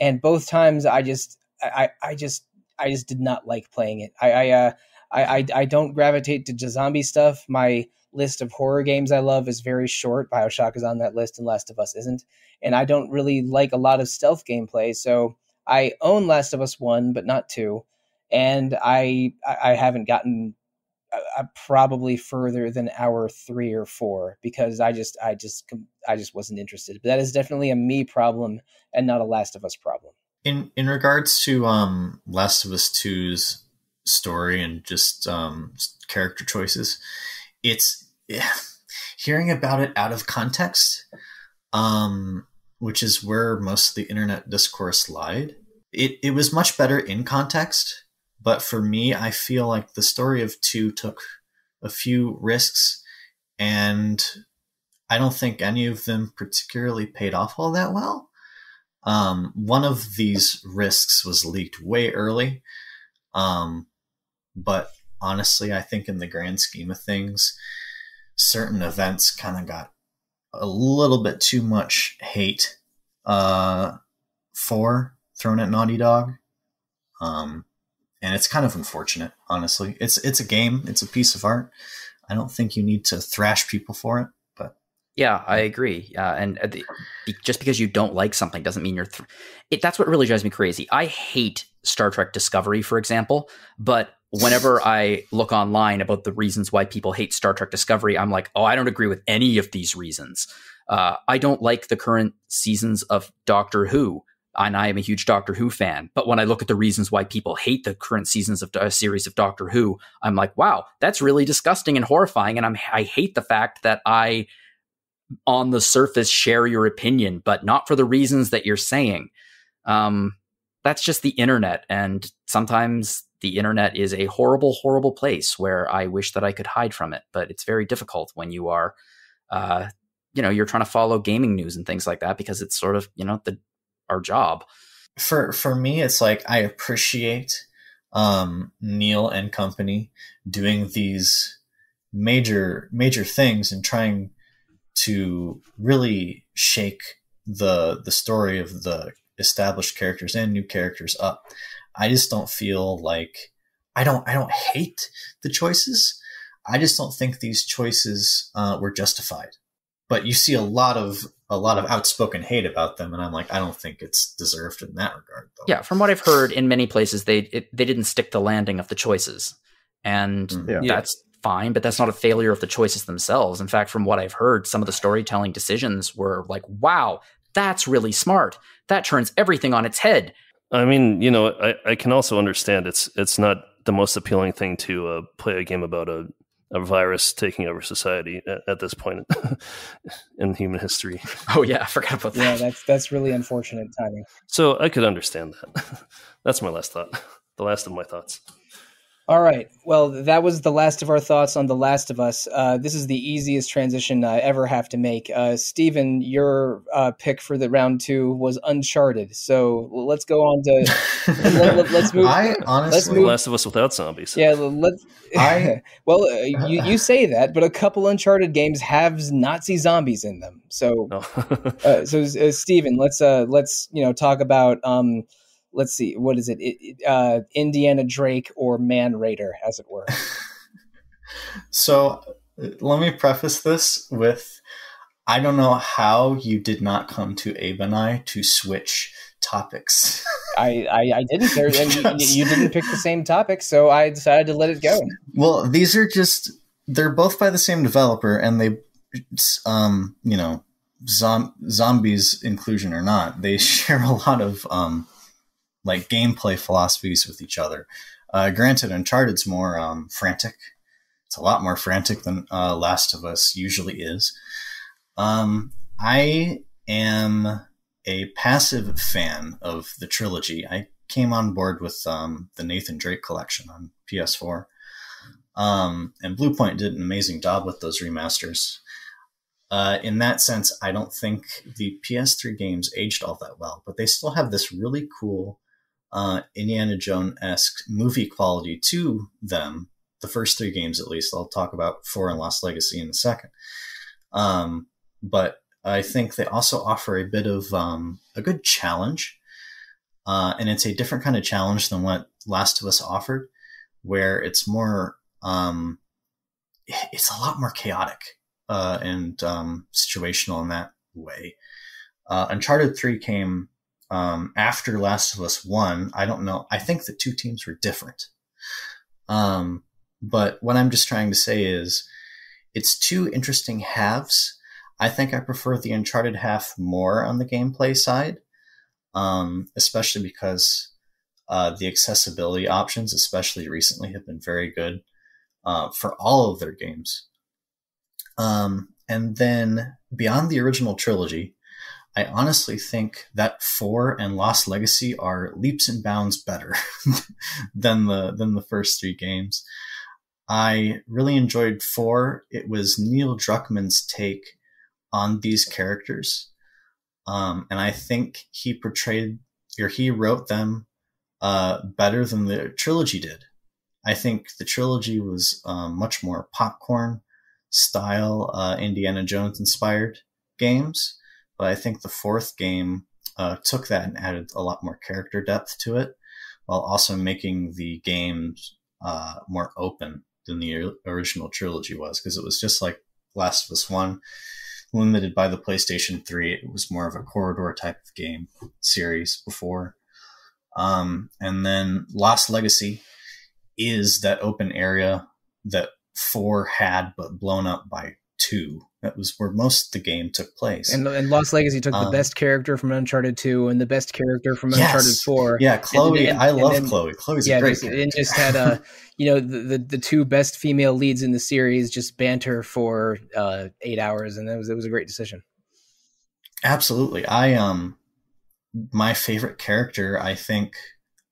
and both times I just I I just I just did not like playing it. I I uh, I, I, I don't gravitate to zombie stuff. My list of horror games I love is very short. Bioshock is on that list, and Last of Us isn't. And I don't really like a lot of stealth gameplay, so I own Last of Us one, but not two. And I I haven't gotten uh, uh, probably further than hour three or four because I just I just I just wasn't interested. But that is definitely a me problem and not a Last of Us problem. In in regards to um Last of Us 2's story and just um, character choices. It's yeah, hearing about it out of context, um, which is where most of the internet discourse lied. It it was much better in context, but for me, I feel like the story of two took a few risks, and I don't think any of them particularly paid off all that well. Um, one of these risks was leaked way early, um, but honestly, I think in the grand scheme of things, certain events kind of got a little bit too much hate uh, for thrown at Naughty Dog. Um, and it's kind of unfortunate, honestly. It's it's a game, it's a piece of art. I don't think you need to thrash people for it, but Yeah, I agree. Uh, and the, just because you don't like something doesn't mean you're. Th- it, that's what really drives me crazy. I hate Star Trek Discovery, for example, but whenever I look online about the reasons why people hate Star Trek Discovery, I'm like, oh, I don't agree with any of these reasons. Uh, I don't like the current seasons of Doctor Who, and I am a huge Doctor Who fan. But when I look at the reasons why people hate the current seasons of a uh, series of Doctor Who, I'm like, wow, that's really disgusting and horrifying. And I'm I hate the fact that I on the surface share your opinion, but not for the reasons that you're saying. Um, that's just the internet. And sometimes the internet is a horrible, horrible place where I wish that I could hide from it. But it's very difficult when you are, uh, you know, you're trying to follow gaming news and things like that because it's sort of, you know, the our job. For for me, it's like I appreciate um, Neil and company doing these major major things and trying to really shake the the story of the established characters and new characters up. I just don't feel like I don't I don't hate the choices. I just don't think these choices uh, were justified. But you see a lot of a lot of outspoken hate about them, and I'm like, I don't think it's deserved in that regard. Though. Yeah, from what I've heard, in many places they it, they didn't stick the landing of the choices, and mm. yeah. that's fine, but that's not a failure of the choices themselves. In fact, from what I've heard, some of the storytelling decisions were like, wow, that's really smart. That turns everything on its head. I mean, you know, I, I can also understand it's it's not the most appealing thing to uh, play a game about a, a virus taking over society at, at this point in human history. Oh yeah, I forgot about that. Yeah, that's that's really unfortunate timing. So I could understand that. that's my last thought. The last of my thoughts. All right. Well, that was the last of our thoughts on The Last of Us. Uh, this is the easiest transition I ever have to make. Uh, Stephen, your uh, pick for the round two was Uncharted. So let's go on to let, us move. I honestly, let's move. Last of Us without zombies. Yeah. Let's. I well, uh, you you say that, but a couple Uncharted games have Nazi zombies in them. So, oh. Uh, so uh, Stephen, let's let's you know talk about. Um, let's see, what is it? it uh, Indiana Drake or Man Raider, as it were. so let me preface this with I don't know how you did not come to Abe and I to switch topics. I, I, I, didn't. There, you, you, didn't pick the same topic, so I decided to let it go. Well, these are just they're both by the same developer, and they, um, you know, zom- zombies inclusion or not, they share a lot of um like gameplay philosophies with each other. Uh, granted, Uncharted's more um, frantic. It's a lot more frantic than uh, Last of Us usually is. Um, I am a passive fan of the trilogy. I came on board with um, the Nathan Drake collection on PS4. Um, and Bluepoint did an amazing job with those remasters. Uh, in that sense, I don't think the PS3 games aged all that well, but they still have this really cool uh, Indiana Jones esque movie quality to them. The first three games, at least. I'll talk about four and Lost Legacy in a second. Um, but I think they also offer a bit of um, a good challenge, uh, and it's a different kind of challenge than what Last of Us offered, where it's more, um, it's a lot more chaotic uh, and um, situational in that way. Uh, Uncharted Three came um, after Last of Us One, I don't know. I think the two teams were different. Um, but what I'm just trying to say is, it's two interesting halves. I think I prefer the Uncharted half more on the gameplay side, um, especially because uh, the accessibility options, especially recently, have been very good uh, for all of their games. Um, and then beyond the original trilogy, I honestly think that four and Lost Legacy are leaps and bounds better than the than the first three games. I really enjoyed four. It was Neil Druckmann's take on these characters, um, and I think he portrayed or he wrote them uh, better than the trilogy did. I think the trilogy was um, much more popcorn style, uh, Indiana Jones inspired games but I think the fourth game uh, took that and added a lot more character depth to it, while also making the games uh, more open than the original trilogy was, because it was just like Last of Us One. limited by the PlayStation 3. It was more of a corridor type of game series before. Um, and then Lost Legacy is that open area that four had but blown up by two. That was where most of the game took place. And, and Lost Legacy took um, the best character from Uncharted 2 and the best character from yes. Uncharted 4. Yeah, Chloe. And, and, I love then, Chloe. Chloe's yeah, a great just, And just had a, you know, the, the, the two best female leads in the series just banter for uh, eight hours, and it was it was a great decision. Absolutely, I um, my favorite character, I think,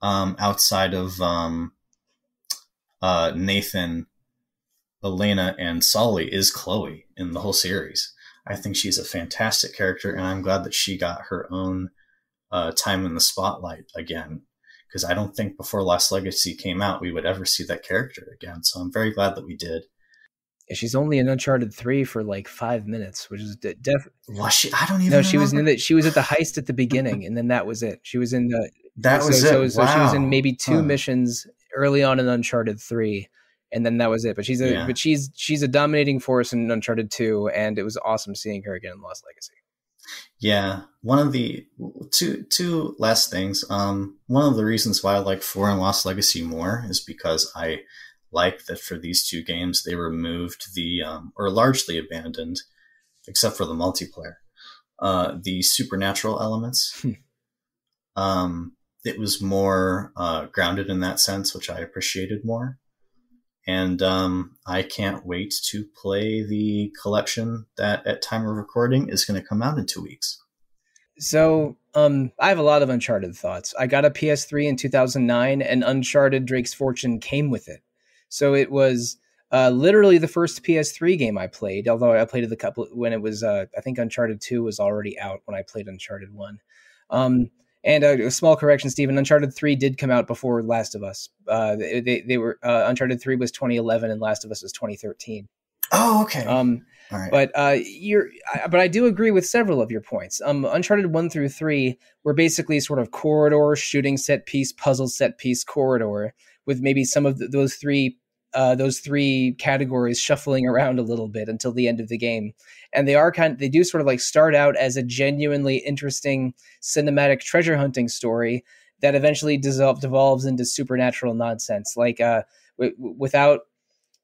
um, outside of um, uh, Nathan Elena and Sully is Chloe in the whole series. I think she's a fantastic character, and I'm glad that she got her own uh, time in the spotlight again. Because I don't think before Lost Legacy came out we would ever see that character again. So I'm very glad that we did. Yeah, she's only in Uncharted three for like five minutes, which is def. Was she? I don't even. Know. No, she remember. was in the. She was at the heist at the beginning, and then that was it. She was in the. That was so, it. So, wow. so she was in maybe two huh. missions early on in Uncharted three, and then that was it. But she's a yeah. but she's she's a dominating force in Uncharted Two, and it was awesome seeing her again in Lost Legacy. Yeah, one of the two two last things. Um, one of the reasons why I like Four and Lost Legacy more is because I like that for these two games they removed the um, or largely abandoned, except for the multiplayer, uh, the supernatural elements. Hmm. um, it was more uh, grounded in that sense, which I appreciated more and um, I can't wait to play the collection that, at time of recording, is going to come out in two weeks. So, um, I have a lot of Uncharted thoughts. I got a PS3 in 2009, and Uncharted Drake's Fortune came with it. So it was uh, literally the first PS3 game I played. Although I played it a couple when it was, uh, I think Uncharted 2 was already out when I played Uncharted 1. Um, and a, a, small correction, Stephen. Uncharted Three did come out before Last of Us. Uh, they, they were uh, Uncharted Three was 2011, and Last of Us was 2013. Oh, okay. Um, All right. But uh, you're, I, but I do agree with several of your points. Um, Uncharted One through Three were basically sort of corridor shooting set piece, puzzle set piece corridor, with maybe some of the, those three uh, those three categories shuffling around a little bit until the end of the game. And they are kind of, they do sort of like start out as a genuinely interesting cinematic treasure hunting story that eventually dissolve, devolves into supernatural nonsense. Like, uh, w- without,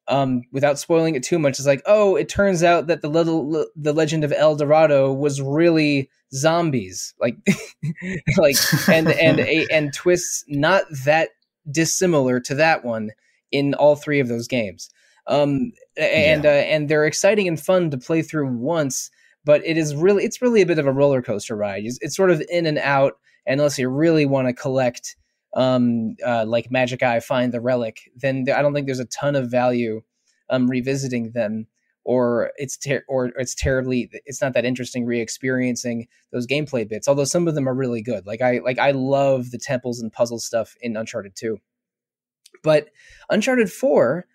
um, without spoiling it too much, it's like, oh, it turns out that the little, the legend of El Dorado was really zombies. Like, like, and, and, a, and twists not that dissimilar to that one in all three of those games. Um, and yeah. uh, and they're exciting and fun to play through once, but it is really it's really a bit of a roller coaster ride. It's, it's sort of in and out, and unless you really want to collect, um, uh, like Magic Eye, find the relic, then I don't think there's a ton of value um, revisiting them. Or it's ter- or it's terribly it's not that interesting re-experiencing those gameplay bits. Although some of them are really good. Like I like I love the temples and puzzle stuff in Uncharted 2. But Uncharted 4,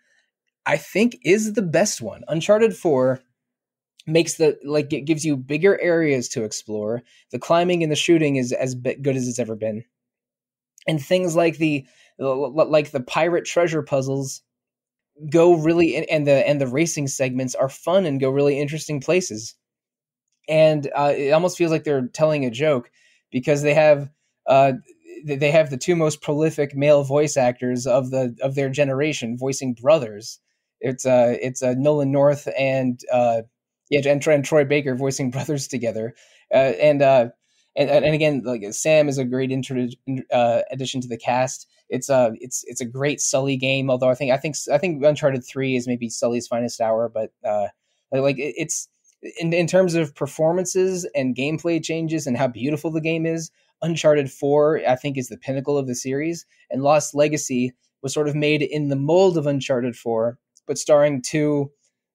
I think, is the best one. Uncharted 4 makes the like it gives you bigger areas to explore. The climbing and the shooting is as good as it's ever been. And things like the like the pirate treasure puzzles go really and the and the racing segments are fun and go really interesting places. And uh, it almost feels like they're telling a joke because they have uh, they have the two most prolific male voice actors of the of their generation voicing brothers. It's uh it's uh, Nolan North and uh yeah and, and Troy Baker voicing brothers together, uh, and uh and, and again like Sam is a great uh, addition to the cast. It's uh it's it's a great Sully game. Although I think I think I think Uncharted Three is maybe Sully's finest hour, but uh like it's in in terms of performances and gameplay changes and how beautiful the game is. Uncharted 4, I think, is the pinnacle of the series, and Lost Legacy was sort of made in the mold of Uncharted 4, but starring two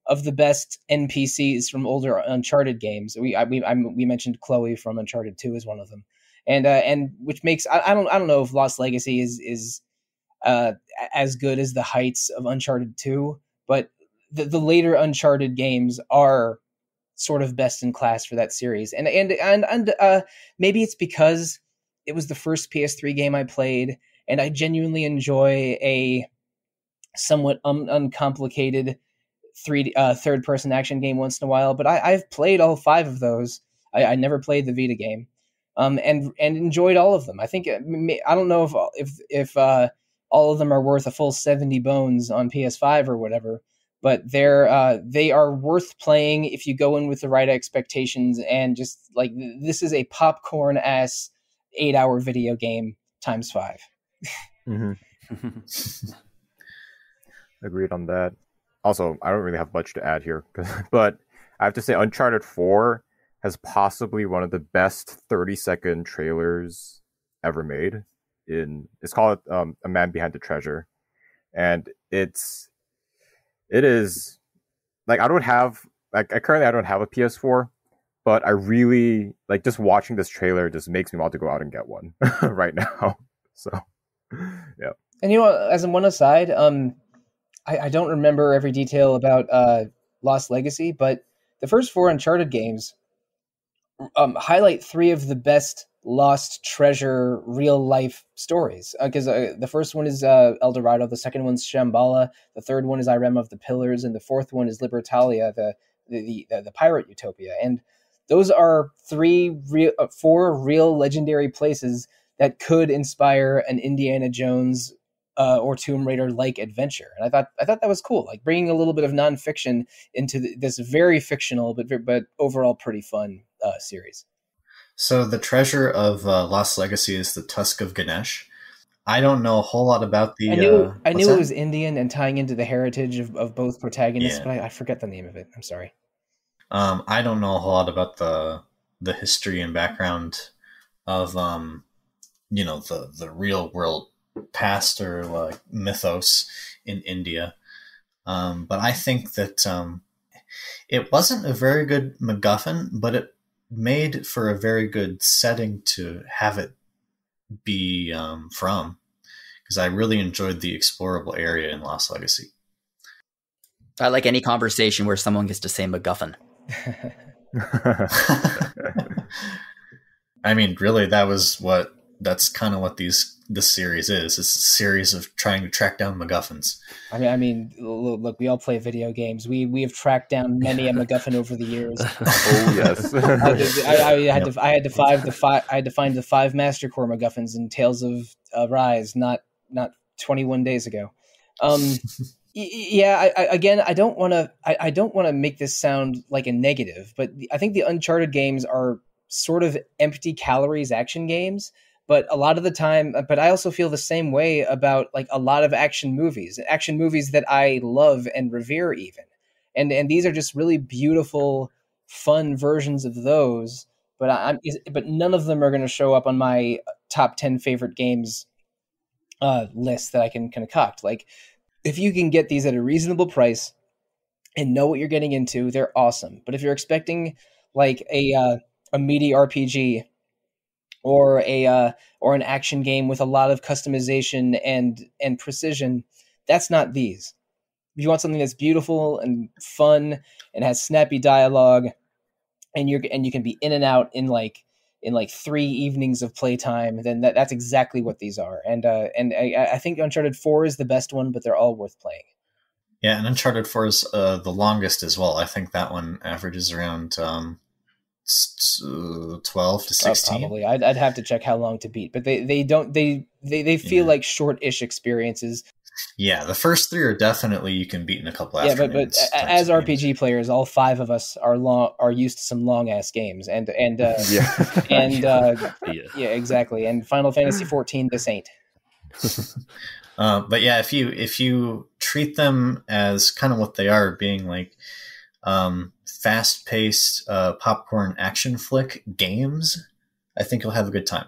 of the best NPCs from older Uncharted games. We I, we I, we mentioned Chloe from Uncharted 2 as one of them, and uh, and which makes I, I don't I don't know if Lost Legacy is is uh, as good as the heights of Uncharted 2, but the, the later Uncharted games are sort of best in class for that series. And and and and uh, maybe it's because it was the first PS3 game I played, and I genuinely enjoy a somewhat un- uncomplicated three uh, third person action game once in a while. But I, I've played all five of those. I, I never played the Vita game, um, and and enjoyed all of them. I think I don't know if if if uh, all of them are worth a full seventy bones on PS5 or whatever, but they're uh, they are worth playing if you go in with the right expectations and just like this is a popcorn ass eight hour video game times 5 mm-hmm. Agreed on that. Also, I don't really have much to add here, but I have to say, Uncharted Four has possibly one of the best 30 second trailers ever made. In it's called um, "A Man Behind the Treasure," and it's it is like I don't have like I currently I don't have a PS4, but I really like just watching this trailer just makes me want to go out and get one right now. So yeah. And you know, as a one aside, um, I, I don't remember every detail about uh, Lost Legacy, but the first four Uncharted games um, highlight three of the best lost treasure real life stories because uh, uh, the first one is uh, El Dorado, the second one's Shambhala, the third one is Iram of the Pillars, and the fourth one is Libertalia, the the the, the pirate utopia. And those are three real, uh, four real legendary places that could inspire an Indiana Jones uh, or Tomb Raider like adventure. And I thought I thought that was cool, like bringing a little bit of nonfiction into the, this very fictional but but overall pretty fun uh, series. So the treasure of uh, Lost Legacy is the Tusk of Ganesh. I don't know a whole lot about the. I knew uh, I knew that? it was Indian and tying into the heritage of, of both protagonists, yeah. but I, I, forget the name of it. I'm sorry. Um, I don't know a whole lot about the the history and background of um, you know, the the real world past or like mythos in India. Um, but I think that um, it wasn't a very good MacGuffin, but it made for a very good setting to have it be um, from because I really enjoyed the explorable area in Lost Legacy. I like any conversation where someone gets to say MacGuffin. I mean, really, that was what that's kind of what these this series is. It's a series of trying to track down MacGuffins. I mean, I mean, look, we all play video games. We we have tracked down many a MacGuffin over the years. oh yes, I, I, I, had to I had to find the five I had to find the five Master Core MacGuffins in Tales of uh, Rise, not not twenty one days ago. Um, yeah, I, again, I don't want to I, I don't want to make this sound like a negative, but I think the Uncharted games are sort of empty calories action games but a lot of the time but i also feel the same way about like a lot of action movies action movies that i love and revere even. And and these are just really beautiful fun versions of those but i'm but none of them are going to show up on my top 10 favorite games uh list that i can concoct. Like if you can get these at a reasonable price and know what you're getting into they're awesome. But if you're expecting like a uh, a meaty rpg or a uh, or an action game with a lot of customization and and precision. That's not these. If you want something that's beautiful and fun and has snappy dialogue, and you're and you can be in and out in like in like three evenings of playtime, then that, that's exactly what these are. And uh, and I, I think Uncharted Four is the best one, but they're all worth playing. Yeah, and Uncharted Four is uh, the longest as well. I think that one averages around um, 12 to 16 probably I'd, I'd have to check how long to beat but they they don't they they, they feel yeah. like short-ish experiences yeah the first three are definitely you can beat in a couple yeah but, but as rpg games. players all five of us are long are used to some long ass games and and uh yeah and uh yeah. yeah exactly and final fantasy 14 this ain't uh, but yeah if you if you treat them as kind of what they are being like um fast paced uh, popcorn action flick games, I think you'll have a good time.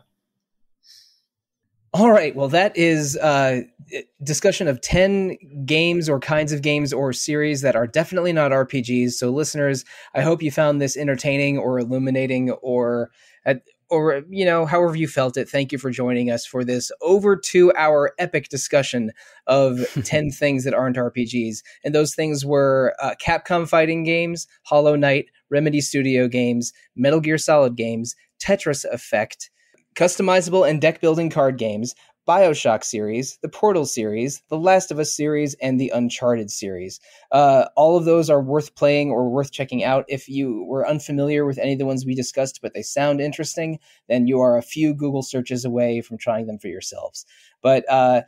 All right. Well, that is uh, discussion of 10 games or kinds of games or series that are definitely not RPGs. So, listeners, I hope you found this entertaining or illuminating or at, or you know however you felt it thank you for joining us for this over two hour epic discussion of 10 things that aren't rpgs and those things were uh, capcom fighting games hollow knight remedy studio games metal gear solid games tetris effect customizable and deck building card games Bioshock series, the Portal series, the Last of Us series, and the Uncharted series. Uh, all of those are worth playing or worth checking out. If you were unfamiliar with any of the ones we discussed, but they sound interesting, then you are a few Google searches away from trying them for yourselves. But uh,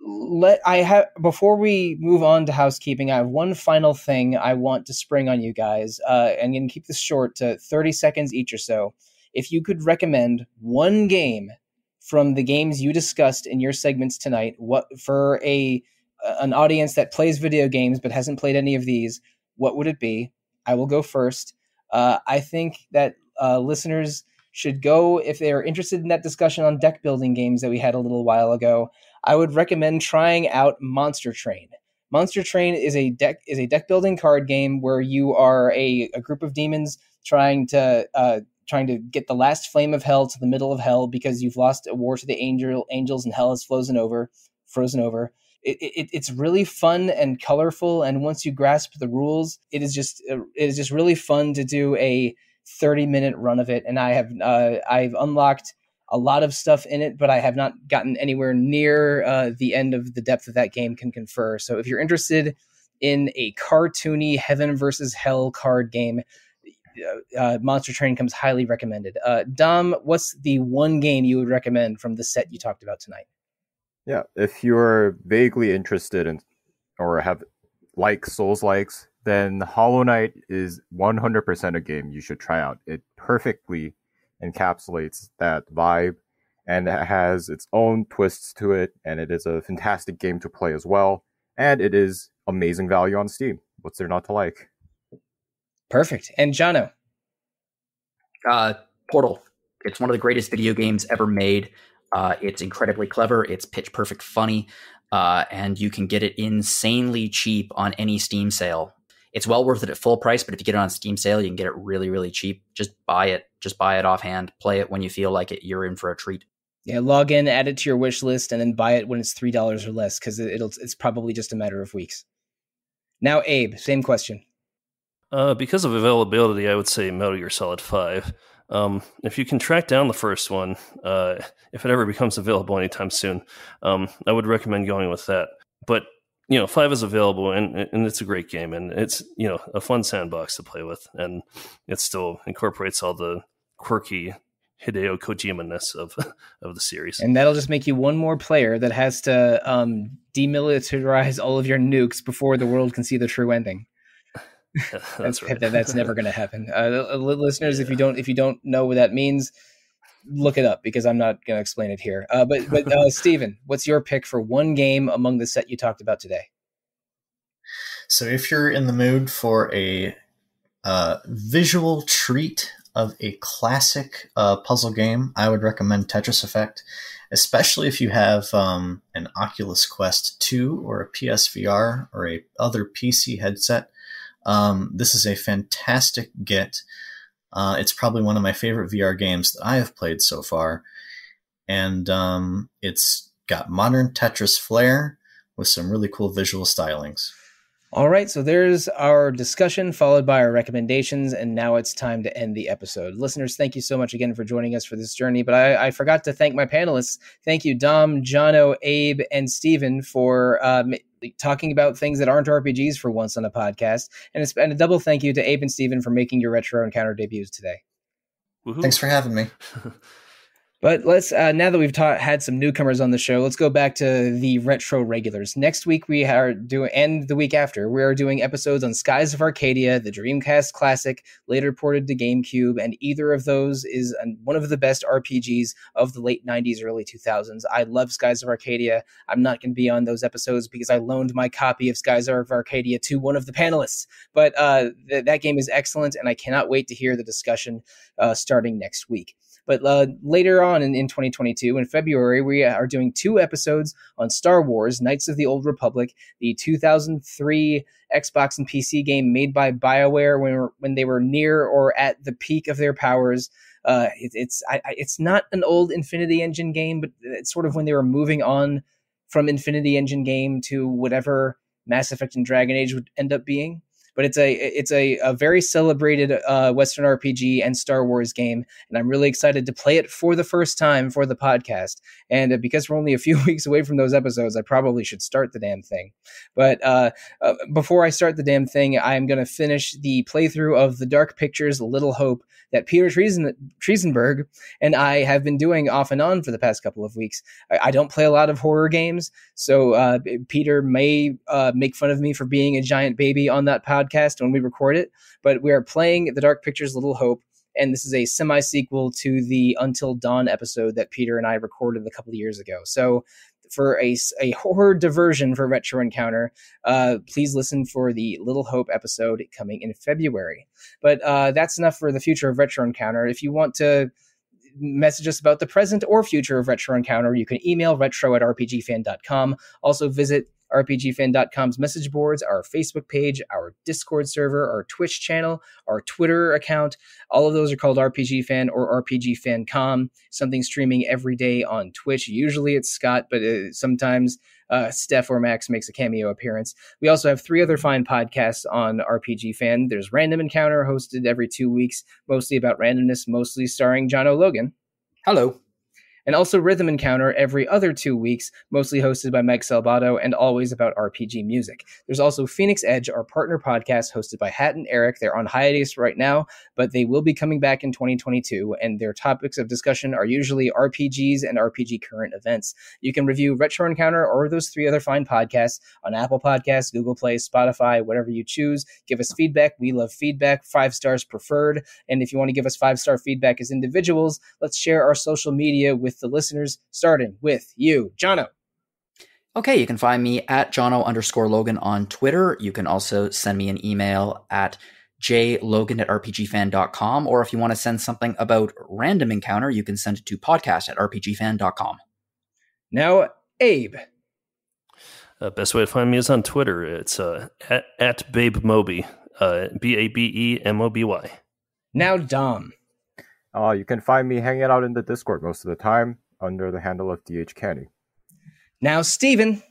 let I have before we move on to housekeeping, I have one final thing I want to spring on you guys. Uh, and going to keep this short to 30 seconds each or so. If you could recommend one game from the games you discussed in your segments tonight, what for a an audience that plays video games but hasn't played any of these, what would it be? I will go first. Uh, I think that uh, listeners should go if they are interested in that discussion on deck building games that we had a little while ago. I would recommend trying out Monster Train. Monster Train is a deck is a deck building card game where you are a, a group of demons trying to uh, trying to get the last flame of hell to the middle of hell because you've lost a war to the angel angels and hell has frozen over frozen over. It, it, it's really fun and colorful and once you grasp the rules it is just uh, it is just really fun to do a 30 minute run of it and i have uh, i've unlocked a lot of stuff in it but i have not gotten anywhere near uh, the end of the depth that that game can confer. So if you're interested in a cartoony heaven versus hell card game uh, uh, Monster Train comes highly recommended. Uh, Dom, what's the one game you would recommend from the set you talked about tonight? Yeah, if you're vaguely interested in or have like Souls likes, then Hollow Knight is 100% a game you should try out. It perfectly encapsulates that vibe and it has its own twists to it, and it is a fantastic game to play as well. And it is amazing value on Steam. What's there not to like? Perfect. And Jono? Uh, Portal. It's one of the greatest video games ever made. Uh, it's incredibly clever. It's pitch perfect funny. Uh, and you can get it insanely cheap on any Steam sale. It's well worth it at full price, but if you get it on Steam sale, you can get it really, really cheap. Just buy it. Just buy it offhand. Play it when you feel like it. You're in for a treat. Yeah, log in, add it to your wish list, and then buy it when it's three dollars or less because it'll it's probably just a matter of weeks. Now, Abe, same question. Uh, because of availability, I would say Metal Gear Solid Five. Um, if you can track down the first one, uh, if it ever becomes available anytime soon, um, I would recommend going with that. But you know, five is available and and it's a great game and it's you know a fun sandbox to play with and it still incorporates all the quirky Hideo Kojima ness of of the series. And that'll just make you one more player that has to um, demilitarize all of your nukes before the world can see the true ending. that's right. That, that's never going to happen. Uh, listeners, yeah. if you don't if you don't know what that means, look it up because I'm not going to explain it here. Uh, but but uh, Steven, what's your pick for one game among the set you talked about today? So if you're in the mood for a uh, visual treat of a classic uh, puzzle game, I would recommend Tetris Effect, especially if you have um, an Oculus Quest 2 or a PSVR or a other PC headset um, this is a fantastic get. Uh, it's probably one of my favorite VR games that I have played so far. And um, it's got modern Tetris flair with some really cool visual stylings. All right, so there's our discussion followed by our recommendations, and now it's time to end the episode. Listeners, thank you so much again for joining us for this journey. But I, I forgot to thank my panelists. Thank you, Dom, Jono, Abe, and Steven for uh, talking about things that aren't RPGs for once on a podcast. And, and a double thank you to Abe and Steven for making your retro encounter debuts today. Woo-hoo. Thanks for having me. But let's uh, now that we've ta- had some newcomers on the show, let's go back to the retro regulars. Next week we are doing, and the week after, we are doing episodes on Skies of Arcadia, the Dreamcast classic, later ported to GameCube, and either of those is an, one of the best RPGs of the late '90s, early 2000s. I love Skies of Arcadia. I'm not going to be on those episodes because I loaned my copy of Skies of Arcadia to one of the panelists. But uh, th- that game is excellent, and I cannot wait to hear the discussion uh, starting next week. But uh, later on in, in 2022, in February, we are doing two episodes on Star Wars Knights of the Old Republic, the 2003 Xbox and PC game made by BioWare when, when they were near or at the peak of their powers. Uh, it, it's I, it's not an old Infinity Engine game, but it's sort of when they were moving on from Infinity Engine game to whatever Mass Effect and Dragon Age would end up being but it's a it's a, a very celebrated uh, Western RPG and Star Wars game, and I'm really excited to play it for the first time for the podcast. And uh, because we're only a few weeks away from those episodes, I probably should start the damn thing. But uh, uh, before I start the damn thing, I'm going to finish the playthrough of the Dark Pictures Little Hope that Peter Treason- and I have been doing off and on for the past couple of weeks. I, I don't play a lot of horror games, so uh, Peter may uh, make fun of me for being a giant baby on that podcast when we record it. But we are playing The Dark Pictures Little Hope. And this is a semi sequel to the Until Dawn episode that Peter and I recorded a couple of years ago. So for a, a horror diversion for Retro Encounter, uh, please listen for the Little Hope episode coming in February. But uh, that's enough for the future of Retro Encounter. If you want to message us about the present or future of Retro Encounter, you can email retro at rpgfan.com. Also visit rpgfan.com's message boards, our Facebook page, our Discord server, our Twitch channel, our Twitter account. All of those are called RPG Fan or RPG Fancom. Something streaming every day on Twitch. Usually it's Scott, but uh, sometimes uh, Steph or Max makes a cameo appearance. We also have three other fine podcasts on RPG Fan. There's Random Encounter, hosted every two weeks, mostly about randomness, mostly starring Jono Logan. Hello and also Rhythm Encounter every other two weeks, mostly hosted by Mike Salvato and always about RPG music. There's also Phoenix Edge, our partner podcast hosted by Hat and Eric. They're on hiatus right now, but they will be coming back in 2022, and their topics of discussion are usually RPGs and RPG current events. You can review Retro Encounter or those three other fine podcasts on Apple Podcasts, Google Play, Spotify, whatever you choose. Give us feedback. We love feedback, five stars preferred. And if you want to give us five star feedback as individuals, let's share our social media with the listeners, starting with you, Jono. Okay, you can find me at Jono underscore Logan on Twitter. You can also send me an email at jlogan at rpgfan.com. Or if you want to send something about Random Encounter, you can send it to podcast at rpgfan.com. Now, Abe. Uh, best way to find me is on Twitter. It's uh, at, at Babe Moby, uh, B A B E M O B Y. Now, Dom. Uh, you can find me hanging out in the Discord most of the time under the handle of DH Canny. Now, Steven.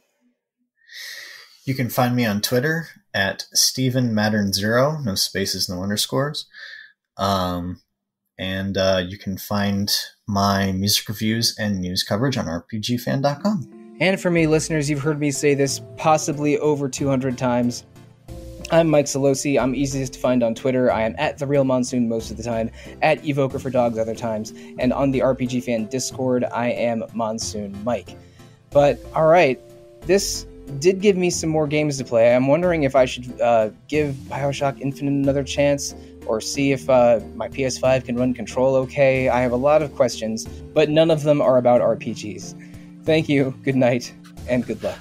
You can find me on Twitter at Steven Mattern Zero, no spaces, no underscores. Um, and uh, you can find my music reviews and news coverage on RPGFan.com. And for me, listeners, you've heard me say this possibly over 200 times. I'm Mike Sollosi. I'm easiest to find on Twitter. I am at the Real Monsoon most of the time, at Evoker for Dogs other times, and on the RPG Fan Discord, I am Monsoon Mike. But all right, this did give me some more games to play. I'm wondering if I should uh, give Bioshock Infinite another chance, or see if uh, my PS5 can run Control okay. I have a lot of questions, but none of them are about RPGs. Thank you. Good night, and good luck.